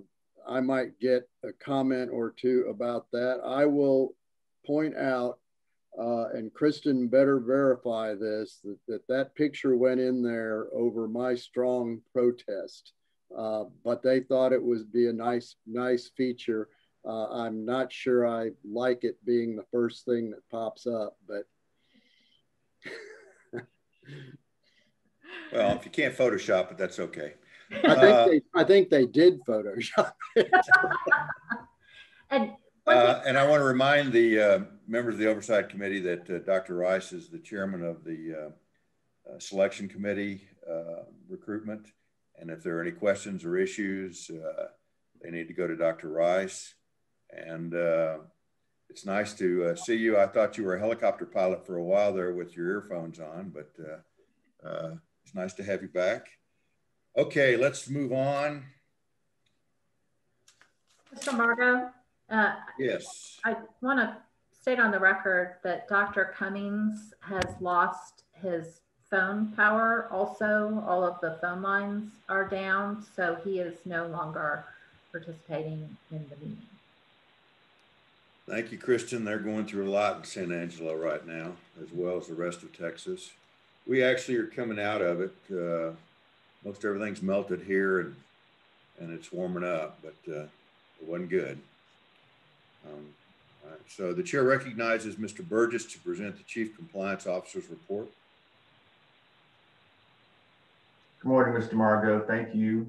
I might get a comment or two about that. I will point out, uh, and Kristen better verify this, that, that that picture went in there over my strong protest. Uh, but they thought it would be a nice, nice feature. Uh, I'm not sure I like it being the first thing that pops up, but. well, if you can't Photoshop it, that's okay. I think uh, they, I think they did Photoshop it. and uh, and I want to remind the uh, members of the Oversight Committee that uh, Dr. Rice is the chairman of the uh, uh, selection committee recruitment. And if there are any questions or issues, they need to go to Dr. Rice. And uh, it's nice to uh, see you. I thought you were a helicopter pilot for a while there with your earphones on, but uh, uh, it's nice to have you back. Okay, let's move on. Mr. Margo? Uh, yes. I want to state on the record that Dr. Cummings has lost his phone power also. All of the phone lines are down, so he is no longer participating in the meeting. Thank you, Kristen. They're going through a lot in San Angelo right now, as well as the rest of Texas. We actually are coming out of it. Uh, most everything's melted here and and it's warming up, but uh, it wasn't good. Um, so the chair recognizes Mr. Burgess to present the Chief Compliance Officer's report. Good morning, Mr. Margo. Thank you.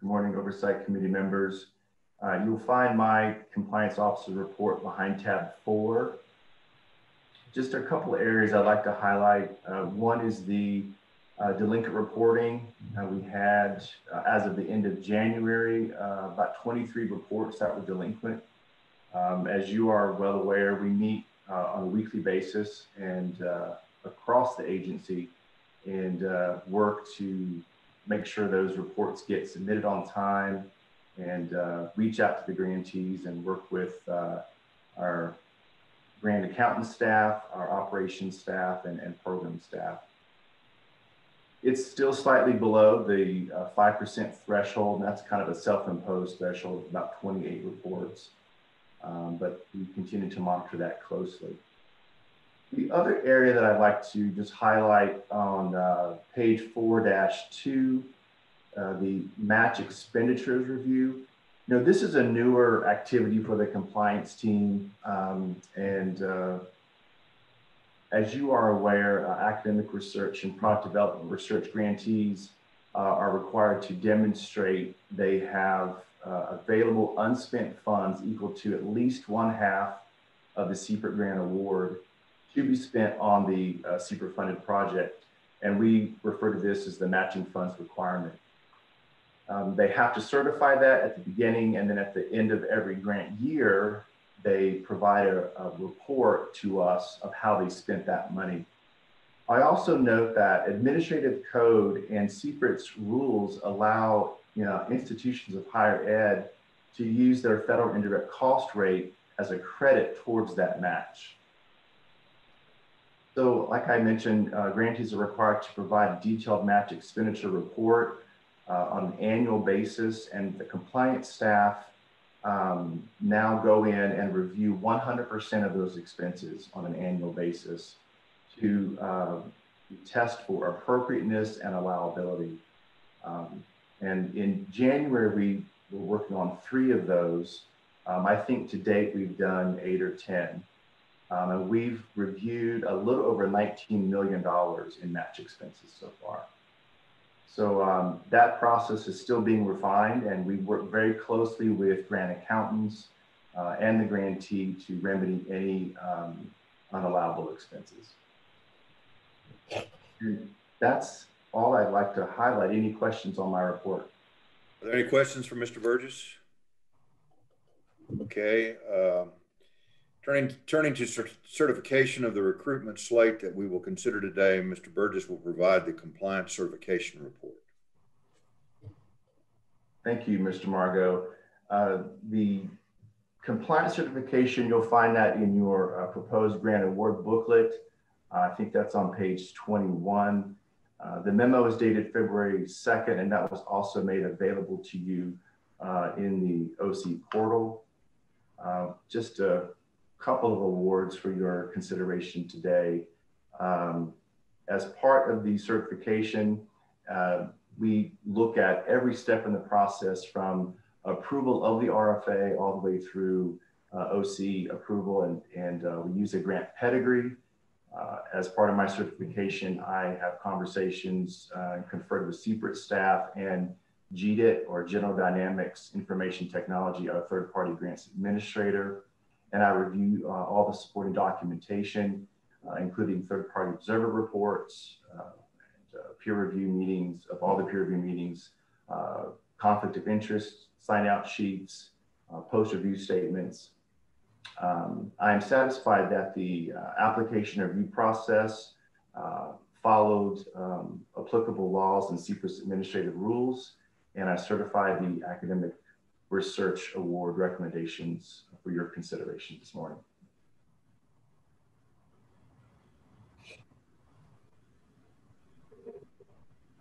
Good morning, Oversight Committee members. Uh, you'll find my Compliance Officer report behind tab four. Just a couple of areas I'd like to highlight. Uh, one is the uh, delinquent reporting. Uh, we had, uh, as of the end of January, uh, about 23 reports that were delinquent. Um, as you are well aware, we meet on a weekly basis and across the agency and uh, work to make sure those reports get submitted on time and uh, reach out to the grantees and work with uh, our grant accountant staff, our operations staff, and, and program staff. It's still slightly below the 5% uh, threshold, and that's kind of a self-imposed threshold of about 28 reports. Um, but we continue to monitor that closely. The other area that I'd like to just highlight on uh, page 4-2, uh, the match expenditures review. You know, this is a newer activity for the compliance team. Um, and uh, as you are aware, uh, academic research and product development research grantees uh, are required to demonstrate they have uh, available unspent funds equal to at least one half of the CPRIT grant award to be spent on the uh, CPRIT funded project. And we refer to this as the matching funds requirement. Um, they have to certify that at the beginning and then at the end of every grant year, they provide a, a report to us of how they spent that money. I also note that administrative code and CPRIT's rules allow you know, institutions of higher ed to use their federal indirect cost rate as a credit towards that match. So like I mentioned, uh, grantees are required to provide a detailed match expenditure report uh, on an annual basis and the compliance staff um, now go in and review 100% of those expenses on an annual basis to uh, test for appropriateness and allowability. Um, and in January, we were working on three of those. Um, I think to date, we've done eight or 10. Um, and we've reviewed a little over $19 million in match expenses so far. So um, that process is still being refined and we work very closely with grant accountants uh, and the grantee to remedy any um, unallowable expenses. And that's all I'd like to highlight. Any questions on my report? Are there any questions for Mr. Burgess? Okay. Um, Turning, turning to certification of the recruitment slate that we will consider today, Mr. Burgess will provide the compliance certification report. Thank you, Mr. Margo. Uh, the compliance certification, you'll find that in your uh, proposed grant award booklet. Uh, I think that's on page 21. Uh, the memo is dated February 2nd, and that was also made available to you uh, in the OC portal. Uh, just a couple of awards for your consideration today. Um, as part of the certification, uh, we look at every step in the process from approval of the RFA all the way through uh, OC approval, and, and we use a grant pedigree. Uh, as part of my certification, I have conversations uh, conferred with CPRIT staff and GDIT or General Dynamics Information Technology, our third party grants administrator and I review uh, all the supporting documentation, uh, including third-party observer reports, uh, and, uh, peer review meetings of all the peer review meetings, conflict of interest, sign-out sheets, uh, post-review statements. Um, I am satisfied that the uh, application review process uh, followed um, applicable laws and CPRIT's administrative rules, and I certify the academic research award recommendations for your consideration this morning.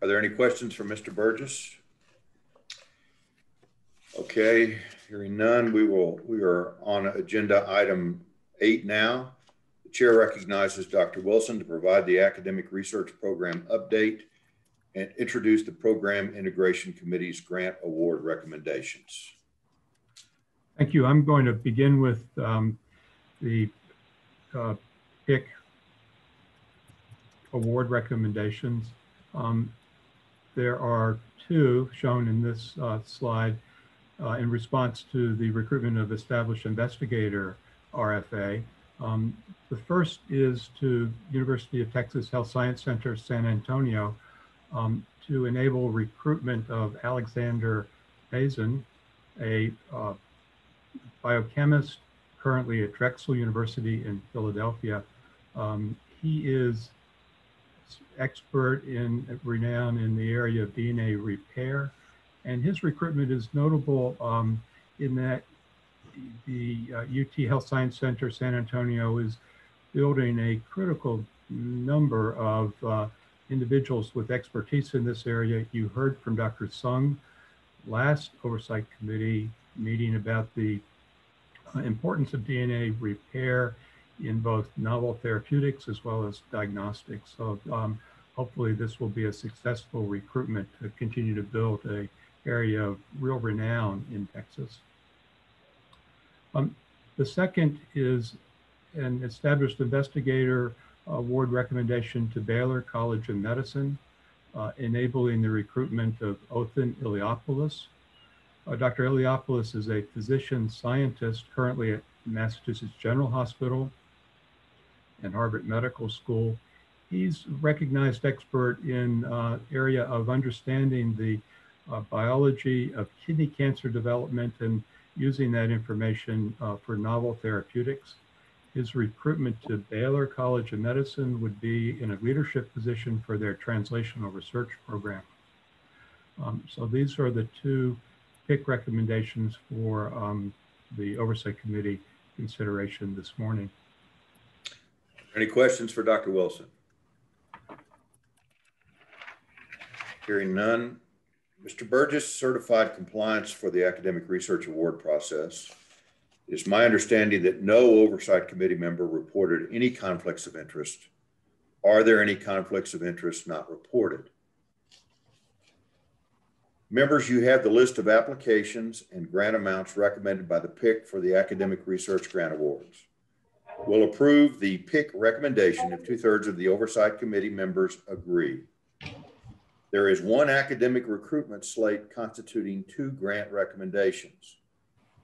Are there any questions for Mr. Burgess? Okay, hearing none, we will, we are on agenda item eight now. The chair recognizes Dr. Wilson to provide the academic research program update and introduce the program integration committee's grant award recommendations. Thank you. I'm going to begin with um, the uh, PIC award recommendations. Um, there are two shown in this uh, slide uh, in response to the recruitment of established investigator RFA. Um, the first is to University of Texas Health Science Center, San Antonio, um, to enable recruitment of Alexander Mazin, a uh, biochemist currently at Drexel University in Philadelphia. Um, he is expert in renown in the area of DNA repair. And his recruitment is notable um, in that the uh, UT Health Science Center San Antonio is building a critical number of uh, individuals with expertise in this area. You heard from Dr. Sung last Oversight Committee meeting about the uh, importance of DNA repair in both novel therapeutics as well as diagnostics. So um, hopefully this will be a successful recruitment to continue to build a area of real renown in Texas. Um, the second is an established investigator award recommendation to Baylor College of Medicine, uh, enabling the recruitment of Othon Iliopoulos. Uh, Dr. Iliopoulos is a physician scientist currently at Massachusetts General Hospital and Harvard Medical School. He's recognized expert in uh, area of understanding the biology of kidney cancer development and using that information uh, for novel therapeutics. His recruitment to Baylor College of Medicine would be in a leadership position for their translational research program. Um, so these are the two pick recommendations for um, the Oversight Committee consideration this morning. Any questions for Dr. Wilson? Hearing none, Mr. Burgess certified compliance for the Academic Research Award process. It is my understanding that no Oversight Committee member reported any conflicts of interest. Are there any conflicts of interest not reported? Members, you have the list of applications and grant amounts recommended by the PIC for the Academic Research Grant Awards. We'll approve the PIC recommendation if two thirds of the Oversight Committee members agree. There is one academic recruitment slate constituting two grant recommendations.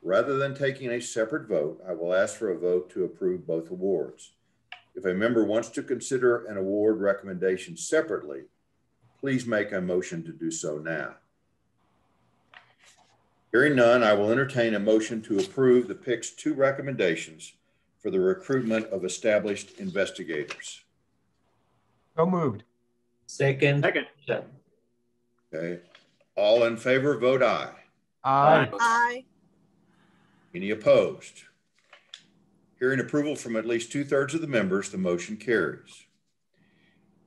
Rather than taking a separate vote, I will ask for a vote to approve both awards. If a member wants to consider an award recommendation separately, please make a motion to do so now. Hearing none, I will entertain a motion to approve the PIC's two recommendations for the recruitment of established investigators. So moved. Second. Second. Okay. All in favor, vote aye. Aye. Aye. Any opposed? Hearing approval from at least two thirds of the members, the motion carries.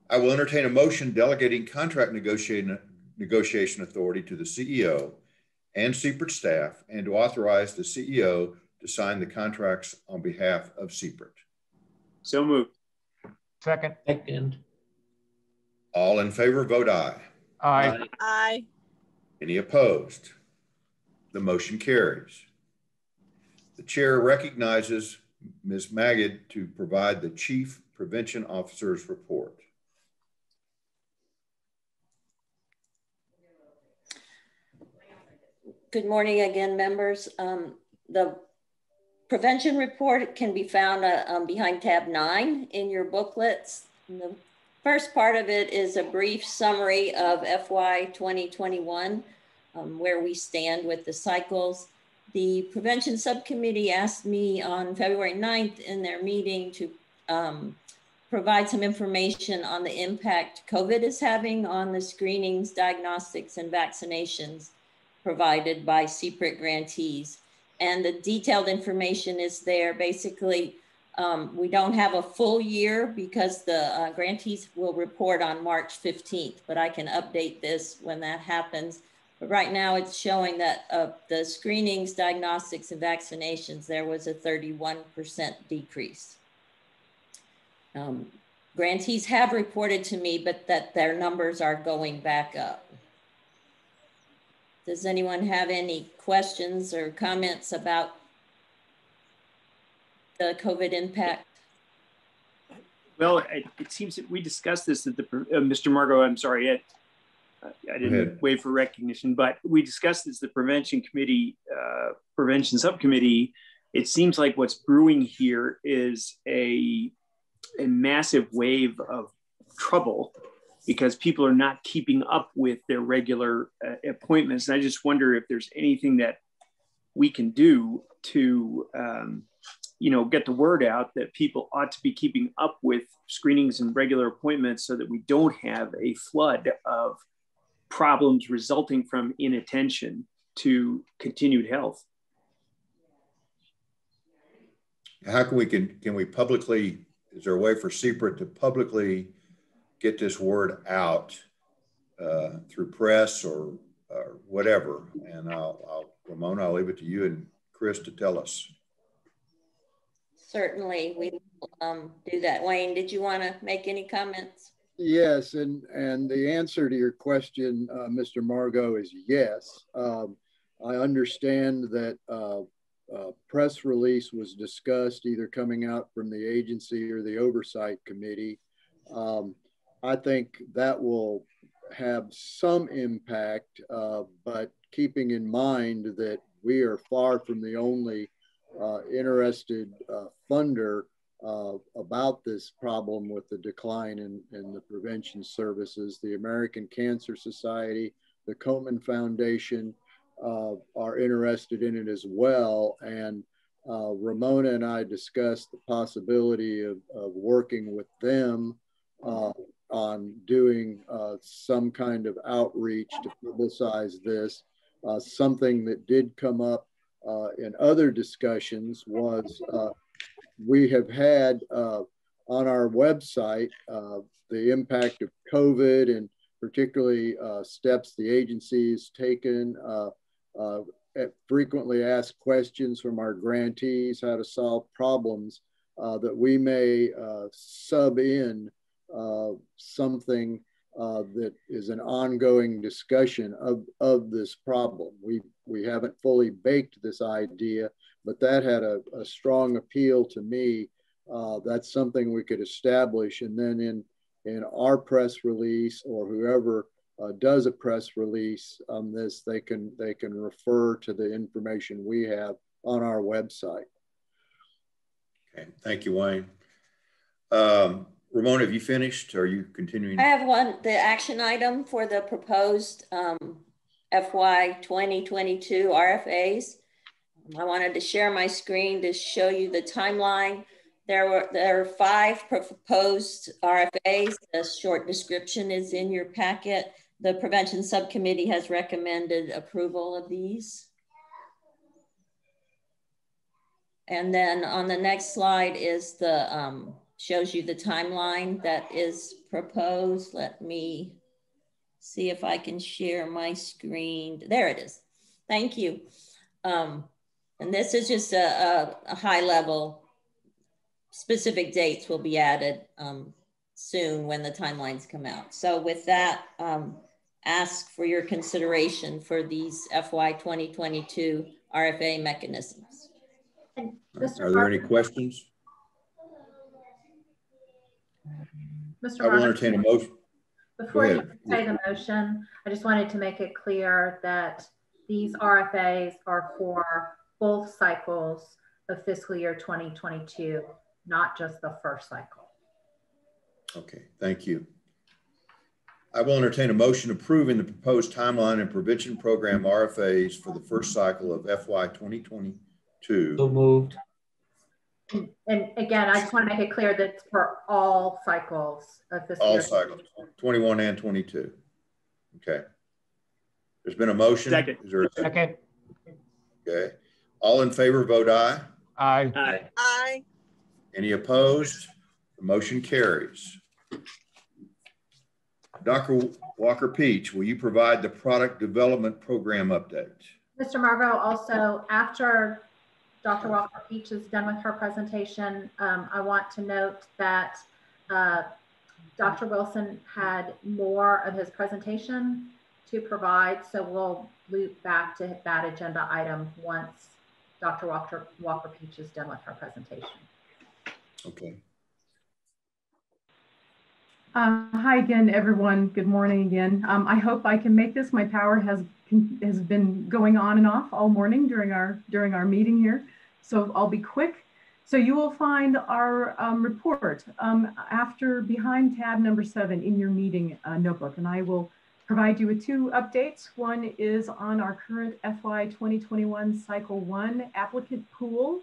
I will entertain a motion delegating contract negotiation, negotiation authority to the CEO and CPRIT staff and to authorize the CEO to sign the contracts on behalf of CPRIT. So moved. Second. Second. All in favor, vote aye. Aye. Aye. Any opposed? The motion carries. The chair recognizes Ms. Magid to provide the Chief Prevention Officer's report. Good morning again, members. Um, the prevention report can be found uh, um, behind tab nine in your booklets. And the first part of it is a brief summary of FY 2021, um, where we stand with the cycles. the prevention subcommittee asked me on February 9th in their meeting to um, provide some information on the impact COVID is having on the screenings, diagnostics, and vaccinations provided by CPRIT grantees. And the detailed information is there. Basically, um, we don't have a full year because the uh, grantees will report on March 15th, but I can update this when that happens. But right now it's showing that the screenings, diagnostics, and vaccinations, there was a 31% decrease. Um, grantees have reported to me, but that their numbers are going back up. Does anyone have any questions or comments about the COVID impact? Well, it, it seems that we discussed this at the, uh, Mr. Margo, I'm sorry, it, I didn't wait for recognition, but we discussed this, the prevention committee, uh, prevention subcommittee. It seems like what's brewing here is a a massive wave of trouble because people are not keeping up with their regular uh, appointments. And I just wonder if there's anything that we can do to, um, you know, get the word out that people ought to be keeping up with screenings and regular appointments so that we don't have a flood of problems resulting from inattention to continued health. How can we can can we publicly is there a way for CPRIT to publicly get this word out uh, through press or, or whatever? And I'll, I'll, Ramona, I'll leave it to you and Chris to tell us. Certainly, we um, do that. Wayne, did you want to make any comments? Yes, and and the answer to your question, uh, Mr. Margo, is yes. Um, I understand that uh, uh, press release was discussed, either coming out from the agency or the oversight committee. Um, I think that will have some impact, uh, but keeping in mind that we are far from the only uh, interested uh, funder uh, about this problem with the decline in, in the prevention services. The American Cancer Society, the Komen Foundation, uh, are interested in it as well. And uh, Ramona and I discussed the possibility of, of working with them on doing uh, some kind of outreach to publicize this. Uh, something that did come up uh, in other discussions was we have had on our website the impact of COVID and particularly uh, steps the agency has taken uh, uh, frequently asked questions from our grantees, how to solve problems, uh, that we may uh, sub in uh, something uh, that is an ongoing discussion of, of this problem. We, we haven't fully baked this idea, but that had a, a strong appeal to me. Uh, that's something we could establish. And then in, in our press release or whoever uh, does a press release on this, they can they can refer to the information we have on our website. Okay, thank you, Wayne. Um, Ramona, have you finished? Are you continuing? I have one, the action item for the proposed um, FY 2022 RFAs. I wanted to share my screen to show you the timeline. There were there are five proposed RFAs. The short description is in your packet. The prevention subcommittee has recommended approval of these. And then on the next slide is the, um, shows you the timeline that is proposed. Let me see if I can share my screen. There it is. Thank you. Um, and this is just a, a, a, high level, specific dates will be added um, soon when the timelines come out. So with that, um, ask for your consideration for these FY 2022 RFA mechanisms. Are there any questions? Mr. I will entertain a motion. Before you say the motion, I just wanted to make it clear that these RFAs are for both cycles of fiscal year 2022, not just the first cycle. Okay, thank you. I will entertain a motion approving the proposed timeline and prevention program RFAs for the first cycle of FY 2022. So moved. And again, I just want to make it clear that it's for all cycles of this All year. cycles, 21 and 22. Okay. There's been a motion. Second. Is there a second? Second. Okay. All in favor, vote aye. Aye. Aye. Aye. Any opposed? The motion carries. Dr. Walker Peach, will you provide the product development program update? Mr. Margo, also after Dr. Walker Peach is done with her presentation, um, I want to note that uh, Dr. Wilson had more of his presentation to provide, so we'll loop back to that agenda item once Dr. Walker, Walker Peach is done with her presentation. Okay. Uh, hi again, everyone. Good morning again. Um, I hope I can make this. My power has has been going on and off all morning during our during our meeting here, so I'll be quick. So you will find our um, report um, after behind tab number seven in your meeting uh, notebook, and I will provide you with two updates. One is on our current FY 2021 cycle one applicant pool.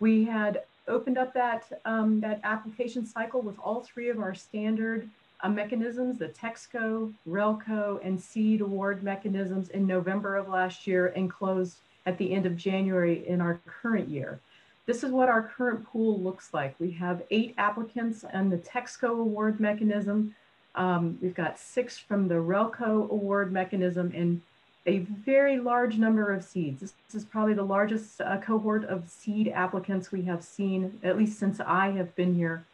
We had opened up that, um, that application cycle with all three of our standard uh, mechanisms, the TEXCO, RELCO, and SEED award mechanisms in November of last year and closed at the end of January in our current year. This is what our current pool looks like. We have eight applicants on the TEXCO award mechanism. Um, we've got six from the RELCO award mechanism and a very large number of seeds. This, is probably the largest uh, cohort of seed applicants we have seen, at least since I have been here.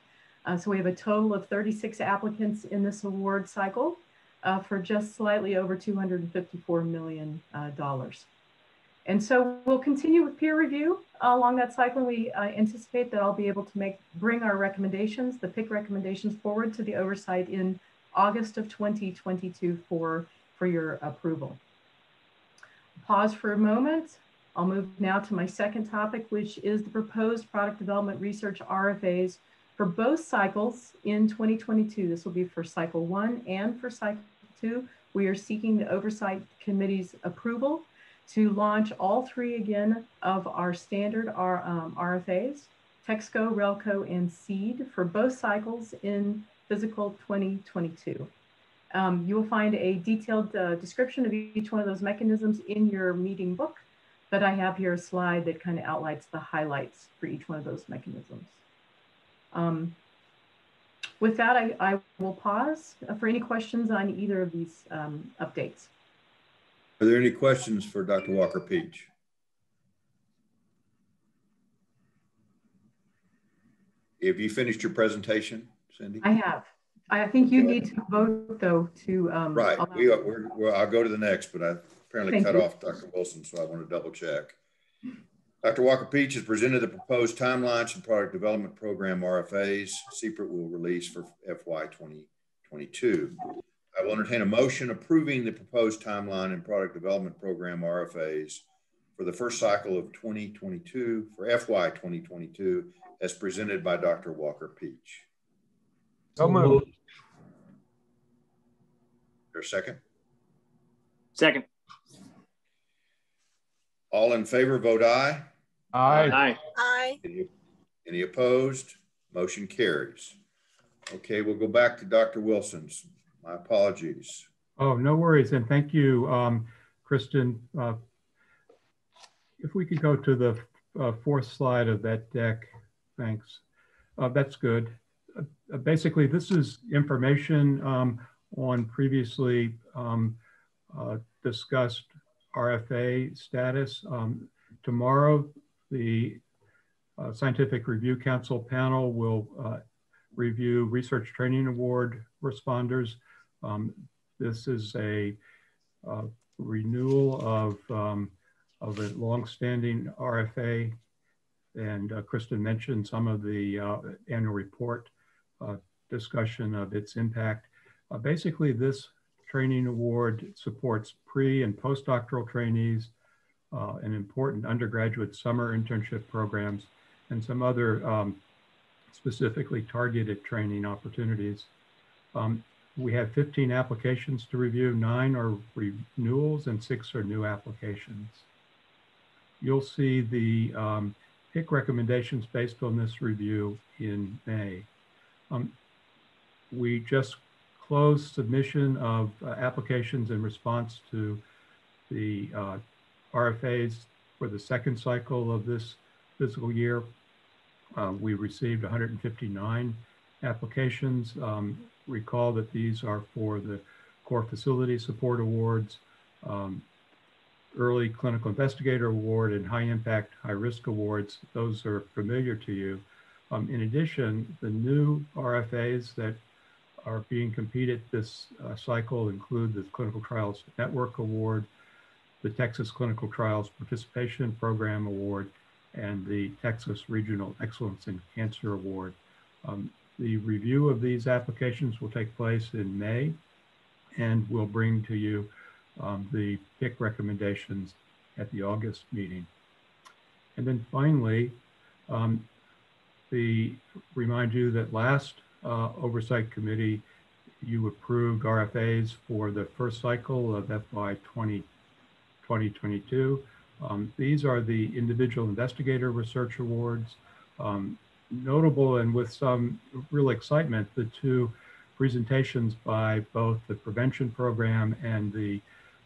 Uh, so we have a total of 36 applicants in this award cycle uh, for just slightly over $254 million. And so we'll continue with peer review along that cycle. We uh, anticipate that I'll be able to make bring our recommendations, the PIC recommendations forward to the oversight in August of 2022 for, for your approval pause for a moment. I'll move now to my second topic, which is the proposed product development research RFAs for both cycles in 2022. This will be for cycle one and for cycle two. We are seeking the Oversight Committee's approval to launch all three again of our standard our, um, RFAs, TEXCO, RELCO, and SEED for both cycles in physical 2022. Um, you will find a detailed uh, description of each one of those mechanisms in your meeting book, but I have here a slide that kind of outlines the highlights for each one of those mechanisms. Um, with that, I, I, will pause for any questions on either of these um, updates. Are there any questions for Dr. Walker Peach? Have you finished your presentation, Cindy? I have. I think you need to vote though to. Um, right. We are, we're, we're, I'll go to the next, but I apparently Thank cut you. off Dr. Wilson, so I want to double check. Dr. Walker Peach has presented the proposed timelines and product development program RFAs CPRIT will release for FY 2022. I will entertain a motion approving the proposed timeline and product development program RFAs for the first cycle of 2022 for FY 2022 as presented by Dr. Walker Peach. So moved. Your second? Second. All in favor, vote aye. Aye. Aye. Aye. Any, any opposed? Motion carries. Okay, we'll go back to Dr. Wilson's. My apologies. Oh, no worries. And thank you, um, Kristen. Uh, if we could go to the uh, fourth slide of that deck, thanks. Uh, that's good. Uh, basically, this is information um, on previously um, uh, discussed RFA status. Um, tomorrow, the uh, Scientific Review Council panel will uh, review Research Training Award responders. Um, this is a uh, renewal of, um, of a longstanding RFA, and uh, Kristen mentioned some of the uh, annual report uh, discussion of its impact. Uh, basically, this training award supports pre and postdoctoral trainees and important undergraduate summer internship programs and some other um, specifically targeted training opportunities. Um, we have 15 applications to review, nine are renewals and six are new applications. You'll see the um, pick recommendations based on this review in May. Um, we just closed submission of uh, applications in response to the uh, RFAs for the second cycle of this fiscal year. Uh, we received 159 applications. Um, recall that these are for the core facility support awards, um, early clinical investigator award, and high impact, high risk awards. Those are familiar to you. Um, in addition, the new RFAs that are being competed this uh, cycle include the Clinical Trials Network Award, the Texas Clinical Trials Participation Program Award, and the Texas Regional Excellence in Cancer Award. Um, the review of these applications will take place in May, and we'll bring to you um, the PIC recommendations at the August meeting. And then finally, um, the remind you that last uh, Oversight Committee, you approved RFAs for the first cycle of FY 20, 2022. Um, these are the Individual Investigator Research Awards. Um, notable and with some real excitement, the two presentations by both the prevention program and the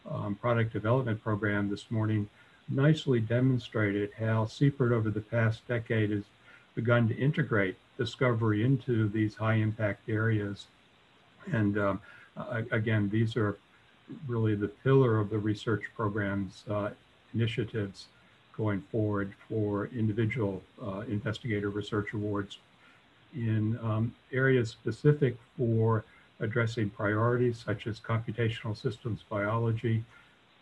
um, product development program this morning nicely demonstrated how CPRIT over the past decade has begun to integrate discovery into these high impact areas. And um, again, these are really the pillar of the research programs uh, initiatives going forward for individual uh, investigator research awards in um, areas specific for addressing priorities such as computational systems biology,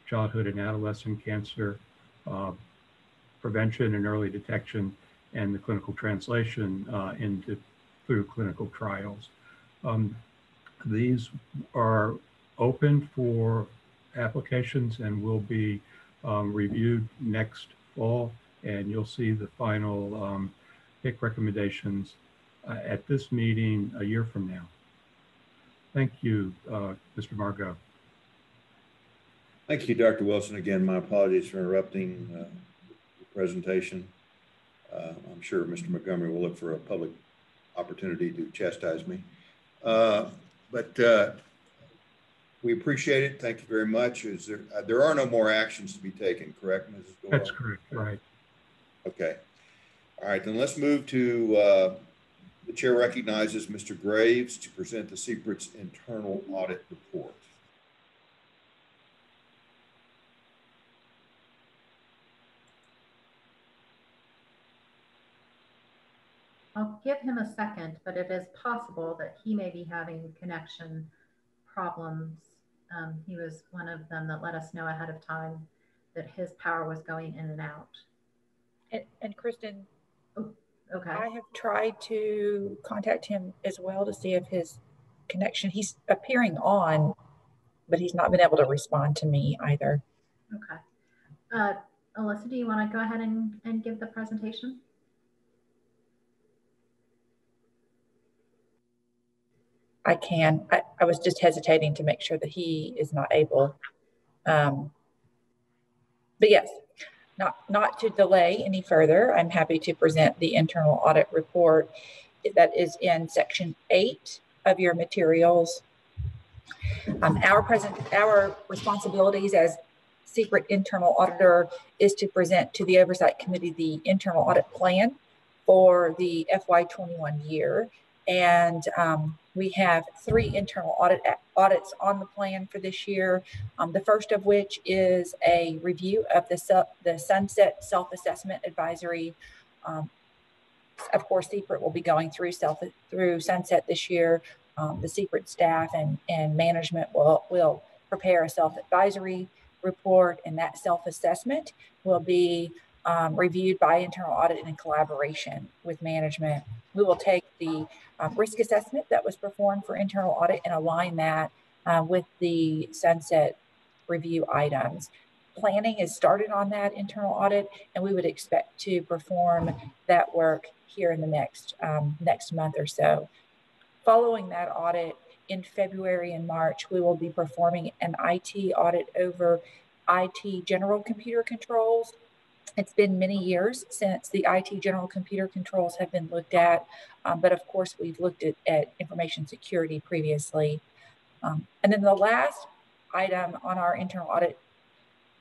childhood and adolescent cancer, uh, prevention and early detection, and the clinical translation uh, into through clinical trials. Um, these are open for applications and will be um, reviewed next fall, and you'll see the final um, PIC recommendations uh, at this meeting a year from now. Thank you, uh, Mr. Margo. Thank you, Dr. Wilson. Again, my apologies for interrupting uh, the presentation. Uh, I'm sure Mr. Montgomery will look for a public opportunity to chastise me. Uh, but uh, we appreciate it. Thank you very much. Is there, uh, there are no more actions to be taken, correct, Mrs. Doyle? That's correct, right. Okay. All right, then let's move to uh, the chair recognizes Mr. Graves to present the CPRIT's internal audit report. I'll give him a second, but it is possible that he may be having connection problems. Um, he was one of them that let us know ahead of time that his power was going in and out. And, and Kristen, oh, okay. I have tried to contact him as well to see if his connection, he's appearing on, but he's not been able to respond to me either. Okay. Uh, Alyssa, do you want to go ahead and, and give the presentation? I can. I, I was just hesitating to make sure that he is not able. Um, but yes, not, not to delay any further, I'm happy to present the internal audit report that is in section eight of your materials. Um, our present, our responsibilities as CPRIT internal auditor is to present to the oversight committee the internal audit plan for the FY21 year. And um, we have three internal audit audits on the plan for this year. Um, the first of which is a review of the, the Sunset Self-Assessment Advisory. Um, of course, CPRIT will be going through self through Sunset this year. Um, the CPRIT staff and, and management will, will prepare a self-advisory report and that self-assessment will be um, reviewed by internal audit in collaboration with management. We will take the uh, risk assessment that was performed for internal audit and align that uh, with the sunset review items. Planning is started on that internal audit, and we would expect to perform that work here in the next um, next month or so. Following that audit in February and March, we will be performing an IT audit over IT general computer controls. It's been many years since the IT general computer controls have been looked at, um, but of course we've looked at, at information security previously. Um, and then the last item on our internal audit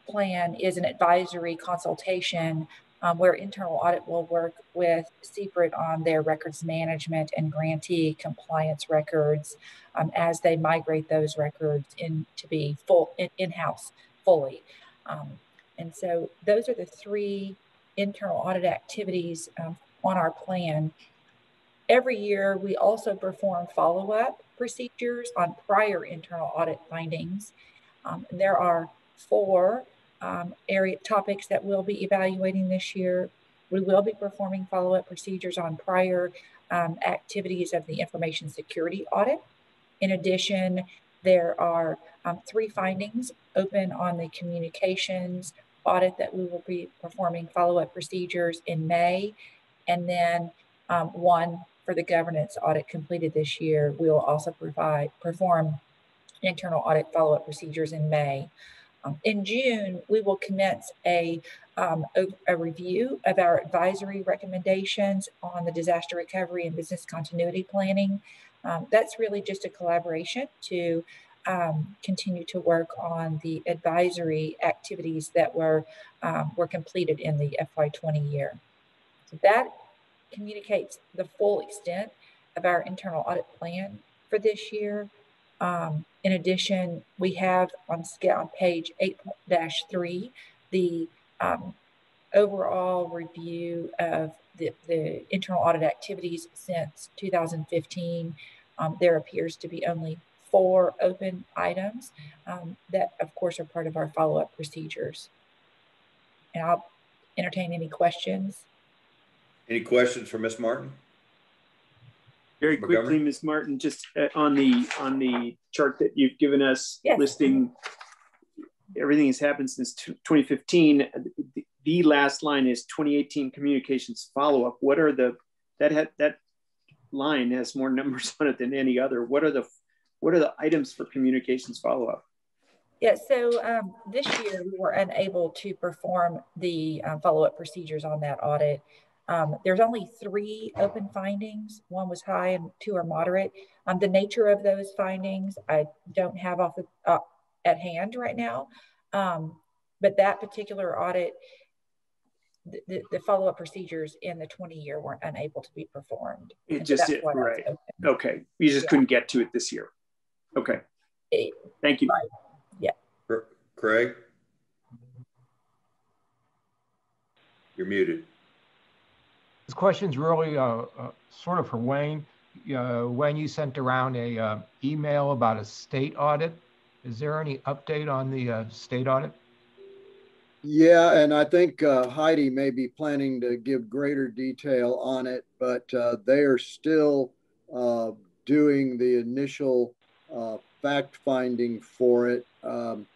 plan is an advisory consultation um, where internal audit will work with CPRIT on their records management and grantee compliance records um, as they migrate those records in to be full in-house fully. Um, and so those are the three internal audit activities um, on our plan. Every year, we also perform follow-up procedures on prior internal audit findings. Um, there are four um, area topics that we'll be evaluating this year. We will be performing follow-up procedures on prior um, activities of the information security audit. In addition, there are um, three findings open on the communications audit that we will be performing follow-up procedures in May, and then um, one for the governance audit completed this year. We will also provide perform internal audit follow-up procedures in May. Um, in June, we will commence a, um, a, a, review of our advisory recommendations on the disaster recovery and business continuity planning. Um, that's really just a collaboration to um, continue to work on the advisory activities that were, um, were completed in the FY20 year. So that communicates the full extent of our internal audit plan for this year. Um, in addition, we have on on page 8-3 the um, overall review of the, the, internal audit activities since 2015. Um, there appears to be only four open items um, that, of course, are part of our follow-up procedures. And I'll entertain any questions. Any questions for Ms. Martin? Very quickly, Ms. Martin, just uh, on the on the chart that you've given us yes. listing everything has happened since 2015. The, the last line is 2018 communications follow-up. What are the that had that line has more numbers on it than any other. What are the what are the items for communications follow-up? Yeah, so um, this year we were unable to perform the uh, follow-up procedures on that audit. Um, there's only three open findings. One was high and two are moderate. Um, the nature of those findings, I don't have off the, uh, at hand right now. Um, but that particular audit, the, the, follow-up procedures in the 20 year weren't unable to be performed. It just so right. Okay, you just yeah. couldn't get to it this year. Okay, it, thank you. Right. Yeah. Craig, you're muted. This question's really uh, uh, sort of for Wayne. Uh, when you sent around a uh, email about a state audit, is there any update on the uh, state audit? Yeah, and I think uh, Heidi may be planning to give greater detail on it, but they are still doing the initial fact finding for it. Um,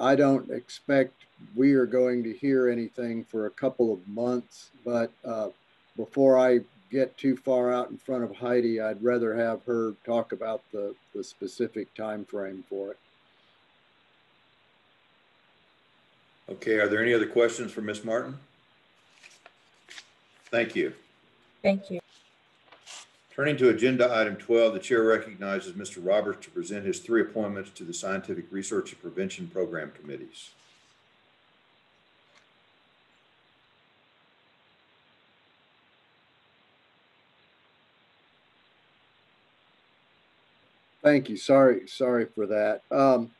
I don't expect we are going to hear anything for a couple of months, but uh, before I get too far out in front of Heidi, I'd rather have her talk about the, the specific time frame for it. Okay, are there any other questions for Ms. Martin? Thank you. Thank you. Turning to agenda item 12, the chair recognizes Mr. Roberts to present his three appointments to the Scientific Research and Prevention Program Committees. Thank you. Sorry, sorry for that. Um,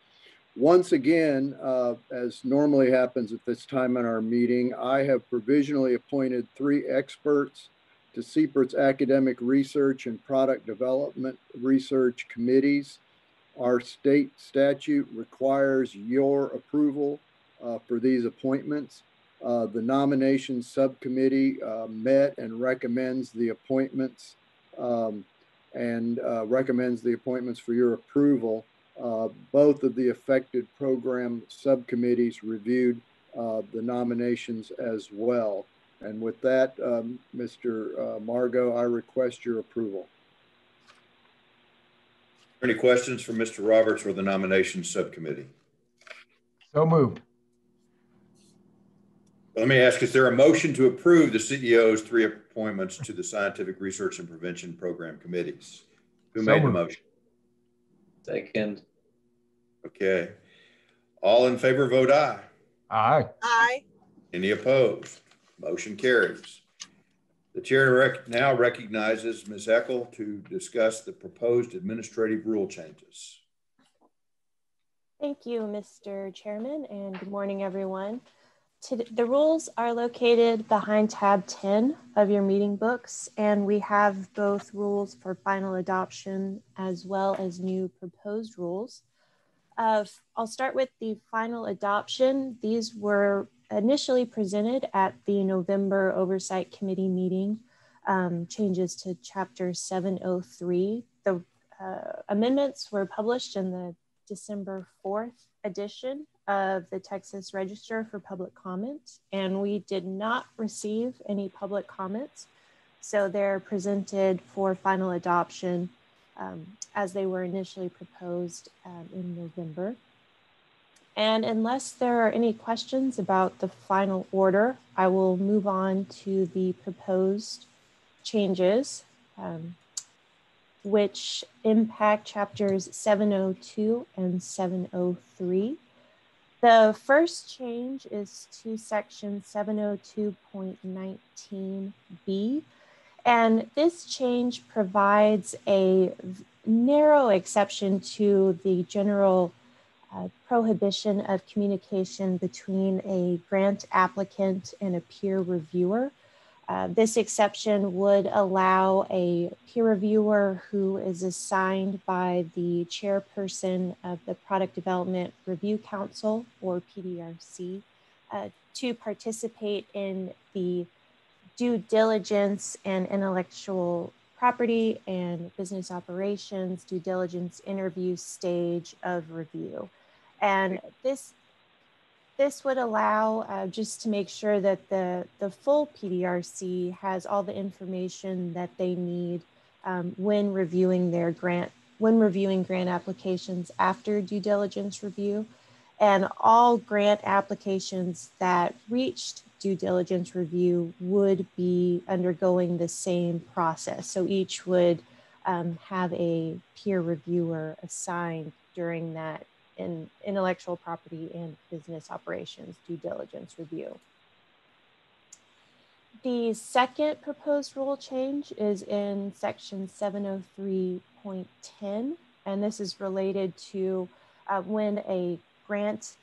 once again, uh, as normally happens at this time in our meeting, I have provisionally appointed three experts to CPRIT's academic research and product development research committees. Our state statute requires your approval uh, for these appointments. Uh, the nominations subcommittee uh, met and recommends the appointments um, and uh, recommends the appointments for your approval. Uh, both of the affected program subcommittees reviewed uh, the nominations as well. And with that, um, Mr. Uh, Margo, I request your approval. Any questions for Mr. Roberts or the nominations subcommittee? So moved. Let me ask, is there a motion to approve the CEO's three appointments to the Scientific Research and Prevention Program committees? Who So made the moved. motion? Second. Okay. All in favor, vote aye. Aye. Aye. Any opposed? Motion carries. The chair rec- now recognizes Ms. Eckel to discuss the proposed administrative rule changes. Thank you, Mr. Chairman, and good morning, everyone. The rules are located behind tab 10 of your meeting books, and we have both rules for final adoption as well as new proposed rules. Uh, I'll start with the final adoption. These were initially presented at the November Oversight Committee meeting, um, changes to Chapter 703. The uh, amendments were published in the December 4th edition of the Texas Register for public comment, and we did not receive any public comments. So they're presented for final adoption um, as they were initially proposed um, in November. And unless there are any questions about the final order, I will move on to the proposed changes. Um, which impact chapters 702 and 703. The first change is to section 702.19b, and this change provides a narrow exception to the general prohibition of communication between a grant applicant and a peer reviewer. Uh, this exception would allow a peer reviewer who is assigned by the chairperson of the Product Development Review Council, or PDRC, uh, to participate in the due diligence and intellectual property and business operations due diligence interview stage of review. And this this would allow uh, just to make sure that the, the full PDRC has all the information that they need um, when reviewing their grant, when reviewing grant applications after due diligence review. And all grant applications that reached due diligence review would be undergoing the same process. So each would um, have a peer reviewer assigned during that in intellectual property and business operations due diligence review. The second proposed rule change is in section 703.10, and this is related to uh, when a grant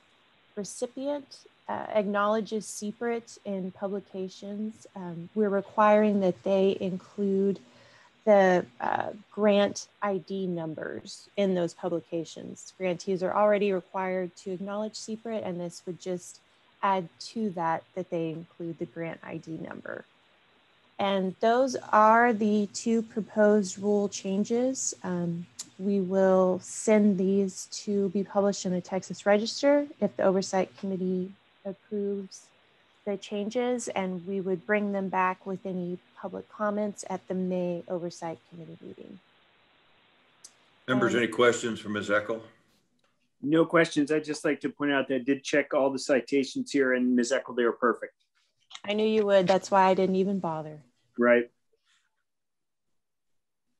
recipient uh, acknowledges CPRIT in publications. Um, we're requiring that they include the uh, grant ID numbers in those publications. Grantees are already required to acknowledge CPRIT, and this would just add to that that they include the grant ID number. And those are the two proposed rule changes. Um, we will send these to be published in the Texas Register if the Oversight Committee approves the changes, and we would bring them back with any public comments at the May Oversight Committee meeting. Members, Um, any questions for Ms. Eckel? No questions. I'd just like to point out that I did check all the citations here and Ms. Eckel, they were perfect. I knew you would. That's why I didn't even bother. Right.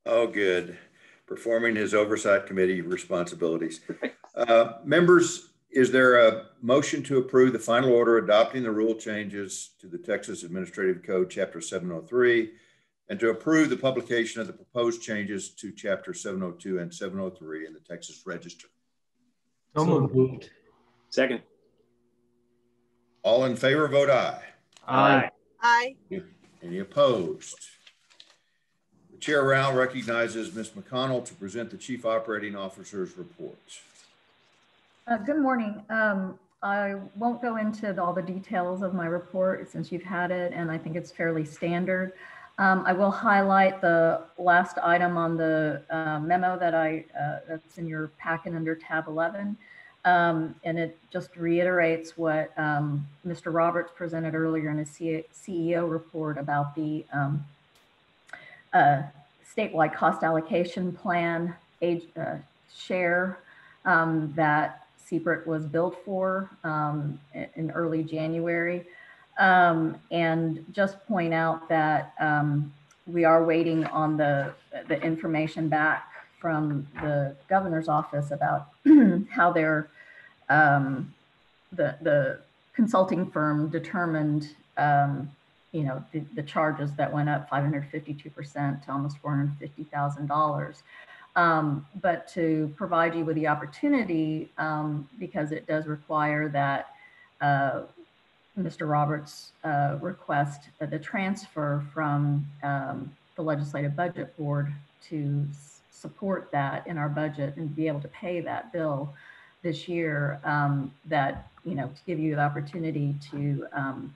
Oh, good. Performing his oversight committee responsibilities. Uh, members, is there a motion to approve the final order adopting the rule changes to the Texas Administrative Code, Chapter 703, and to approve the publication of the proposed changes to Chapter 702 and 703 in the Texas Register? So moved. Second. All in favor, vote aye. Aye. Aye. Any opposed? The chair now recognizes Ms. McConnell to present the Chief Operating Officer's report. Uh, Good morning. Um, I won't go into all the details of my report since you've had it, and I think it's fairly standard. Um, I will highlight the last item on the uh, memo that I, uh, that's in your packet under tab 11. Um, And it just reiterates what um, Mr. Roberts presented earlier in his CEO report about the um, uh, statewide cost allocation plan age, uh, share um, that CPRIT was built for um, in early January. Um, and just point out that um, we are waiting on the, the information back from the governor's office about how their um, the the consulting firm determined um, you know the, the charges that went up 552% to almost $450,000 um, but to provide you with the opportunity um, because it does require that uh, Mr. Roberts uh, request the transfer from um, the legislative budget board to support that in our budget and be able to pay that bill this year um, that, you know, to give you the opportunity to um,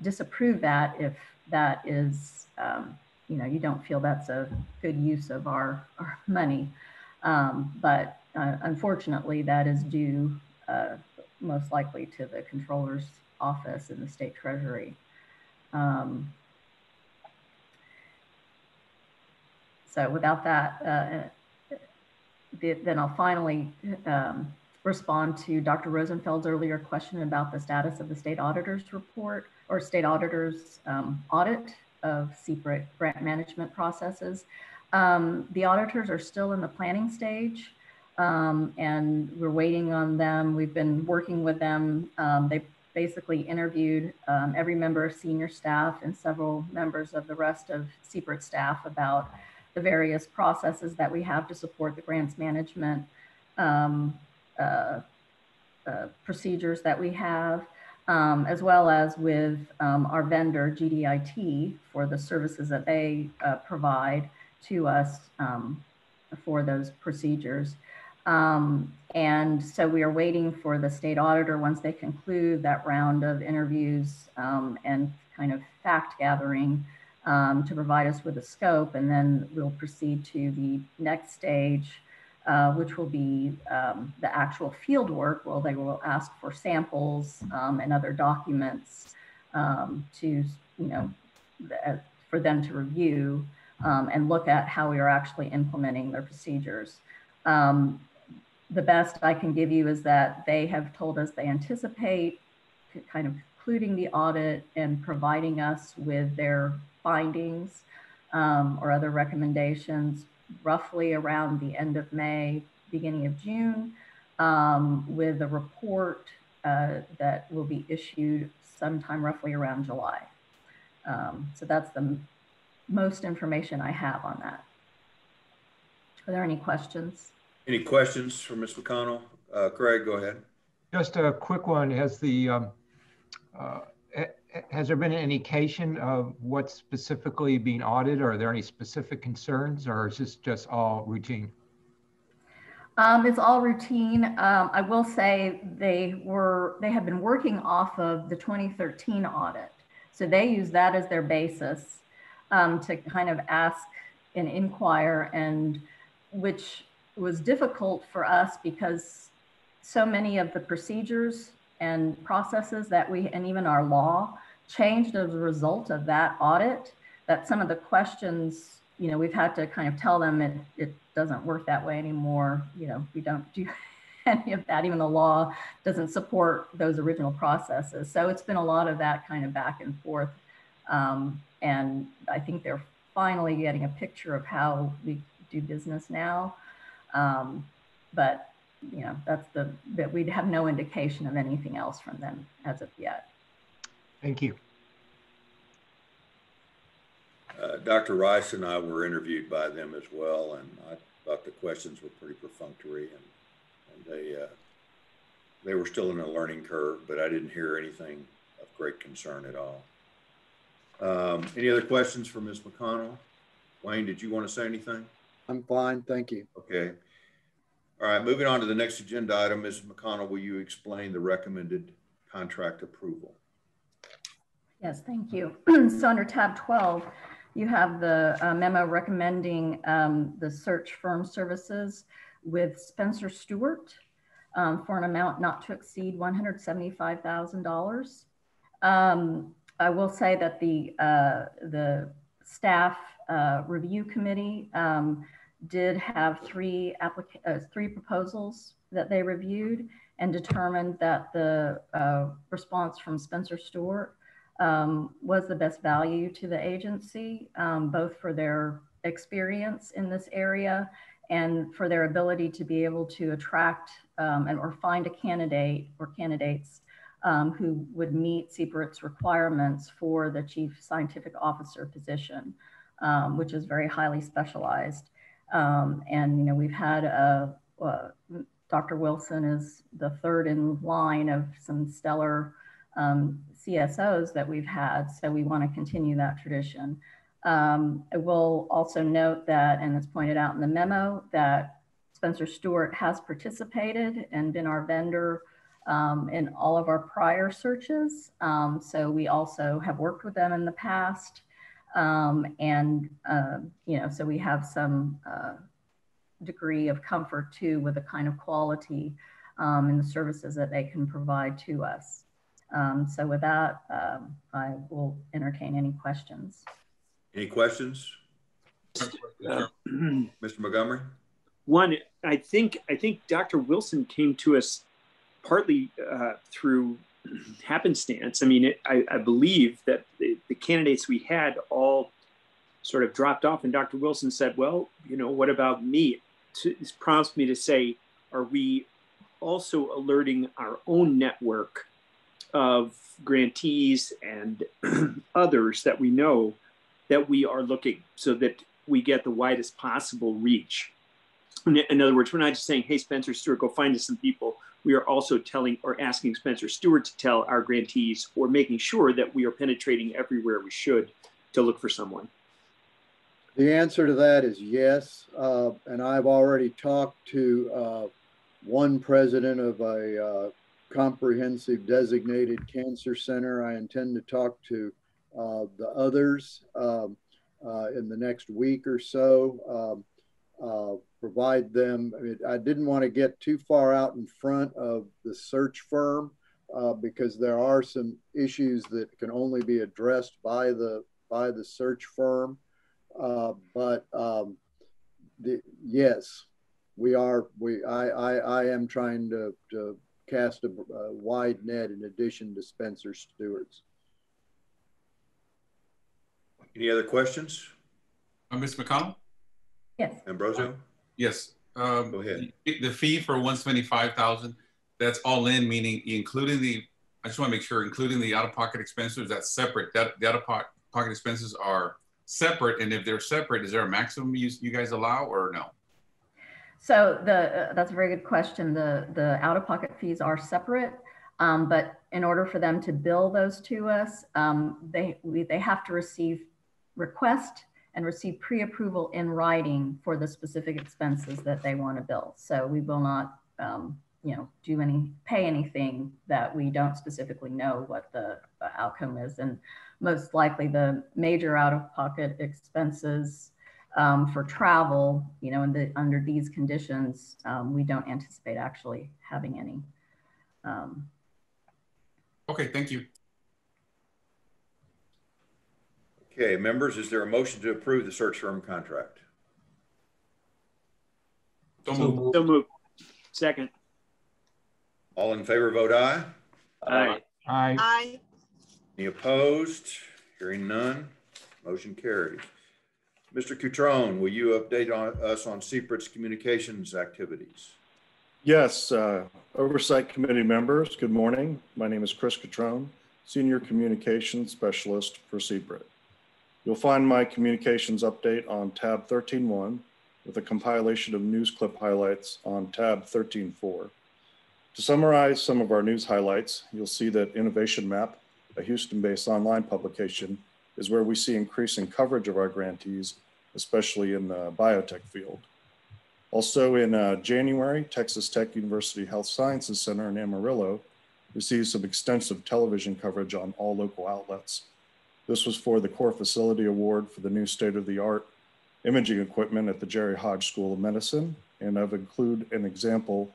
disapprove that if that is, um, you know, you don't feel that's a good use of our, our money. Um, but uh, unfortunately, that is due uh, most likely to the controller's office in the state treasury. Um, So without that, uh, then I'll finally um, respond to Dr. Rosenfeld's earlier question about the status of the state auditor's report or state auditor's um, audit of CPRIT grant management processes. Um, the auditors are still in the planning stage um, and we're waiting on them. We've been working with them. Um, they basically interviewed um, every member of senior staff and several members of the rest of CPRIT staff about the various processes that we have to support the grants management um, uh, uh, procedures that we have, um, as well as with um, our vendor, GDIT, for the services that they uh, provide to us um, for those procedures. Um, and so we are waiting for the state auditor once they conclude that round of interviews um, and kind of fact gathering um, to provide us with a scope, and then we'll proceed to the next stage, uh, which will be um, the actual field work. Well, they will ask for samples um, and other documents um, to, you know, uh, for them to review um, and look at how we are actually implementing their procedures. Um, the best I can give you is that they have told us they anticipate kind of concluding the audit and providing us with their findings um, or other recommendations roughly around the end of May, beginning of June, um, with a report uh, that will be issued sometime roughly around July. Um, so that's the most information I have on that. Are there any questions? Any questions for Ms. McConnell? Uh, Craig, go ahead. Just a quick one. Has the um, uh, has there been an indication of what's specifically being audited? Are there any specific concerns or is this just all routine? Um, it's all routine. Um, I will say they were, they have been working off of the 2013 audit. So they use that as their basis um, to kind of ask and inquire and which was difficult for us because so many of the procedures and processes that we, and even our law changed as a result of that audit that some of the questions, you know, we've had to kind of tell them it, it doesn't work that way anymore. You know, we don't do any of that. Even the law doesn't support those original processes. So it's been a lot of that kind of back and forth. Um, and I think they're finally getting a picture of how we do business now. Um, but you know, that's the, that we'd have no indication of anything else from them as of yet. Thank you. Uh, Dr. Rice and I were interviewed by them as well, and I thought the questions were pretty perfunctory, and, and they uh, they were still in a learning curve, but I didn't hear anything of great concern at all. Um, any other questions for Ms. McConnell? Wayne, did you want to say anything? I'm fine, thank you. Okay. All right, moving on to the next agenda item, Ms. McConnell, will you explain the recommended contract approval? Yes, thank you. so under tab 12, you have the uh, memo recommending um, the search firm services with Spencer Stuart um, for an amount not to exceed $175,000. Um, I will say that the, uh, the staff uh, review committee um, did have three uh, three proposals that they reviewed and determined that the uh, response from Spencer Stuart um, was the best value to the agency, um, both for their experience in this area and for their ability to be able to attract um, and or find a candidate or candidates um, who would meet CPRIT's requirements for the chief scientific officer position, um, which is very highly specialized. Um, and you know we've had a, a Dr. Wilson is the third in line of some stellar um, CSOs that we've had. So we want to continue that tradition. Um, I will also note that, and it's pointed out in the memo, that Spencer Stuart has participated and been our vendor um, in all of our prior searches. Um, so we also have worked with them in the past. Um, and, uh, you know, so we have some uh, degree of comfort too with the kind of quality um, and the services that they can provide to us. Um, so with that, um, I will entertain any questions. Any questions? Uh, Mr. Montgomery? One, I think I think Dr. Wilson came to us partly uh, through happenstance. I mean, it, I, I, believe that the, the, candidates we had all sort of dropped off, and Dr. Wilson said, "Well, you know, what about me?" To, this prompts me to say, "Are we also alerting our own network of grantees and others that we know that we are looking so that we get the widest possible reach. In, other words, we're not just saying, hey, Spencer Stuart, go find us some people. We are also telling or asking Spencer Stuart to tell our grantees or making sure that we are penetrating everywhere we should to look for someone. The answer to that is yes. Uh, and I've already talked to uh, one president of a uh, comprehensive designated cancer center. I intend to talk to uh, the others um, uh, in the next week or so. Um, uh, provide them. I, mean, I didn't want to get too far out in front of the search firm uh, because there are some issues that can only be addressed by the by the search firm. Uh, but um, the, yes, we are. We I I, I am trying to, to cast a, a wide net in addition to Spencer Stuart's. Any other questions? Uh, Ms. McConnell? Yes. Ambrosio? Yes. Um, Go ahead. The, the fee for 175,000, that's all in, meaning including the, I just want to make sure, including the out-of-pocket expenses, that's separate. That the out-of-pocket expenses are separate. And if they're separate, is there a maximum you, you guys allow or no? So the uh, that's a very good question. The the out-of-pocket fees are separate, um, but in order for them to bill those to us, um, they we, they have to receive request and receive pre-approval in writing for the specific expenses that they want to bill. So we will not, um, you know, do any pay anything that we don't specifically know what the outcome is, and most likely the major out-of-pocket expenses um, for travel, you know, the, under these conditions, um, we don't anticipate actually having any. Um, okay, thank you. Okay, members, is there a motion to approve the search firm contract? So moved. So moved. Second. All in favor, vote aye. Aye. Aye. Aye. Any opposed? Hearing none, motion carries. Mr. Cutrone, will you update on, us on CPRIT's communications activities? Yes, uh, Oversight Committee members, good morning. My name is Chris Cutrone, Senior Communications Specialist for CPRIT. You'll find my communications update on tab 13.1 with a compilation of news clip highlights on tab 13.4. To summarize some of our news highlights, you'll see that Innovation Map, a Houston-based online publication, is where we see increasing coverage of our grantees especially in the biotech field. Also in uh, January, Texas Tech University Health Sciences Center in Amarillo received some extensive television coverage on all local outlets. This was for the Core Facility Award for the new state-of-the-art imaging equipment at the Jerry Hodge School of Medicine, and I've included an example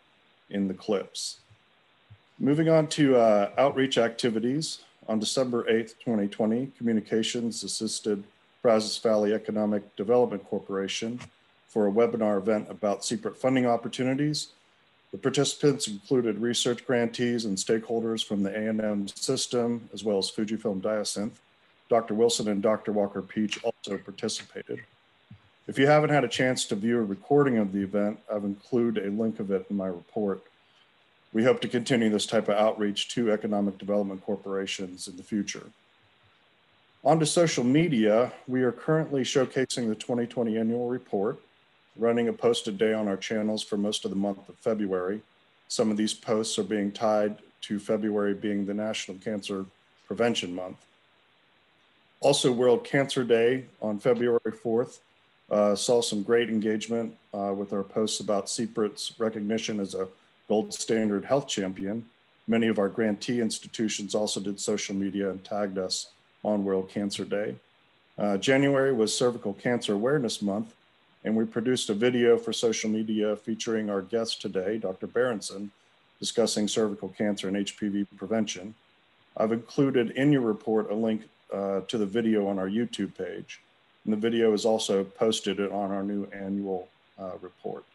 in the clips. Moving on to uh, outreach activities, on December 8th, 2020, Communications assisted Brazos Valley Economic Development Corporation for a webinar event about CPRIT funding opportunities. The participants included research grantees and stakeholders from the A&M system, as well as Fujifilm Diosynth. Dr. Wilson and Dr. WalkerPeach also participated. If you haven't had a chance to view a recording of the event, I've included a link of it in my report. We hope to continue this type of outreach to economic development corporations in the future. On to social media, we are currently showcasing the 2020 annual report, running a posted day on our channels for most of the month of February. Some of these posts are being tied to February being the National Cancer Prevention Month. Also, World Cancer Day on February 4th uh, saw some great engagement uh, with our posts about CPRIT's recognition as a gold standard health champion. Many of our grantee institutions also did social media and tagged us on World Cancer Day. Uh, January was Cervical Cancer Awareness Month, and we produced a video for social media featuring our guest today, Dr. Berenson, discussing cervical cancer and HPV prevention. I've included in your report a link uh, to the video on our YouTube page. And the video is also posted on our new annual uh, report.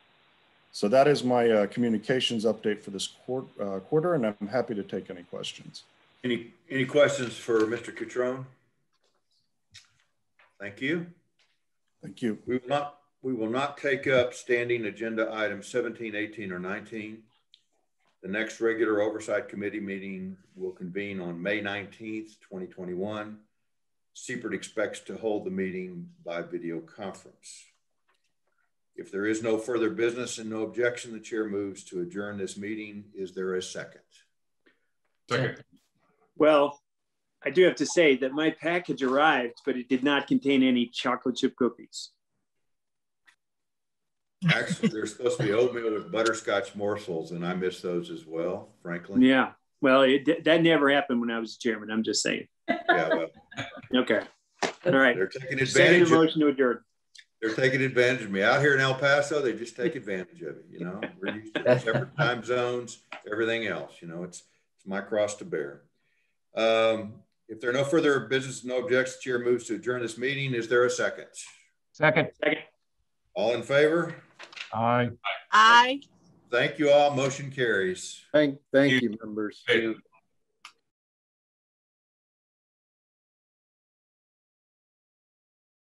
So that is my uh, communications update for this uh, quarter, and I'm happy to take any questions. Any, any questions for Mr. Cutrone? Thank you. Thank you. We will not, we will not take up standing agenda items 17, 18, or 19. The next regular oversight committee meeting will convene on May 19th, 2021. CPRIT expects to hold the meeting by video conference. If there is no further business and no objection, the chair moves to adjourn this meeting. Is there a second? Second. Well, I do have to say that my package arrived, but it did not contain any chocolate chip cookies. Actually, there's supposed to be oatmeal with butterscotch morsels, and I miss those as well, frankly. Yeah. Well, it, that never happened when I was chairman. I'm just saying. Yeah, well. Okay. All right. They're taking advantage of motion to adjourn. They're taking advantage of me. Out here in El Paso, they just take advantage of it, you know. We're used to separate time zones, everything else, you know, it's it's my cross to bear. Um, if there are no further business, no objections, chair moves to adjourn this meeting. Is there a second? Second. Second. All in favor? Aye. Aye. Thank you all. Motion carries. Thank, thank you, members. Hey,